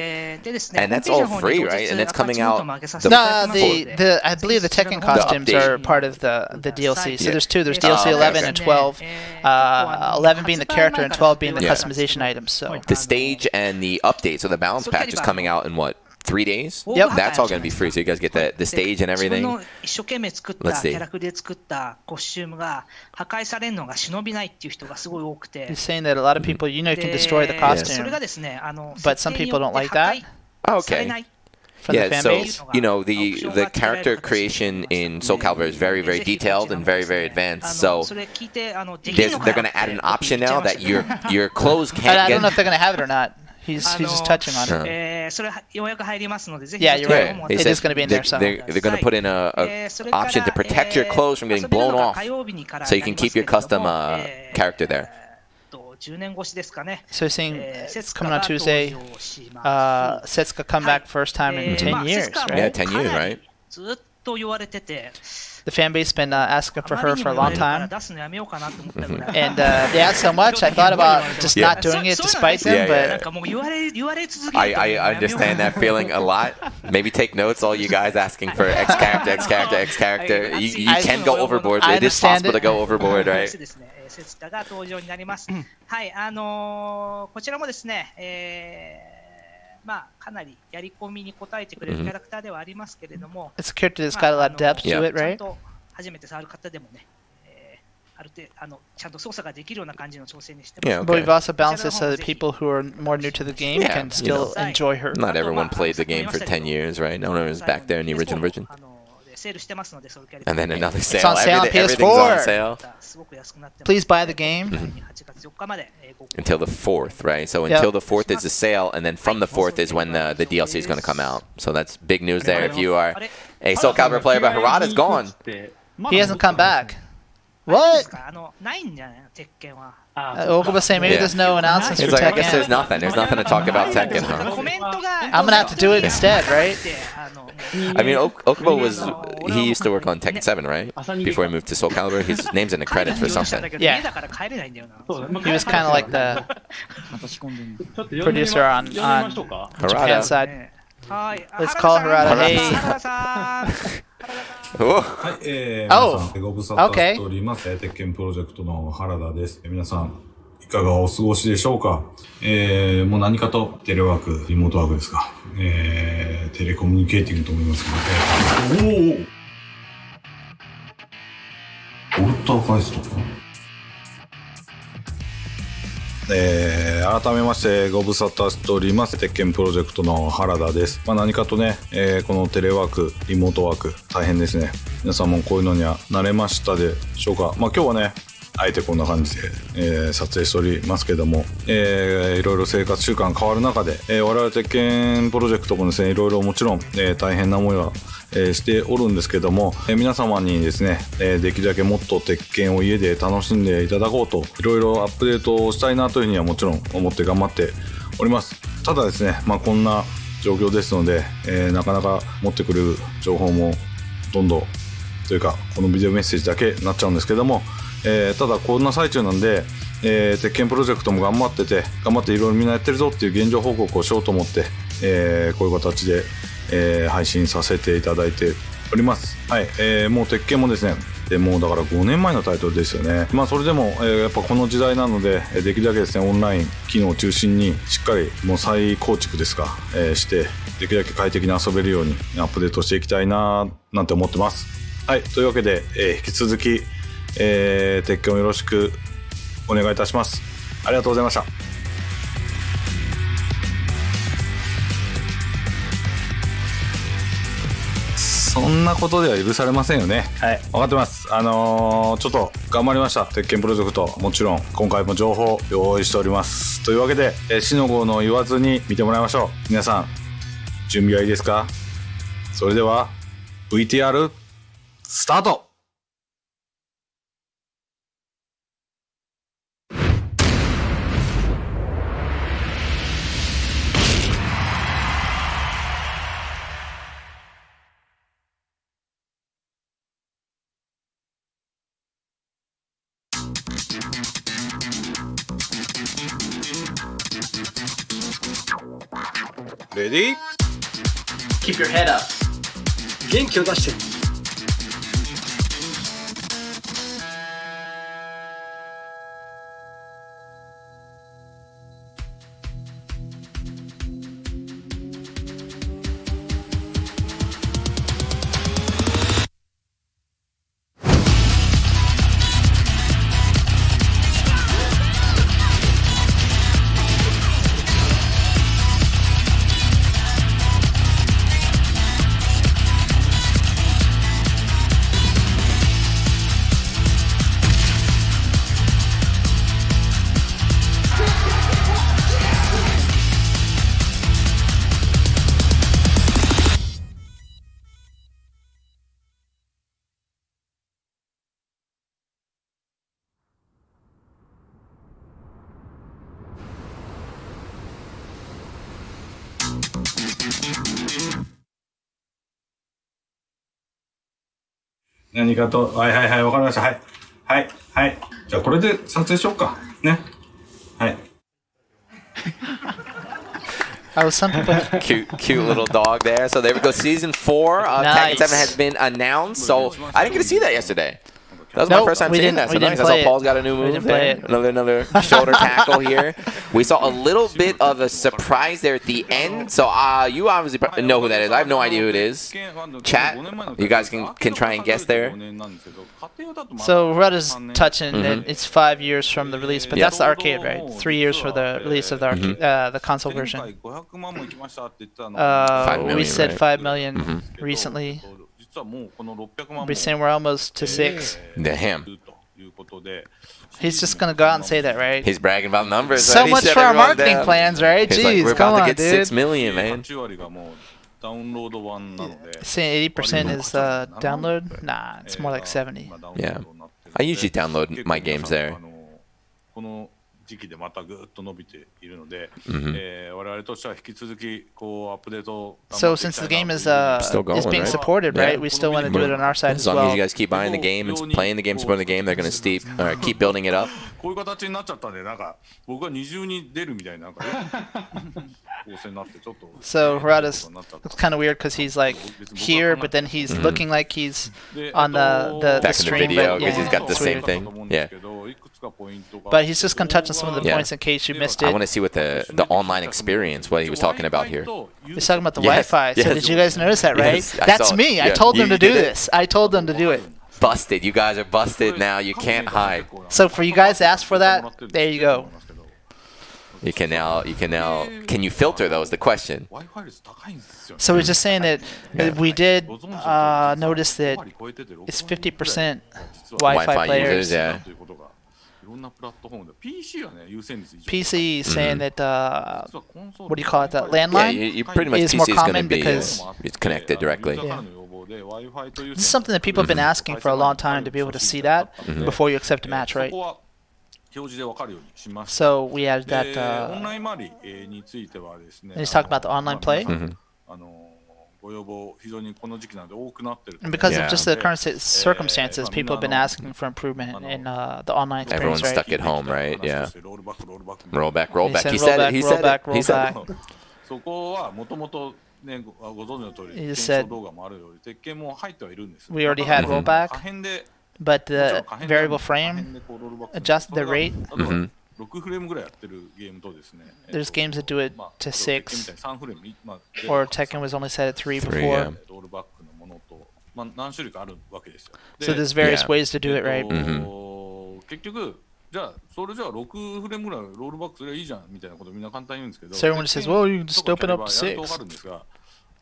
And that's all free, right? And it's coming out. The, no, the, the I believe the Tekken costumes update. are part of the the DLC. So Yeah. there's two. There's Oh, DLC okay, 11 okay. and 12. Uh, 11 being the character and 12 being the Yeah. customization items. So the stage and the update, so the balance patch is coming out in what three days? Yep. That's all going to be free. So you guys get the, the stage and everything. Let's see. He's saying that a lot of people, you know, can destroy the costume. Yes. But some people don't like that. Okay yeah, so base. you know the the character creation in Soul Calibur is very very detailed and very very advanced. So they're going to add an option now that your your clothes can't. I don't know if they're going to have it or not. He's, he's just touching on it. Yeah, you're right. They it is going to be in they're. They're, they're going to put in a, option to protect your clothes from getting blown off, so you can keep your custom uh, character there. So he's saying eh, uh, it's coming on Tuesday. Uh, Setsuka come back first time in eh, 10 years, right? Yeah, 10 years, right? The fan base been uh, asking for her for a long time, and uh, they asked so much. I thought about just yeah. not doing it despite them, yeah, yeah, but I, I understand that feeling a lot. Maybe take notes, all you guys asking for X character, X character, X character. You, you can go overboard. It is possible it. to go overboard, right? セツタが登場になります。はい、あのーこちらもですね、えーまあ、かなりやり込みに応えてくれるキャラクターではありますけれども、it's a character that's got a lot of depth まあ to it, ちゃん right? と初めて触る方でもね、えーある程度あのちゃんと操作ができるような感じの調整にして Yeah, ます。But we've also balanced it so that people who are more new to the game Yeah, can you still know, enjoy her. Not everyone played the game for 10 years, right? No one was back there in the original version. And then another sale. It's on sale on PS4. Everything's on sale. Please buy the game. 8月4日まで。Until the 4th, right? So until the 4th is the sale, and then from the 4th is when the, the DLC is going to come out. So that's big news there if you are a Soul Calibur player, but Harada's gone. He hasn't come back. What? Uh, Okubo saying maybe yeah. there's no announcements for like, Tekken. I guess there's nothing. There's nothing to talk about Tekken, huh? I'm gonna have to do it instead, right? I mean, ok Okubo was he used to work on Tekken 7, right? Before he moved to Soul Calibur, his name's in the credits for something. Yeah. He was kind of like the producer on on Japan side. Let's call Harada. Hey. はい、えー、Oh, 皆さん、ご無沙汰しております。えー鉄拳プロジェクトの原田です。えー皆さん、いかがお過ごしでしょうか？えー、もう何かとテレワーク、リモートワークですか？えー、テレコミュニケーティングと思いますけど、えー、おおオルターガイストか？えー改めましてご無沙汰しております鉄拳プロジェクトの原田です、まあ、何かとね、えーこのテレワークリモートワーク大変ですね。皆さんもこういうのには慣れましたでしょうか？まあ今日はねあえてこんな感じで、えー撮影しておりますけども、えーいろいろ生活習慣変わる中で、えー我々鉄拳プロジェクトもですねいろいろもちろん、えー大変な思いはえーしておるんですけども、えー皆様にですね、えーできるだけもっと鉄拳を家で楽しんでいただこうといろいろアップデートをしたいなというふうにはもちろん思って頑張っております。ただですね、まあ、こんな状況ですので、えーなかなか持ってくる情報もほとんどんというかこのビデオメッセージだけになっちゃうんですけども、えーただこんな最中なんで、えー鉄拳プロジェクトも頑張ってて頑張っていろいろみんなやってるぞっていう現状報告をしようと思って、えーこういう形で、えー配信させていただいております。はい、えーもう鉄拳もですねでもうだから5年前のタイトルですよね。まあそれでも、えーやっぱこの時代なのでできるだけですねオンライン機能を中心にしっかりもう再構築ですか、えーしてできるだけ快適に遊べるようにアップデートしていきたいななんて思ってます。はい。というわけで、えー引き続き、えー鉄拳をよろしくお願いいたしますありがとうございましたそんなことでは許されませんよね。はい。分かってます。あのーちょっと頑張りました。鉄拳プロジェクト。もちろん、今回も情報用意しております。というわけで、えー、死の号の言わずに見てもらいましょう。皆さん、準備はいいですか？それでは、VTR、スタート レディー Keep your head up. 元気を出して 何かと、はいはいはい、わかりました。はい。はい、はい。じゃあこれで撮影しようか。ね。はい。Oh, some people. cute, cute little dog there. So there we go. Season four of Tekken Nice. 7 has been announced. So I didn't get to see that yesterday. That was my first time seeing that. So we nice. didn't I saw play it. Paul's got a new We move didn't play there. it. Another another shoulder tackle here. We saw a little bit of a surprise there at the end. So uh, you obviously know who that is. I have no idea who it is. Chat, you guys can can try and guess there. So Rutta's touching Mhm. it. It's five years from the release, but Yeah. that's the arcade, right? Three years for the release of the arcade, Mhm. uh, the console version. Uh, Five we said right? five million Mhm. recently. We're saying we're almost to six. Damn. He's just gonna go out and say that, right? He's bragging about numbers. So right? Much for our marketing down. plans, right? He's like, Jeez, we're come about on, to get dude. six million, man. Saying eighty percent is uh, download? Nah, it's more like seventy. Yeah. I usually download my games there. この時期でまたぐっと伸びているので、 Mhm. えー我々としては引き続きこうアップデートを So since the game is uh Still going, is being right? supported, Yeah. right? We still want to do it on our side As as long as well. you guys keep buying the game and playing the game, supporting the game, they're gonna keep uh, keep building it up. こういう形になっちゃったんでなんか僕は二重に出るみたいななんか構成になってちょっと So Harada's looks kind of weird because he's like here, but then he's looking like he's on the the, the Back in the stream. video but, because yeah, he's got the it's same weird. thing. Yeah. But he's just gonna touch on some of the Yeah. points in case you missed it. I want to see what the the online experience, what he was talking about here. He's talking about the Yes, Wi-Fi. So yes. did you guys notice that, right? Yes, That's saw it. me. I told You- them to do did it. this. I told them to do it. Busted. You guys are busted now. You can't hide. So for you guys to ask for that, there you go. You can now. You can now. Can you filter though? Is the question. So we're just saying that Yeah. we did uh, notice that it's 50% Wi-Fi, Wi-Fi players. users, yeah. いろんなプラットフォームで PC はね優先率 PC saying Mhm. that uh, what do you call it? The Yeah, landline you, you pretty much is more PC is going to common be uh, because it's connected directly. Yeah. this is something that people have been asking for a long time to be able to see that Mhm. before you accept a match, right? そこは表示で分かるようにしました So we added で that. オン Uh, ライン周りえーについてはですね and he's talking about the あの online play. まあ Because yeah. of just the current eh, circumstances, eh, people have been asking for improvement in uh, the online experience. Everyone's right? stuck at home, right? Yeah. Roll back, roll back. He said it. He said it. He said it. He said we already had mm-hmm. rollback, but the variable frame adjust the rate. Mm -hmm. 6フレームぐらいやってるゲームとですね There's games that do it to 鉄拳みたい six, に3フレームいまあ or Tekken was only set at three Three, before. yeah. ロールバックのものとまあ何種類かあるわけですよ So there's various Yeah. ways to do it, え right? っと結局じゃあそれじゃあ6フレームぐらいロールバックすればいいじゃんみたいなことみんな簡単に言うんですけど So everyone says, well, you can just とか open up to やると six. わかるんですが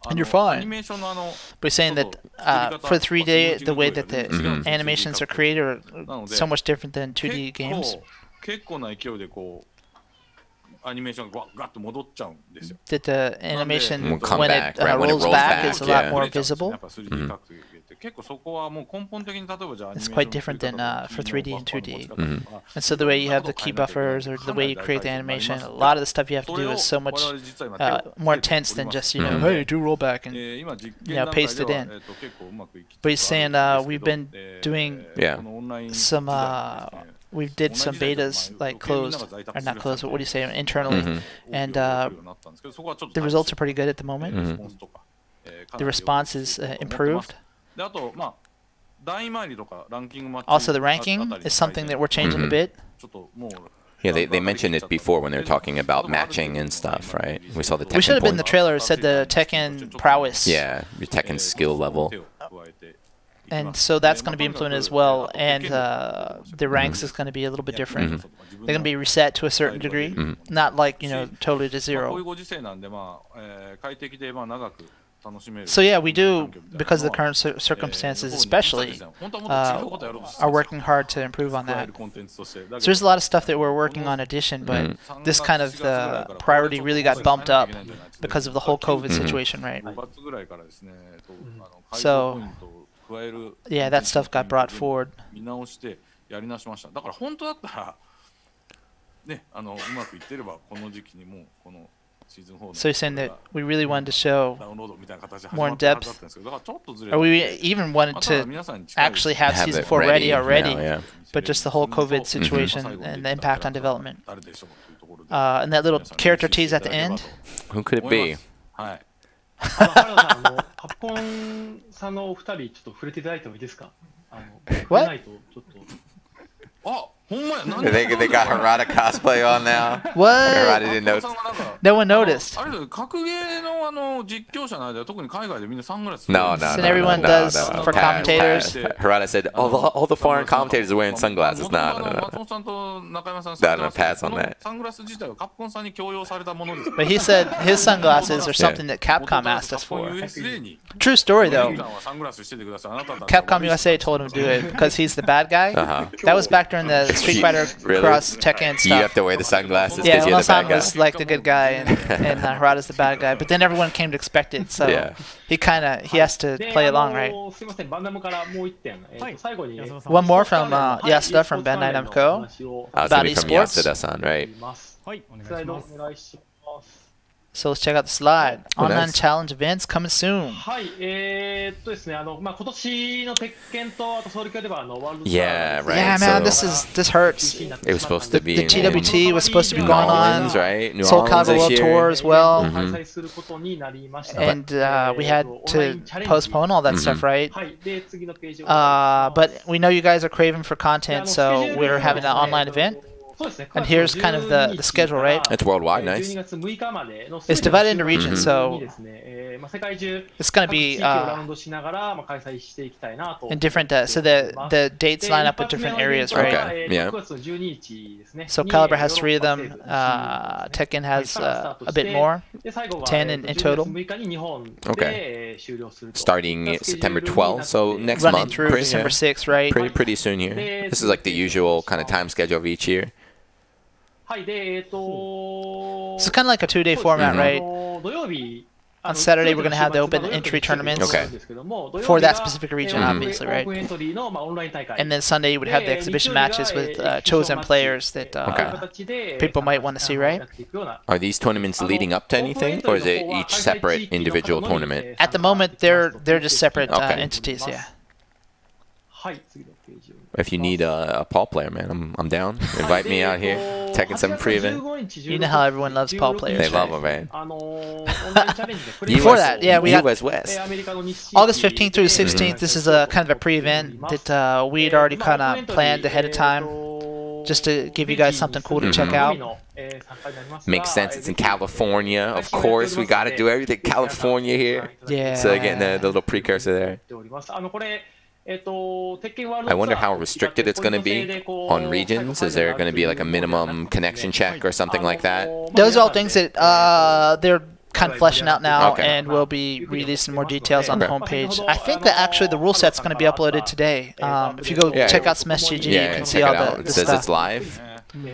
And you're アニ fine. メーションのあの But saying that uh, for 3D, the way that the Mhm. animations are created are so much different than 2D 結 games. 結構な勢いでこうアニメーションがガッと戻っちゃうんですよ。That the animation when it, rolls back is a lot more visible. 結構そこはもう根本的に例えばじゃあ It's mm-hmm. quite different than uh, for 3D and 2D. Mm-hmm. And so the way you have the key buffers or the way you create the animation, a lot of the stuff you have to do is so much uh, more tense than just, you know, mm-hmm. hey, do roll back and you know, paste it in. But he's saying uh, we've been doing some we've did some betas like closed or not closed, but what do you say internally, mm -hmm. and uh, the results are pretty good at the moment. Mm -hmm. The response is uh, improved. Also, the ranking is something that we're changing mm -hmm. a mm-hmm. bit. Yeah, they, they mentioned it before when they were talking about matching and stuff, right? We saw the Tekken We should have been in the trailer said the Tekken prowess. Yeah, your Tekken skill level and so that's going to be implemented as well. And uh, the ranks mm-hmm. is going to be a little bit different. Mm-hmm. They're going to be reset to a certain degree, mm-hmm. not like you know totally to zero. So yeah, we do because of the current circumstances, especially, uh, are working hard to improve on that. So there's a lot of stuff that we're working on addition, but mm-hmm. this kind of the priority really got bumped up because of the whole COVID mm-hmm. situation, right? Mm-hmm. So 加える Yeah, that stuff got brought forward. 見直してやり直しましただから本当だったらねあのうまくいってればこの時期にもうこのシーズン4の So he's saying that we really wanted to show ダウンロードみたいな形で始 more ま in ったはずだっ depth, たんですけどだからちょっとずれ or て we て even wanted あとは to 皆さんに近い actually have Have season it four ready ready already, now, yeah. but just the whole COVID situation and the impact on development. Uh, and that little character tease at the end. Who could it be? あの原田さん、あの、パッコンさんのお二人、ちょっと触れていただいてもいいですか？あの、触れないと、ちょっと。あ they, they got Harada cosplay on now. What? Harada didn't notice. No one noticed. No, no, no. And everyone no, does no, no. for Pat, commentators. Pat, Harada said, all the, all the foreign commentators are wearing sunglasses. No, no, no. Not a pass on that. But he said his sunglasses are something yeah. that Capcom asked us for. True story, though. Capcom USA told him to do it because he's the bad guy. Uh -huh. That was back during the Street Fighter really? Cross Tekken stuff. You have to wear the sunglasses yeah, you Onosan was like the good guy and, and uh, Harada's the bad guy, but then everyone came to expect it, so yeah. he kind of he has to play along, right? One more from uh, Yasuda from Bandai Namco. Oh, it's about esports. Yasuda-san, right? So let's check out the slide. Oh, online challenge events coming soon. Yeah, right. Yeah, man, so, this is this hurts. It was supposed to be the, the was supposed to be going Orleans, on. Right? New Soul Calibur World Tour as well. Mm-hmm. And uh, we had to postpone all that mm-hmm. stuff, right? Uh, but we know you guys are craving for content, so we're having an online event. And here's kind of the, the schedule, right? It's worldwide, nice. It's divided into regions, mm -hmm. so it's going to be uh, in different. Uh, so the the dates line up with different areas, right? Okay. Yeah. So Calibur has three of them. Uh, Tekken has a bit more, ten in, in total. Okay. Starting September 12th, so next Running month, through pretty, December 6th, right? Pretty pretty soon here. This is like the usual kind of time schedule of each year. So it's kind of like a two-day format, right? On Saturday, we're going to have the open entry tournaments okay. for that specific region, mm -hmm. obviously, right? And then Sunday, you would have the exhibition matches with uh, chosen players that uh, okay. people might want to see, right? Are these tournaments leading up to anything, or is it each separate individual tournament? At the moment, they're they're just separate uh, okay. entities, yeah. If you need a, a Paul player, man, I'm, I'm down. Invite me out here. Tekken 7 pre-event. You know how everyone loves Paul players. They love them, man. Before that, yeah, we US got West. August 15th through 16th. Mm -hmm. This is a kind of a pre-event that uh, we had already kind of planned ahead of time, just to give you guys something cool to check out. Mm-hmm. Makes sense. It's in California, of course. We got to do everything California here. Yeah. So again, the, the little precursor there. I wonder how restricted it's going to be on regions. Is there going to be like a minimum connection check or something like that? Those are all things that uh, they're kind of fleshing out now, okay. and we'll be releasing more details on okay. the homepage. I think that actually the rule set's going to be uploaded today. Um, if you go yeah. check out some SGG, yeah, you can see all that. It says stuff. it's live.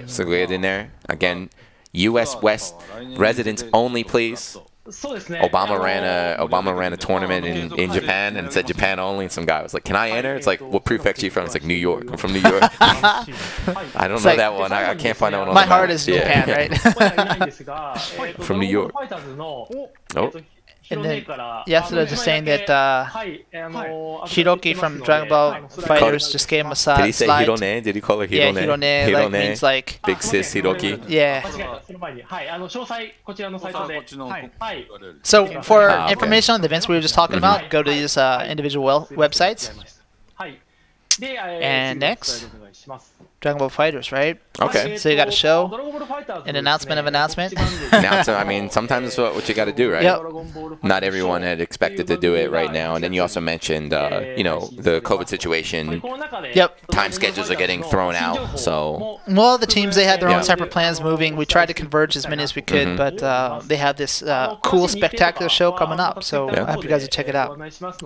So get in there. Again, U.S. West residents only, please. Obama ran a Obama ran a tournament in, in Japan and said Japan only and some guy was like, Can I enter? It's like what prefecture you from? It's like New York. I'm from New York. I don't know that one. I, I, can't find that one on My heart is yeah. Japan, right? from New York. Oh. And then yesterday, just saying that uh, Hiroki from Dragon Ball FighterZ just gave him a side. Did he say slide. Hirone? Did he call her Hirone? Yeah, Hirone, Hirone like, means like big sis Hiroki. Yeah. So for ah, okay. information on the events we were just talking mm-hmm. about, go to these uh, individual websites. And next. Dragon Ball FighterZ, right? Okay. So you got a show, an announcement of announcement. announcement. I mean, sometimes what, what you got to do, right? Yep. Not everyone had expected to do it right now, and then you also mentioned, uh, you know, the COVID situation. Yep. Time schedules are getting thrown out, so. Well, the teams they had their yeah. own separate plans moving. We tried to converge as many as we could, mm -hmm. but uh, they have this uh, cool, spectacular show coming up. So yeah. I hope you guys will check it out.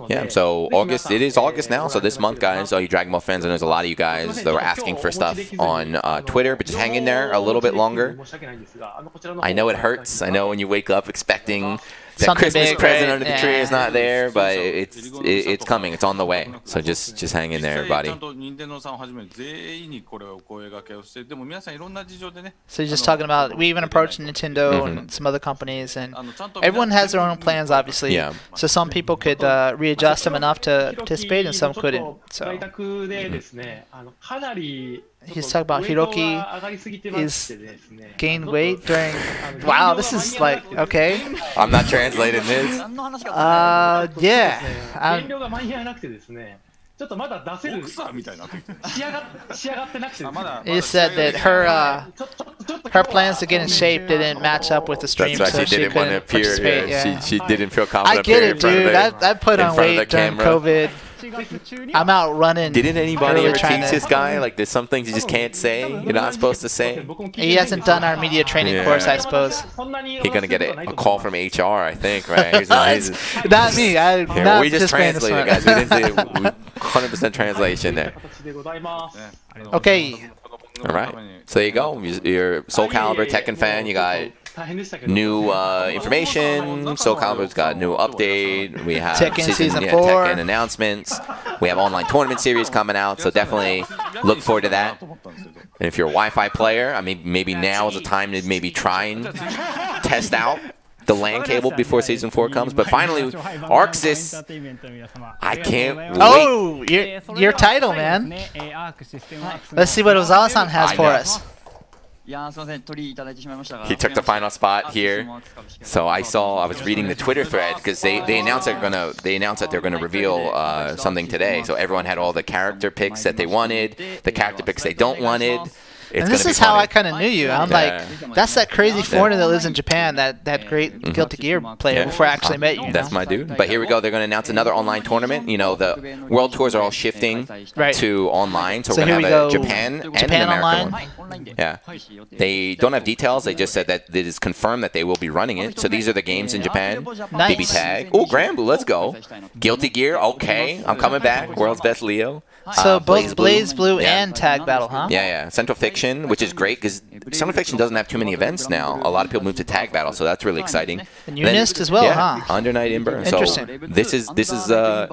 Yeah. So August, it is August now. So this month, guys, all you Dragon Ball fans, and there's a lot of you guys that were asking for stuff stuff on uh, Twitter, but just hang in there a little bit longer. I know it hurts. I know when you wake up expecting that Christmas big, present right? under the yeah. tree is not there, but it's it, it's coming. It's on the way. So just just hang in there, everybody. So you're just talking about we even approached Nintendo mm -hmm. and mm-hmm. some other companies, and everyone has their own plans, obviously. Yeah. So some people could uh, readjust them enough to participate, and some couldn't. So. Mm -hmm he's talking about ウエイト Hiroki が上がりすぎてまし is てですね gained weight during. Wow, this is like okay. I'm not translating this. Uh, yeah. 減 I'm, 量が間に合わなくてですね、 ちょっとまだ出せる。ボクサーみたいになってきて。仕上が仕上がってなくて。まだ He said that her uh, her plans to get in shape didn't match up with the stream, That's why so she didn't want to couldn't appear. participate. Yeah. Yeah. She, she didn't feel I confident get appearing it, in front of dude. the, I, I put in on front of the weight during camera. COVID. I'm out running. Didn't anybody really ever trying teach to- this guy? Like, there's some things you just can't say. You're not supposed to say. He hasn't done our media training Yeah. course, I suppose. He's gonna get a, a call from HR, I think, right? He's not, he's, Not me. I Here, not we just participating in translated, guys. We didn't say 100% translation there. Okay. All right. So there you go. You- You're Soul Calibur Tekken fan. You got new uh, information. Soul Calibur's got a new update. We have Tekken Season yeah, 4. Tekken announcements. We have online tournament series coming out. So definitely look forward to that. And if you're a Wi-Fi player, I mean, maybe now is the time to maybe try and test out the LAN cable before Season 4 comes. But finally, ArcSys, I can't wait. Oh, your your title, man. Let's see what Ozawa-san has I for know. us. He took the final spot here. So I saw, I was reading the Twitter thread because they, they announced they're gonna they announced that they're gonna reveal uh, something today. So everyone had all the character picks that they wanted, the character picks they don't wanted. It's and this is how funny. I kind of knew you. I'm Yeah. like, that's that crazy foreigner that lives in Japan, that that great mm-hmm. Guilty Gear player Yeah. before I actually met you. That's my dude. But here we go. They're going to announce another online tournament. You know, the world tours are all shifting Right. to online. So, So we're here going we to have go. a Japan and an American online? one. Yeah. They don't have details. They just said that it is confirmed that they will be running it. So these are the games in Japan. Nice. BB Tag. Oh, Granblue, let's go. Guilty Gear. Okay, I'm coming back. World's Best Leo. So uh, both Blaze, Blue, yeah. and Tag Battle, huh? Yeah, yeah. Central Fiction, which is great because Central Fiction doesn't have too many events now. A lot of people move to Tag Battle, so that's really exciting. And Unist as well, yeah, huh? Under Night In-Birth. Interesting. So this is this is uh,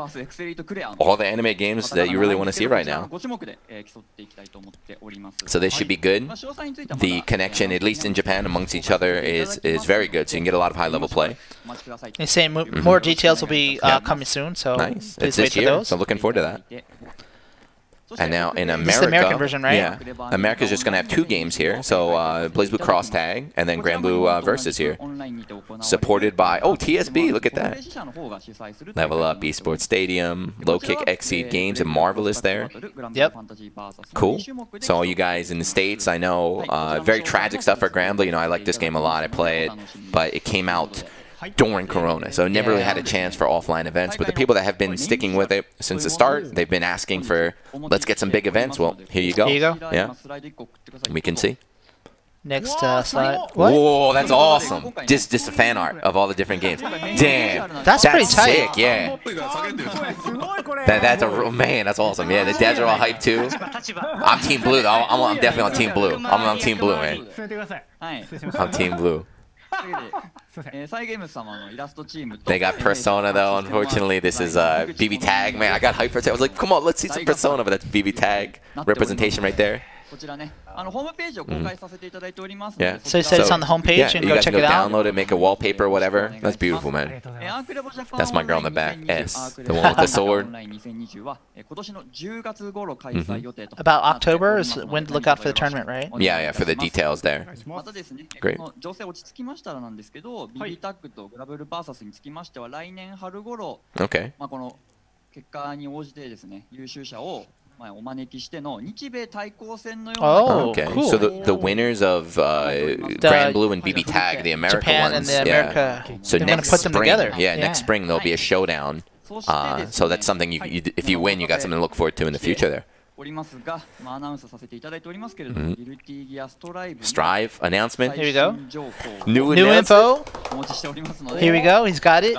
all the anime games that you really want to see right now. So this should be good. The connection, at least in Japan, amongst each other is is very good. So you can get a lot of high level play. They say mm-hmm. more mm -hmm. details will be uh, yeah. coming soon. So nice. please wait for those. So looking forward to that. And now in America, This is the American version, right? Yeah, America's just gonna have two games here. So uh, BlazBlue Cross Tag and then Granblue uh, Versus here, supported by oh TSB. Look at that. Level Up Esports Stadium, Low Kick XSEED Games, and Marvelous there. Yep. Cool. So all you guys in the states, I know, uh, very tragic stuff for Granblue. You know, I like this game a lot. I play it, but it came out during Corona. So never really had a chance for offline events. But the people that have been sticking with it since the start, they've been asking for, let's get some big events. Well, here you go. Here you go. Yeah. We can see. Next uh, slide. What? Whoa, that's awesome. Just just a fan art of all the different games. Damn. That's, that's pretty sick, tight. yeah. that, that's a real, man, that's awesome. Yeah, the dads are all hyped too. I'm Team Blue, though. I'm, I'm definitely on Team Blue. I'm on Team Blue, man. I'm Team Blue they got Persona though. Unfortunately, this is uh, BB Tag. Man, I got hyper. I was like, come on, let's see some Persona, but that's BB Tag representation right there. Mm. Yeah. So it says so, on the homepage yeah, and go check go it out. download it, make a wallpaper, whatever. That's beautiful, man. That's my girl in the back, S, uh, the one with the sword. mm. About October is when to look out for the tournament, right? Yeah, yeah, for the details there. Great. 情勢落ち着きましたらなんですけど、ビビタックとグラブルバーサスにつきましては来年春頃、まあこの結果に応じてですね、優秀者を Oh, okay. Cool. So the, the winners of uh, the, Granblue and BB Tag, the American Japan ones, and the America. Yeah. So next put spring, together. Yeah, yeah, next spring there'll be a showdown. Uh, so that's something you, you, if you win, you got something to look forward to in the future there. Mm-hmm. Strive announcement. Here we go. New, New info. Here we go. He's got it.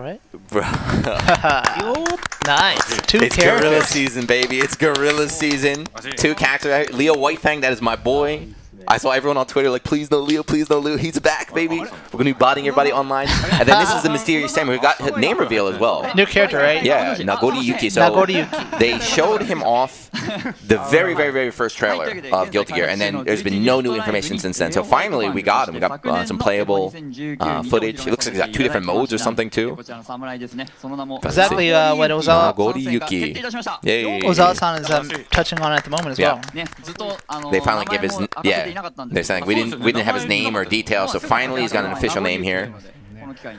Right? Bro. nice. Two it's Gorilla characters. season, baby. It's Gorilla season. Oh, Two characters. Leo Whitefang, that is my boy. I saw everyone on Twitter like, please no Leo, please no Leo. He's back, baby. We're going to be botting everybody online. And then this is the Mysterious Samurai We got his name reveal as well. New character, right? Yeah, Nagoriyuki. So Nagoriyuki. they showed him off the very, very, very first trailer of Guilty Gear, and then there's been no new information since then. So finally, we got him. We got uh, some playable uh, footage. It looks like he's got two different modes or something too. Exactly uh, what Ozawa, Nagoriyuki. Yay. Ozawa-san is um, touching on at the moment as Yeah. well. They finally give his n- yeah. They're saying we didn't we didn't have his name or details, so finally he's got an official name here.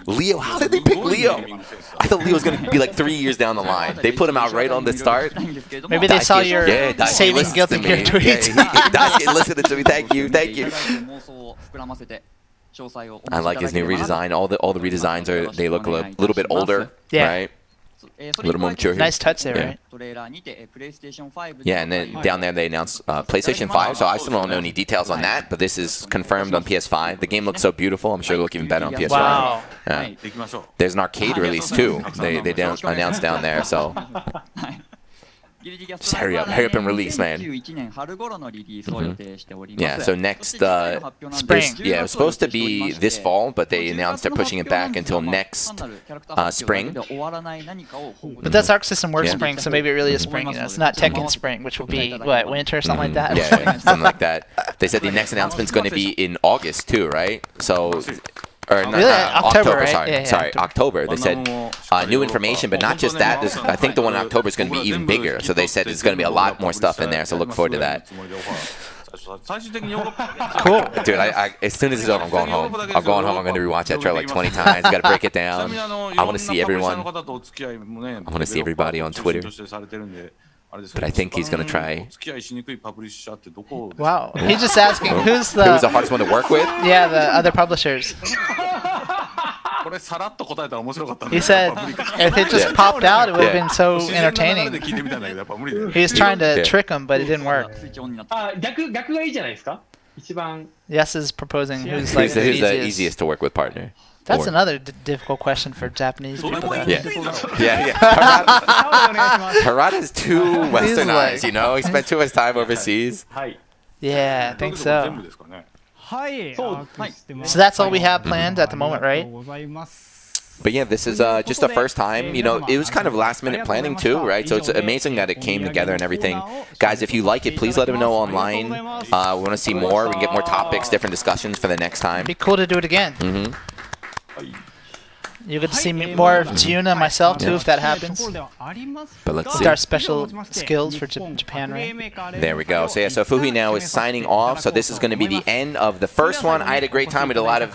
Leo, how did they pick Leo? I thought Leo was gonna be like three years down the line. They put him out right on the start. Maybe they saw your yeah, Daisuke saving listens Guilty to Gear me. tweets. Daisuke listened to me. Thank you, thank you. I like his new redesign. All the all the redesigns are they look a little, little bit older, Yeah. right? A little more mature. here. Nice touch there, Yeah. right? Yeah, and then down there they announced uh, PlayStation 5, so I still don't know any details on that, but this is confirmed on PS5. The game looks so beautiful. I'm sure it'll look even better on PS5. Wow. Yeah. There's an arcade release too. They they announced down there, so just hurry up, hurry up and release, man. Mhm. Yeah, so next uh, Spring. Yeah, it was supposed to be this fall, but they announced they're pushing it back until next uh, spring. But that's Arc System Works Yeah. Spring, so maybe it really is spring. You know, it's not Tekken Spring, which would be what winter or something like that. Mhm. Yeah, yeah, something like that. They said the next announcement's going to be in August too, right? So. Or not, Really? uh, October, right? sorry, Yeah, yeah, sorry, October. They said uh, new information, but not just that. There's, I think the one in October is going to be even bigger. So they said there's going to be a lot more stuff in there. So look forward to that. Cool. Dude, I, I, as soon as it's over, I'm going home. I'm going home. I'm going to rewatch that trailer like 20 times. Got to break it down. I want to see everyone. I want to see everybody on Twitter. But I think he's going to try. Wow. He's just asking who's the. Who's the hardest one to work with? Yeah, the other publishers. He said if it just yeah. popped out, it would have yeah. been so entertaining. he was trying to yeah. trick him, but it didn't work. Yes is proposing who's like who's the, the easiest. easiest to work with partner. That's another difficult question for Japanese people. Yeah, yeah, yeah. Harada, too westernized, you know? He spent too much time overseas. Yeah, I think so. So that's all we have planned at the moment, right? But yeah, this is uh, just the first time. You know, it was kind of last minute planning too, right? So it's amazing that it came together and everything. Guys, if you like it, please let them know online. Uh, we want to see more. We can get more topics, different discussions for the next time. Be cool to do it again. Mm -hmm. Bye. You get to see me more of Giuna and myself too, Yeah. if that happens. But let's With see. our special skills for J- Japan, right? There we go. So yeah, so Fuhi now is signing off. So this is going to be the end of the first one. I had a great time. We did a lot of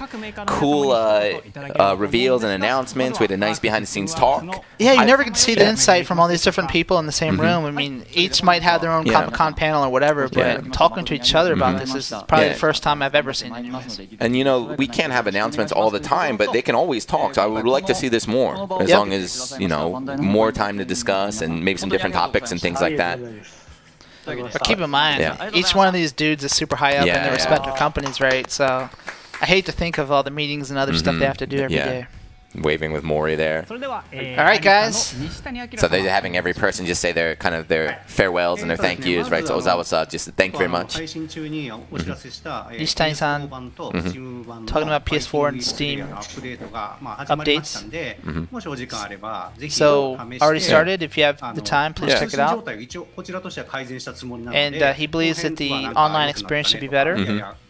cool uh, uh, reveals and announcements. We had a nice behind-the-scenes talk. Yeah, you I- never get to see the insight from all these different people in the same Mhm. room. I mean, each might have their own Yeah. Comic Con panel or whatever, but Yeah. talking to each other about Mhm. this is probably Yeah. the first time I've ever seen it. And you know, we can't have announcements all the time, but they can always talk. So I would like to see this more, as Yep. long as you know more time to discuss and maybe some different topics and things like that. But keep in mind, Yeah. each one of these dudes is super high up Yeah, in their yeah. respective companies, right? So I hate to think of all the meetings and other stuff Mhm. they have to do every yeah. day waving with Mori there. All right, guys. So they're having every person just say their kind of their farewells and their thank yous, right? So Ozawa-san, just thank you very much. Mm-hmm. Nishitani-san, mm-hmm. talking about PS4 and Steam updates. Mm-hmm. So already started. If you have the time, please yeah. check it out. And uh, he believes that the online experience should be better. Mm-hmm.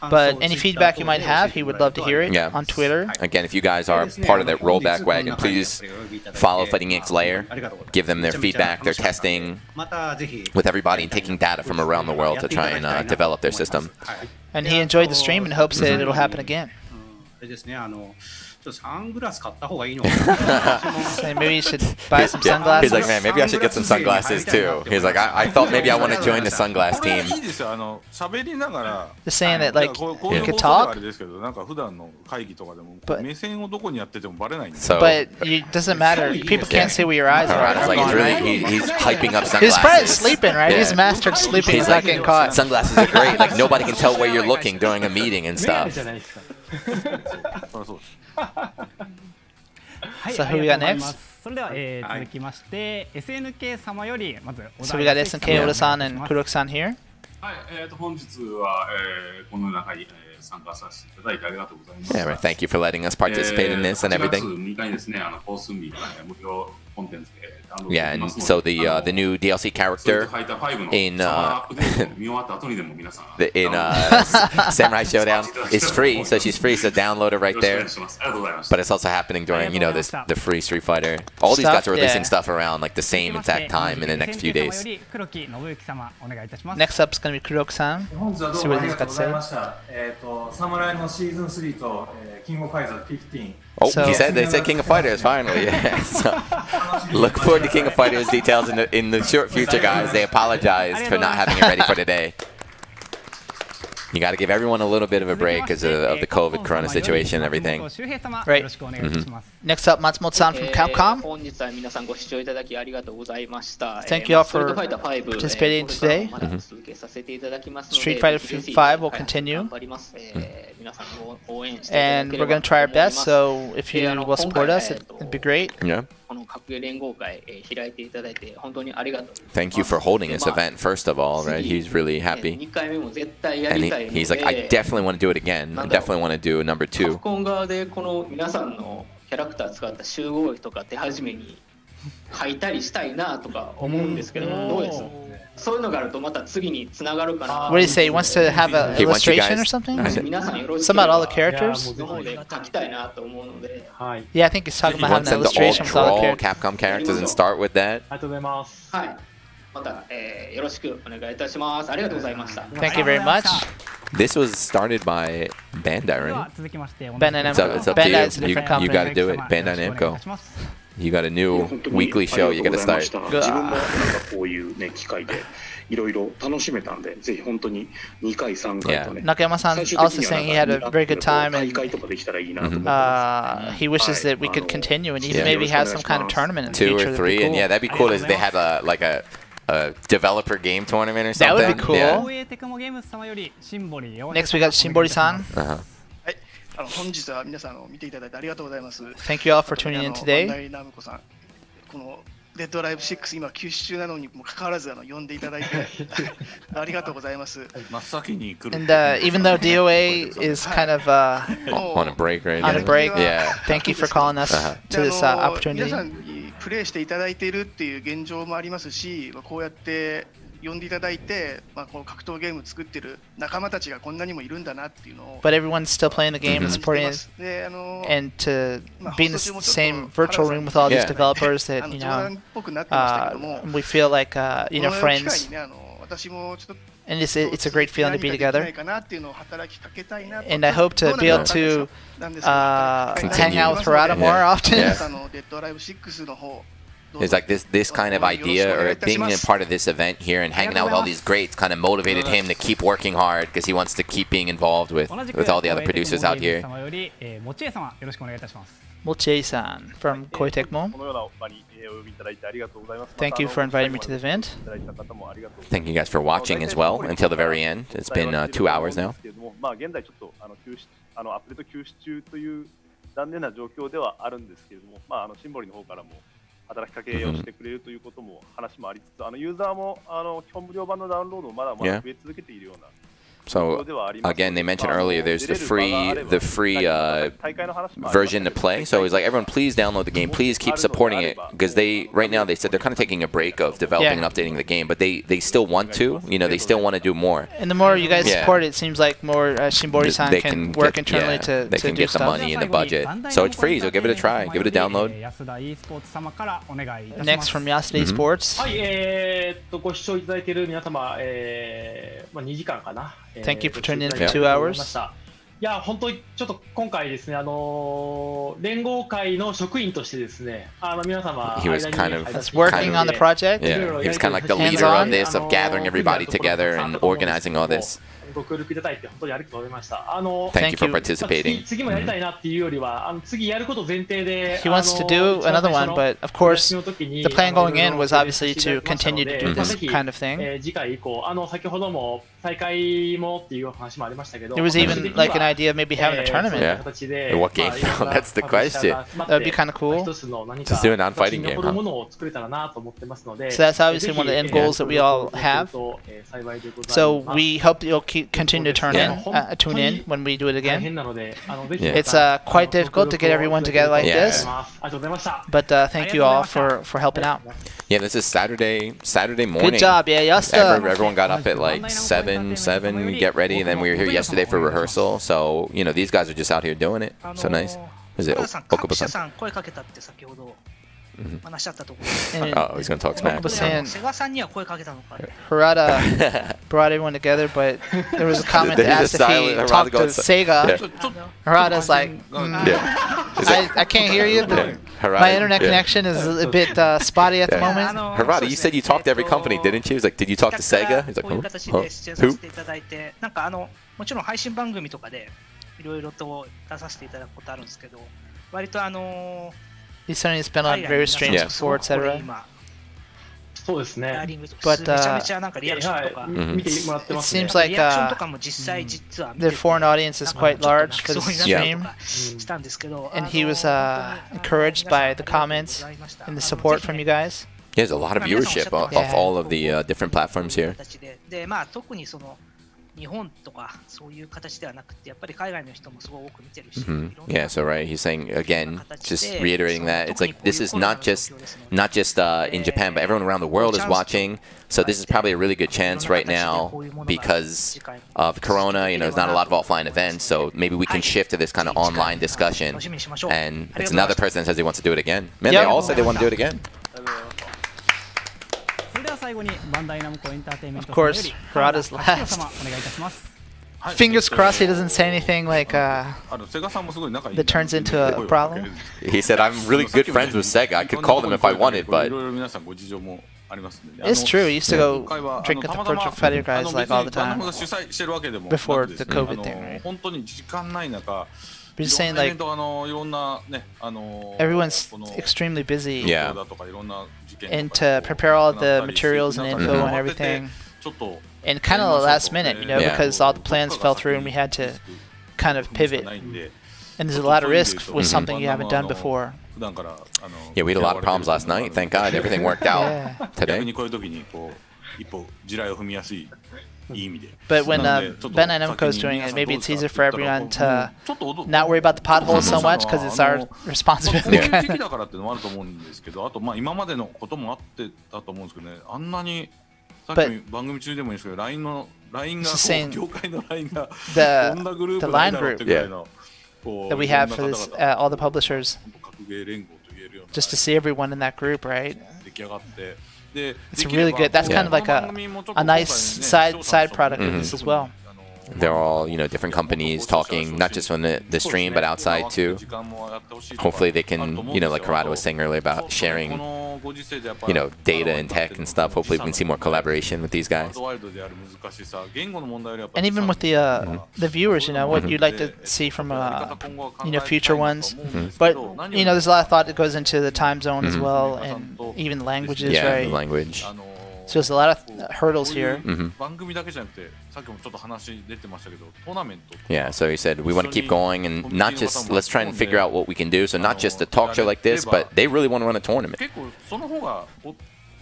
But any feedback you might have, he would love to hear it yeah. on Twitter. Again, if you guys are part of that rollback wagon, please follow Fighting EX Layer, give them their feedback, their testing with everybody, and taking data from around the world to try and uh, develop their system. And he enjoyed the stream and hopes that it'll happen again. Uh, あれですね、あの、ちょっとサングラス買った方がいいのかな Say maybe you should buy some Yeah, sunglasses. He's like, man, maybe I should get some sunglasses too. He's like, I, I thought maybe I want to join the sunglass これ team. いいですよあの喋りながら Just saying that, like, こうこう you いう could 放送では talk, あれですけどなんか普段の会議とかでも But- 目線をどこにやっててもバレないんで So- but it doesn't matter. People can't see where your eyes are. Harada's like, he's really, he, he's hyping up He's probably sunglasses. sleeping, right? He's mastered sleeping He's without like, getting caught. Sunglasses are great. Like nobody can tell where you're looking during a meeting and メガネ stuff. はい、さがね。それでは、えー、続きまして、はい、SNK 様よりまずお題が、オルさん and さん here。はい、えー、と本日は、えー、この中に、えー、参加させていただいてありがとうございます。Yeah, right. Thank you for letting us participate in this and everything. ですね、あのコースミ無料コンテンツで。Yeah, and so the uh, the new DLC character in uh, in uh, Samurai Shodown is free, so she's free. So download it right there. But it's also happening during you know this the free Street Fighter. All these guys are releasing stuff around like the same exact time in the next few days. Next up is gonna be Kuroki-san. See what he's got to say. Oh, so, he said they said King of Fighters finally. Yeah. So, look forward to King of Fighters details in the in the short future, guys. They apologized for not having it ready for today. You got to give everyone a little bit of a break because of, of, the COVID corona situation and everything. Right. Mm -hmm. Next up, Matsumoto-san from Capcom. Uh, Thank uh, you all for uh, participating today. Mm -hmm. Street Fighter V will continue. Mm -hmm. And we're going to try our best, so if you will support us, it'd be great. Yeah. この格ゲー連合会、えー開いていただいて本当にありがとう。Thank you for holding this event first of all, right? He's really happy. 2回目も絶対や And り he, たいので。he's like, I definitely want to do it again. I definitely want to do number カ two. プコン側でこの皆さんのキャラクター使った集合機とか手始めに書いたりしたいなとか思うんですけど、どうですそういうのがあるとまた次につながるかな。 What do you say? He wants to have an He wants you illustration guys- or something? 皆さんよろし Some けれ about ば all the characters? の方で書きたいなと思うので、 Yeah, I think he's talking He about having wants an them to all illustration with all the draw characters. Capcom characters and start with that. ありがとうございます。はい。また、えーよろしくお願いいたします。ありがとうございました。 Thank you very much. This was started by Bandai, で right? は続きまして、 Bandai It's up, it's up to Bandai you. is a You, different you company. got to do it. Bandai Namco. You got a new 本当に weekly show. You got to ありがとう start. ございました自分もなんかこういうね機会でいろいろ楽しめたんで、ぜひ本当に2回3回とね。 Yeah. Nakayama-san 最終 also 的には saying he had a なんか very good time 大 and 会とかできたらいいなと思ってます。 uh, he wishes that we could continue and even Yeah. maybe have some kind of tournament in the Two future. or That'd be three, and cool. yeah, that'd be cool. If they had a like a, a developer game tournament or That something. would be cool. Yeah. 東映テクモゲームズ様よりシンボリーを Next, we got Shimbori-san. Uh-huh. あの本日は皆さん見ていただいてありがとうございます。Thank you all for tuning in today. バンダイナムコさん、このデッドライブ6今休止中なのにもかかわらずあの呼んでいただいてありがとうございます。真っ先に来る。And uh, even though DOA is kind of uh, On a break right on now. a break, Yeah. thank you for calling us Uh-huh. to で this あ uh, の opportunity. 皆さんにプレイしていただいているっていう現状もありますし、まあこうやって呼んでいただいて、まあ、この格闘ゲーム作ってる仲間たちがこんなにもいるんだなっていうのを But everyone's still playing the game and supporting it, であの and to まあ be in the same virtual room with all these Yeah. developers that あの you 冗 know 談っぽくなってましたけども uh, we feel like uh, you know この機会 friends, にねあの私もちょっと and it's it's a great feeling to be 何かできな together. いかなっていうのを働きかけたいなと And I hope to be able to uh, hang out with Harada more Yeah. often. Yeah. It's like this this kind of idea or being a part of this event here and hanging out with all these greats kind of motivated him to keep working hard because he wants to keep being involved with with all the other producers out here. Mochei-san from Koei Tecmo. Thank you for inviting me to the event. Thank you guys for watching as well until the very end. It's been uh, two hours now. あのアップデート休止中という残念な状況ではあるんですけれども、まあ、あのシンボリの方からも働きかけをしてくれるということも話もありつつ、あのユーザーもあの基本無料版のダウンロードをまだまだ.増え続けているような So again, they mentioned earlier there's the free the free uh, version to play. So it's like everyone, please download the game. Please keep supporting it because they right now they said they're kind of taking a break of developing yeah. and updating the game, but they they still want to. You know, they still want to do more. And the more you guys yeah. support, it seems like more uh, Shimbori-san can, can, work get, internally yeah, to, to can do get stuff. the money and the budget. So it's free. So give it a try. Give it a download. Next from Yasuda mm -hmm. Sports. Eh, Thank you for eh, tuning in for two hours. いや、本当にちょっと今回ですね、あの連合会の職員としてですね、あの皆様、he was kind of working on the project. Yeah, he was kind of like the leader on this of gathering everybody together and organizing all this. ご協力いただいて本当にありがとうございました。あの、Thank you for participating. 次もやりたいなっていうよりは、あの次やること前提で。He wants to do another one, but of course, the plan going in was obviously to continue to do this kind of thing. 次回以降、あの先ほども。大会もっていう話もありましたけど、There was even like an idea of maybe having a tournament. Yeah. What game? That's the question. That would be kind of cool. Just do a non fighting game. Huh? So that's obviously one of the end goals that we all have. So we hope that you'll keep, continue to turn yeah. in, uh, tune in when we do it again. Yeah. It's uh, quite difficult to get everyone together like yeah. this. But uh, thank you all for, for helping out. Yeah, this is Saturday Saturday morning. Good job, yeah, Yasta. Everyone got up at like 7 seven, seven, get ready, and then we were here yesterday for rehearsal. So, you know, these guys are just out here doing it. So nice. Is it Okubo-san? さん声かけたって先ほど Mhm. 話し合ったとこ And あ Oh, he's gonna talk ろ smack. で、 saying- セガさんには声かけたのか。 Harada brought everyone together, but there was a comment They that just asked if he silent- Harada talked to goes- Sega. Yeah. Harada's like, mm, I, I can't hear you. Yeah. The, Harada- my internet yeah. connection is a bit uh, spotty at the Yeah. moment. Harada, you said you talked to every company, didn't you? He was like, did you talk to Sega? He's like, こういう huh? 形 Huh? で出演さ Who? せていただいて、なんかあの、もちろん配信番組とかでいろいろと出させていただくことあるんですけど、割とあの He's saying he's been on 海外の various 皆 streams さん before, とすごくこれ etc. 今、そうですね。ライリングと But かめちゃ uh, めちゃなんかリアクションとか、 Mhm. 見てもらって it ますね。 seems like リアクション uh, とかも実際実は見 the てて foreign audience is なんか quite ちょっと large 泣き for そう the になったり stream. とかしたんですけど、 And あ he の was uh, encouraged by the comments and the support from you guys. There's a lot of viewership off, off all of the uh, different platforms here. 日本とかそういう形ではなくて、やっぱり海外の人もすごい多く見てるし、 hmm Yeah, so right, he's saying again, just reiterating that it's like this is not just not just uh, in Japan, but everyone around the world is watching. So this is probably a really good chance right now because of Corona. You know, there's not a lot of offline events, so maybe we can shift to this kind of online discussion. And it's another person that says he wants to do it again. Man, they Yep. all said they want to do it again. Of course, Harada's last. Fingers crossed he doesn't say anything like uh, that turns into a problem. He said, I'm really good friends with Sega. I could call them if I wanted, but... It's true, you used to go drink at the Project Fighter guys like all the time before the COVID thing, right? Just saying, like, everyone's extremely busy. Yeah. And to prepare all the materials and info and everything. And kind of last minute, you know, yeah. because all the plans fell through and we had to kind of pivot. And there's a lot of risk with mm -hmm. something you haven't done before. Yeah, we had a lot of problems last night. Thank God everything worked out yeah. today. But when um, Bandai Namco is doing it, maybe it's easier for everyone to not worry about the potholes so much because it's our responsibility. The の LINE group LINE がどんなグループなんだろうってぐらいの。That we have for this, uh, all the publishers, just to see everyone in that group, right? It's really good. That's kind of like a, a nice side side product mm -hmm. of this as well they're all you know different companies talking, not just on the, the stream but outside too. Hopefully they can you know like Harada was saying earlier about sharing you know data and tech and stuff. Hopefully we can see more collaboration with these guys. And even with the uh, mm-hmm. the viewers, you know what mm -hmm. you'd like to see from uh, you know future mm-hmm. ones, mm -hmm. but you know there's a lot of thought that goes into the time zone as mm-hmm. well and even languages, yeah, right? language. So there's a lot of hurdles here. Mm-hmm. mm-hmm. Yeah, so he said, we want to keep going and not just, let's try and figure out what we can do. So not just a talk show like this, but they really want to run a tournament.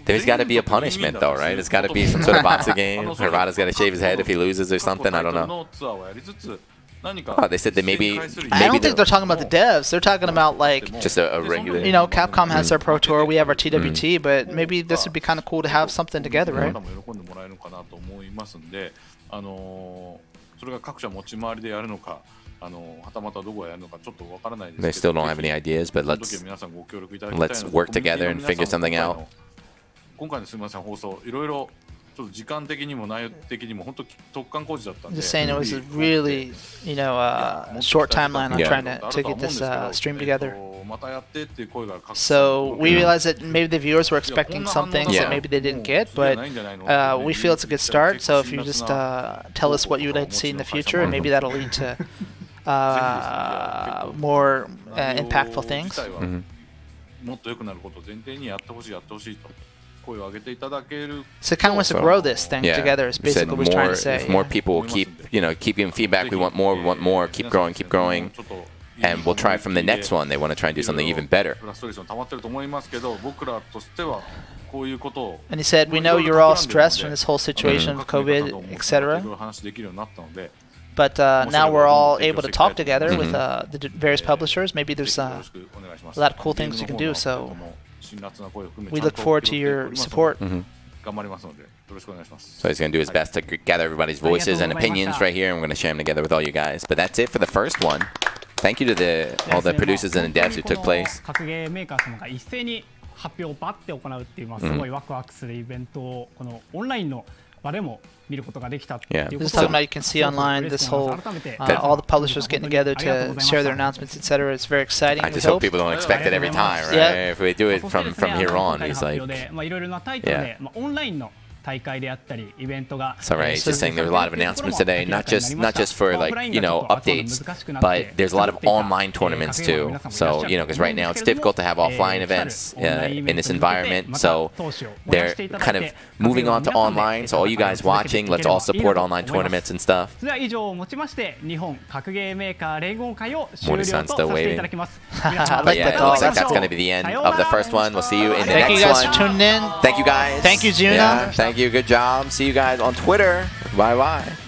There's got to be a punishment, though, right? It's got to be some sort of boxing game. Harada's got to shave his head if he loses or something. I don't know. Oh, they said they maybe. maybe I don't think they're talking about the devs. They're talking about like just a, a regular. You know, Capcom has mm. their Pro Tour. We have our TWT, mm. but maybe this would be kind of cool to have something together, right? They still don't have any ideas, but let's let's work together and figure something out. 今回のすみません放送いろいろ。ちょっと時間的にも内容的にも本当突貫工事だったんで Just saying it was a really, you know, uh, short timeline on Yeah. trying to, to get this uh, stream together. So we realized that maybe the viewers were expecting some things Yeah. that maybe they didn't get, but uh, we feel it's a good start. So if you just uh, tell us what you would like to see in the future, and maybe that'll lead to uh, more uh, impactful things. もっ と良くなることを前提にやってほしいやってほしいと声を上げていただける So it kind of wants to grow this thing Yeah. together. Is We said basically what we're trying more, to say. if more yeah. people will keep, you know, keep giving feedback. We want more. We want more. Keep growing. Keep growing. And we'll try from the next one. They want to try and do something even better. フラストレーション溜まってると思いますけど僕らとしてはこういうことを And he said, "We know you're all stressed from this whole situation of COVID, い etc. ろいろ話できるようになったので But uh, now we're all able to talk together with uh, the d- various publishers. Maybe there's uh, a lot of cool things you can do. So 辛辣な声を含め we ちゃん look と forward 拾 to って your おりますので support. 頑張りますのでよろしくお願いします So he's going to do his best to g- gather everybody's voices and opinions right here, and we're going to share them together with all you guys. But that's it for the first one. Thank you to the all the producers and the devs who took place. 格ゲーメーカー様が一斉に発表をバッて行うっていう、まあ、すごいワクワクするイベントをこのオンラインの場でも Yeah. This is talking about you can see online this whole, uh, all the publishers getting together to share their announcements, etc. It's very exciting. I just hope, people don't expect it every time, right? Yeah. If we do it from, from here on, it's like, yeah. Sorry, right. just saying there were a lot of announcements today, not just not just for like you know updates, but there's a lot of online tournaments too. So you know, because right now it's difficult to have offline events uh, in this environment. So they're kind of moving on to online. So all you guys watching, let's all support online tournaments and stuff. Mori-san's still waiting. but yeah, it looks like that's going to be the end of the first one. We'll see you in the Thank next one. Thank you guys for tuning in. Thank you guys. Thank you, Juno. Yeah, thank you. Good job. See you guys on Twitter. Bye bye.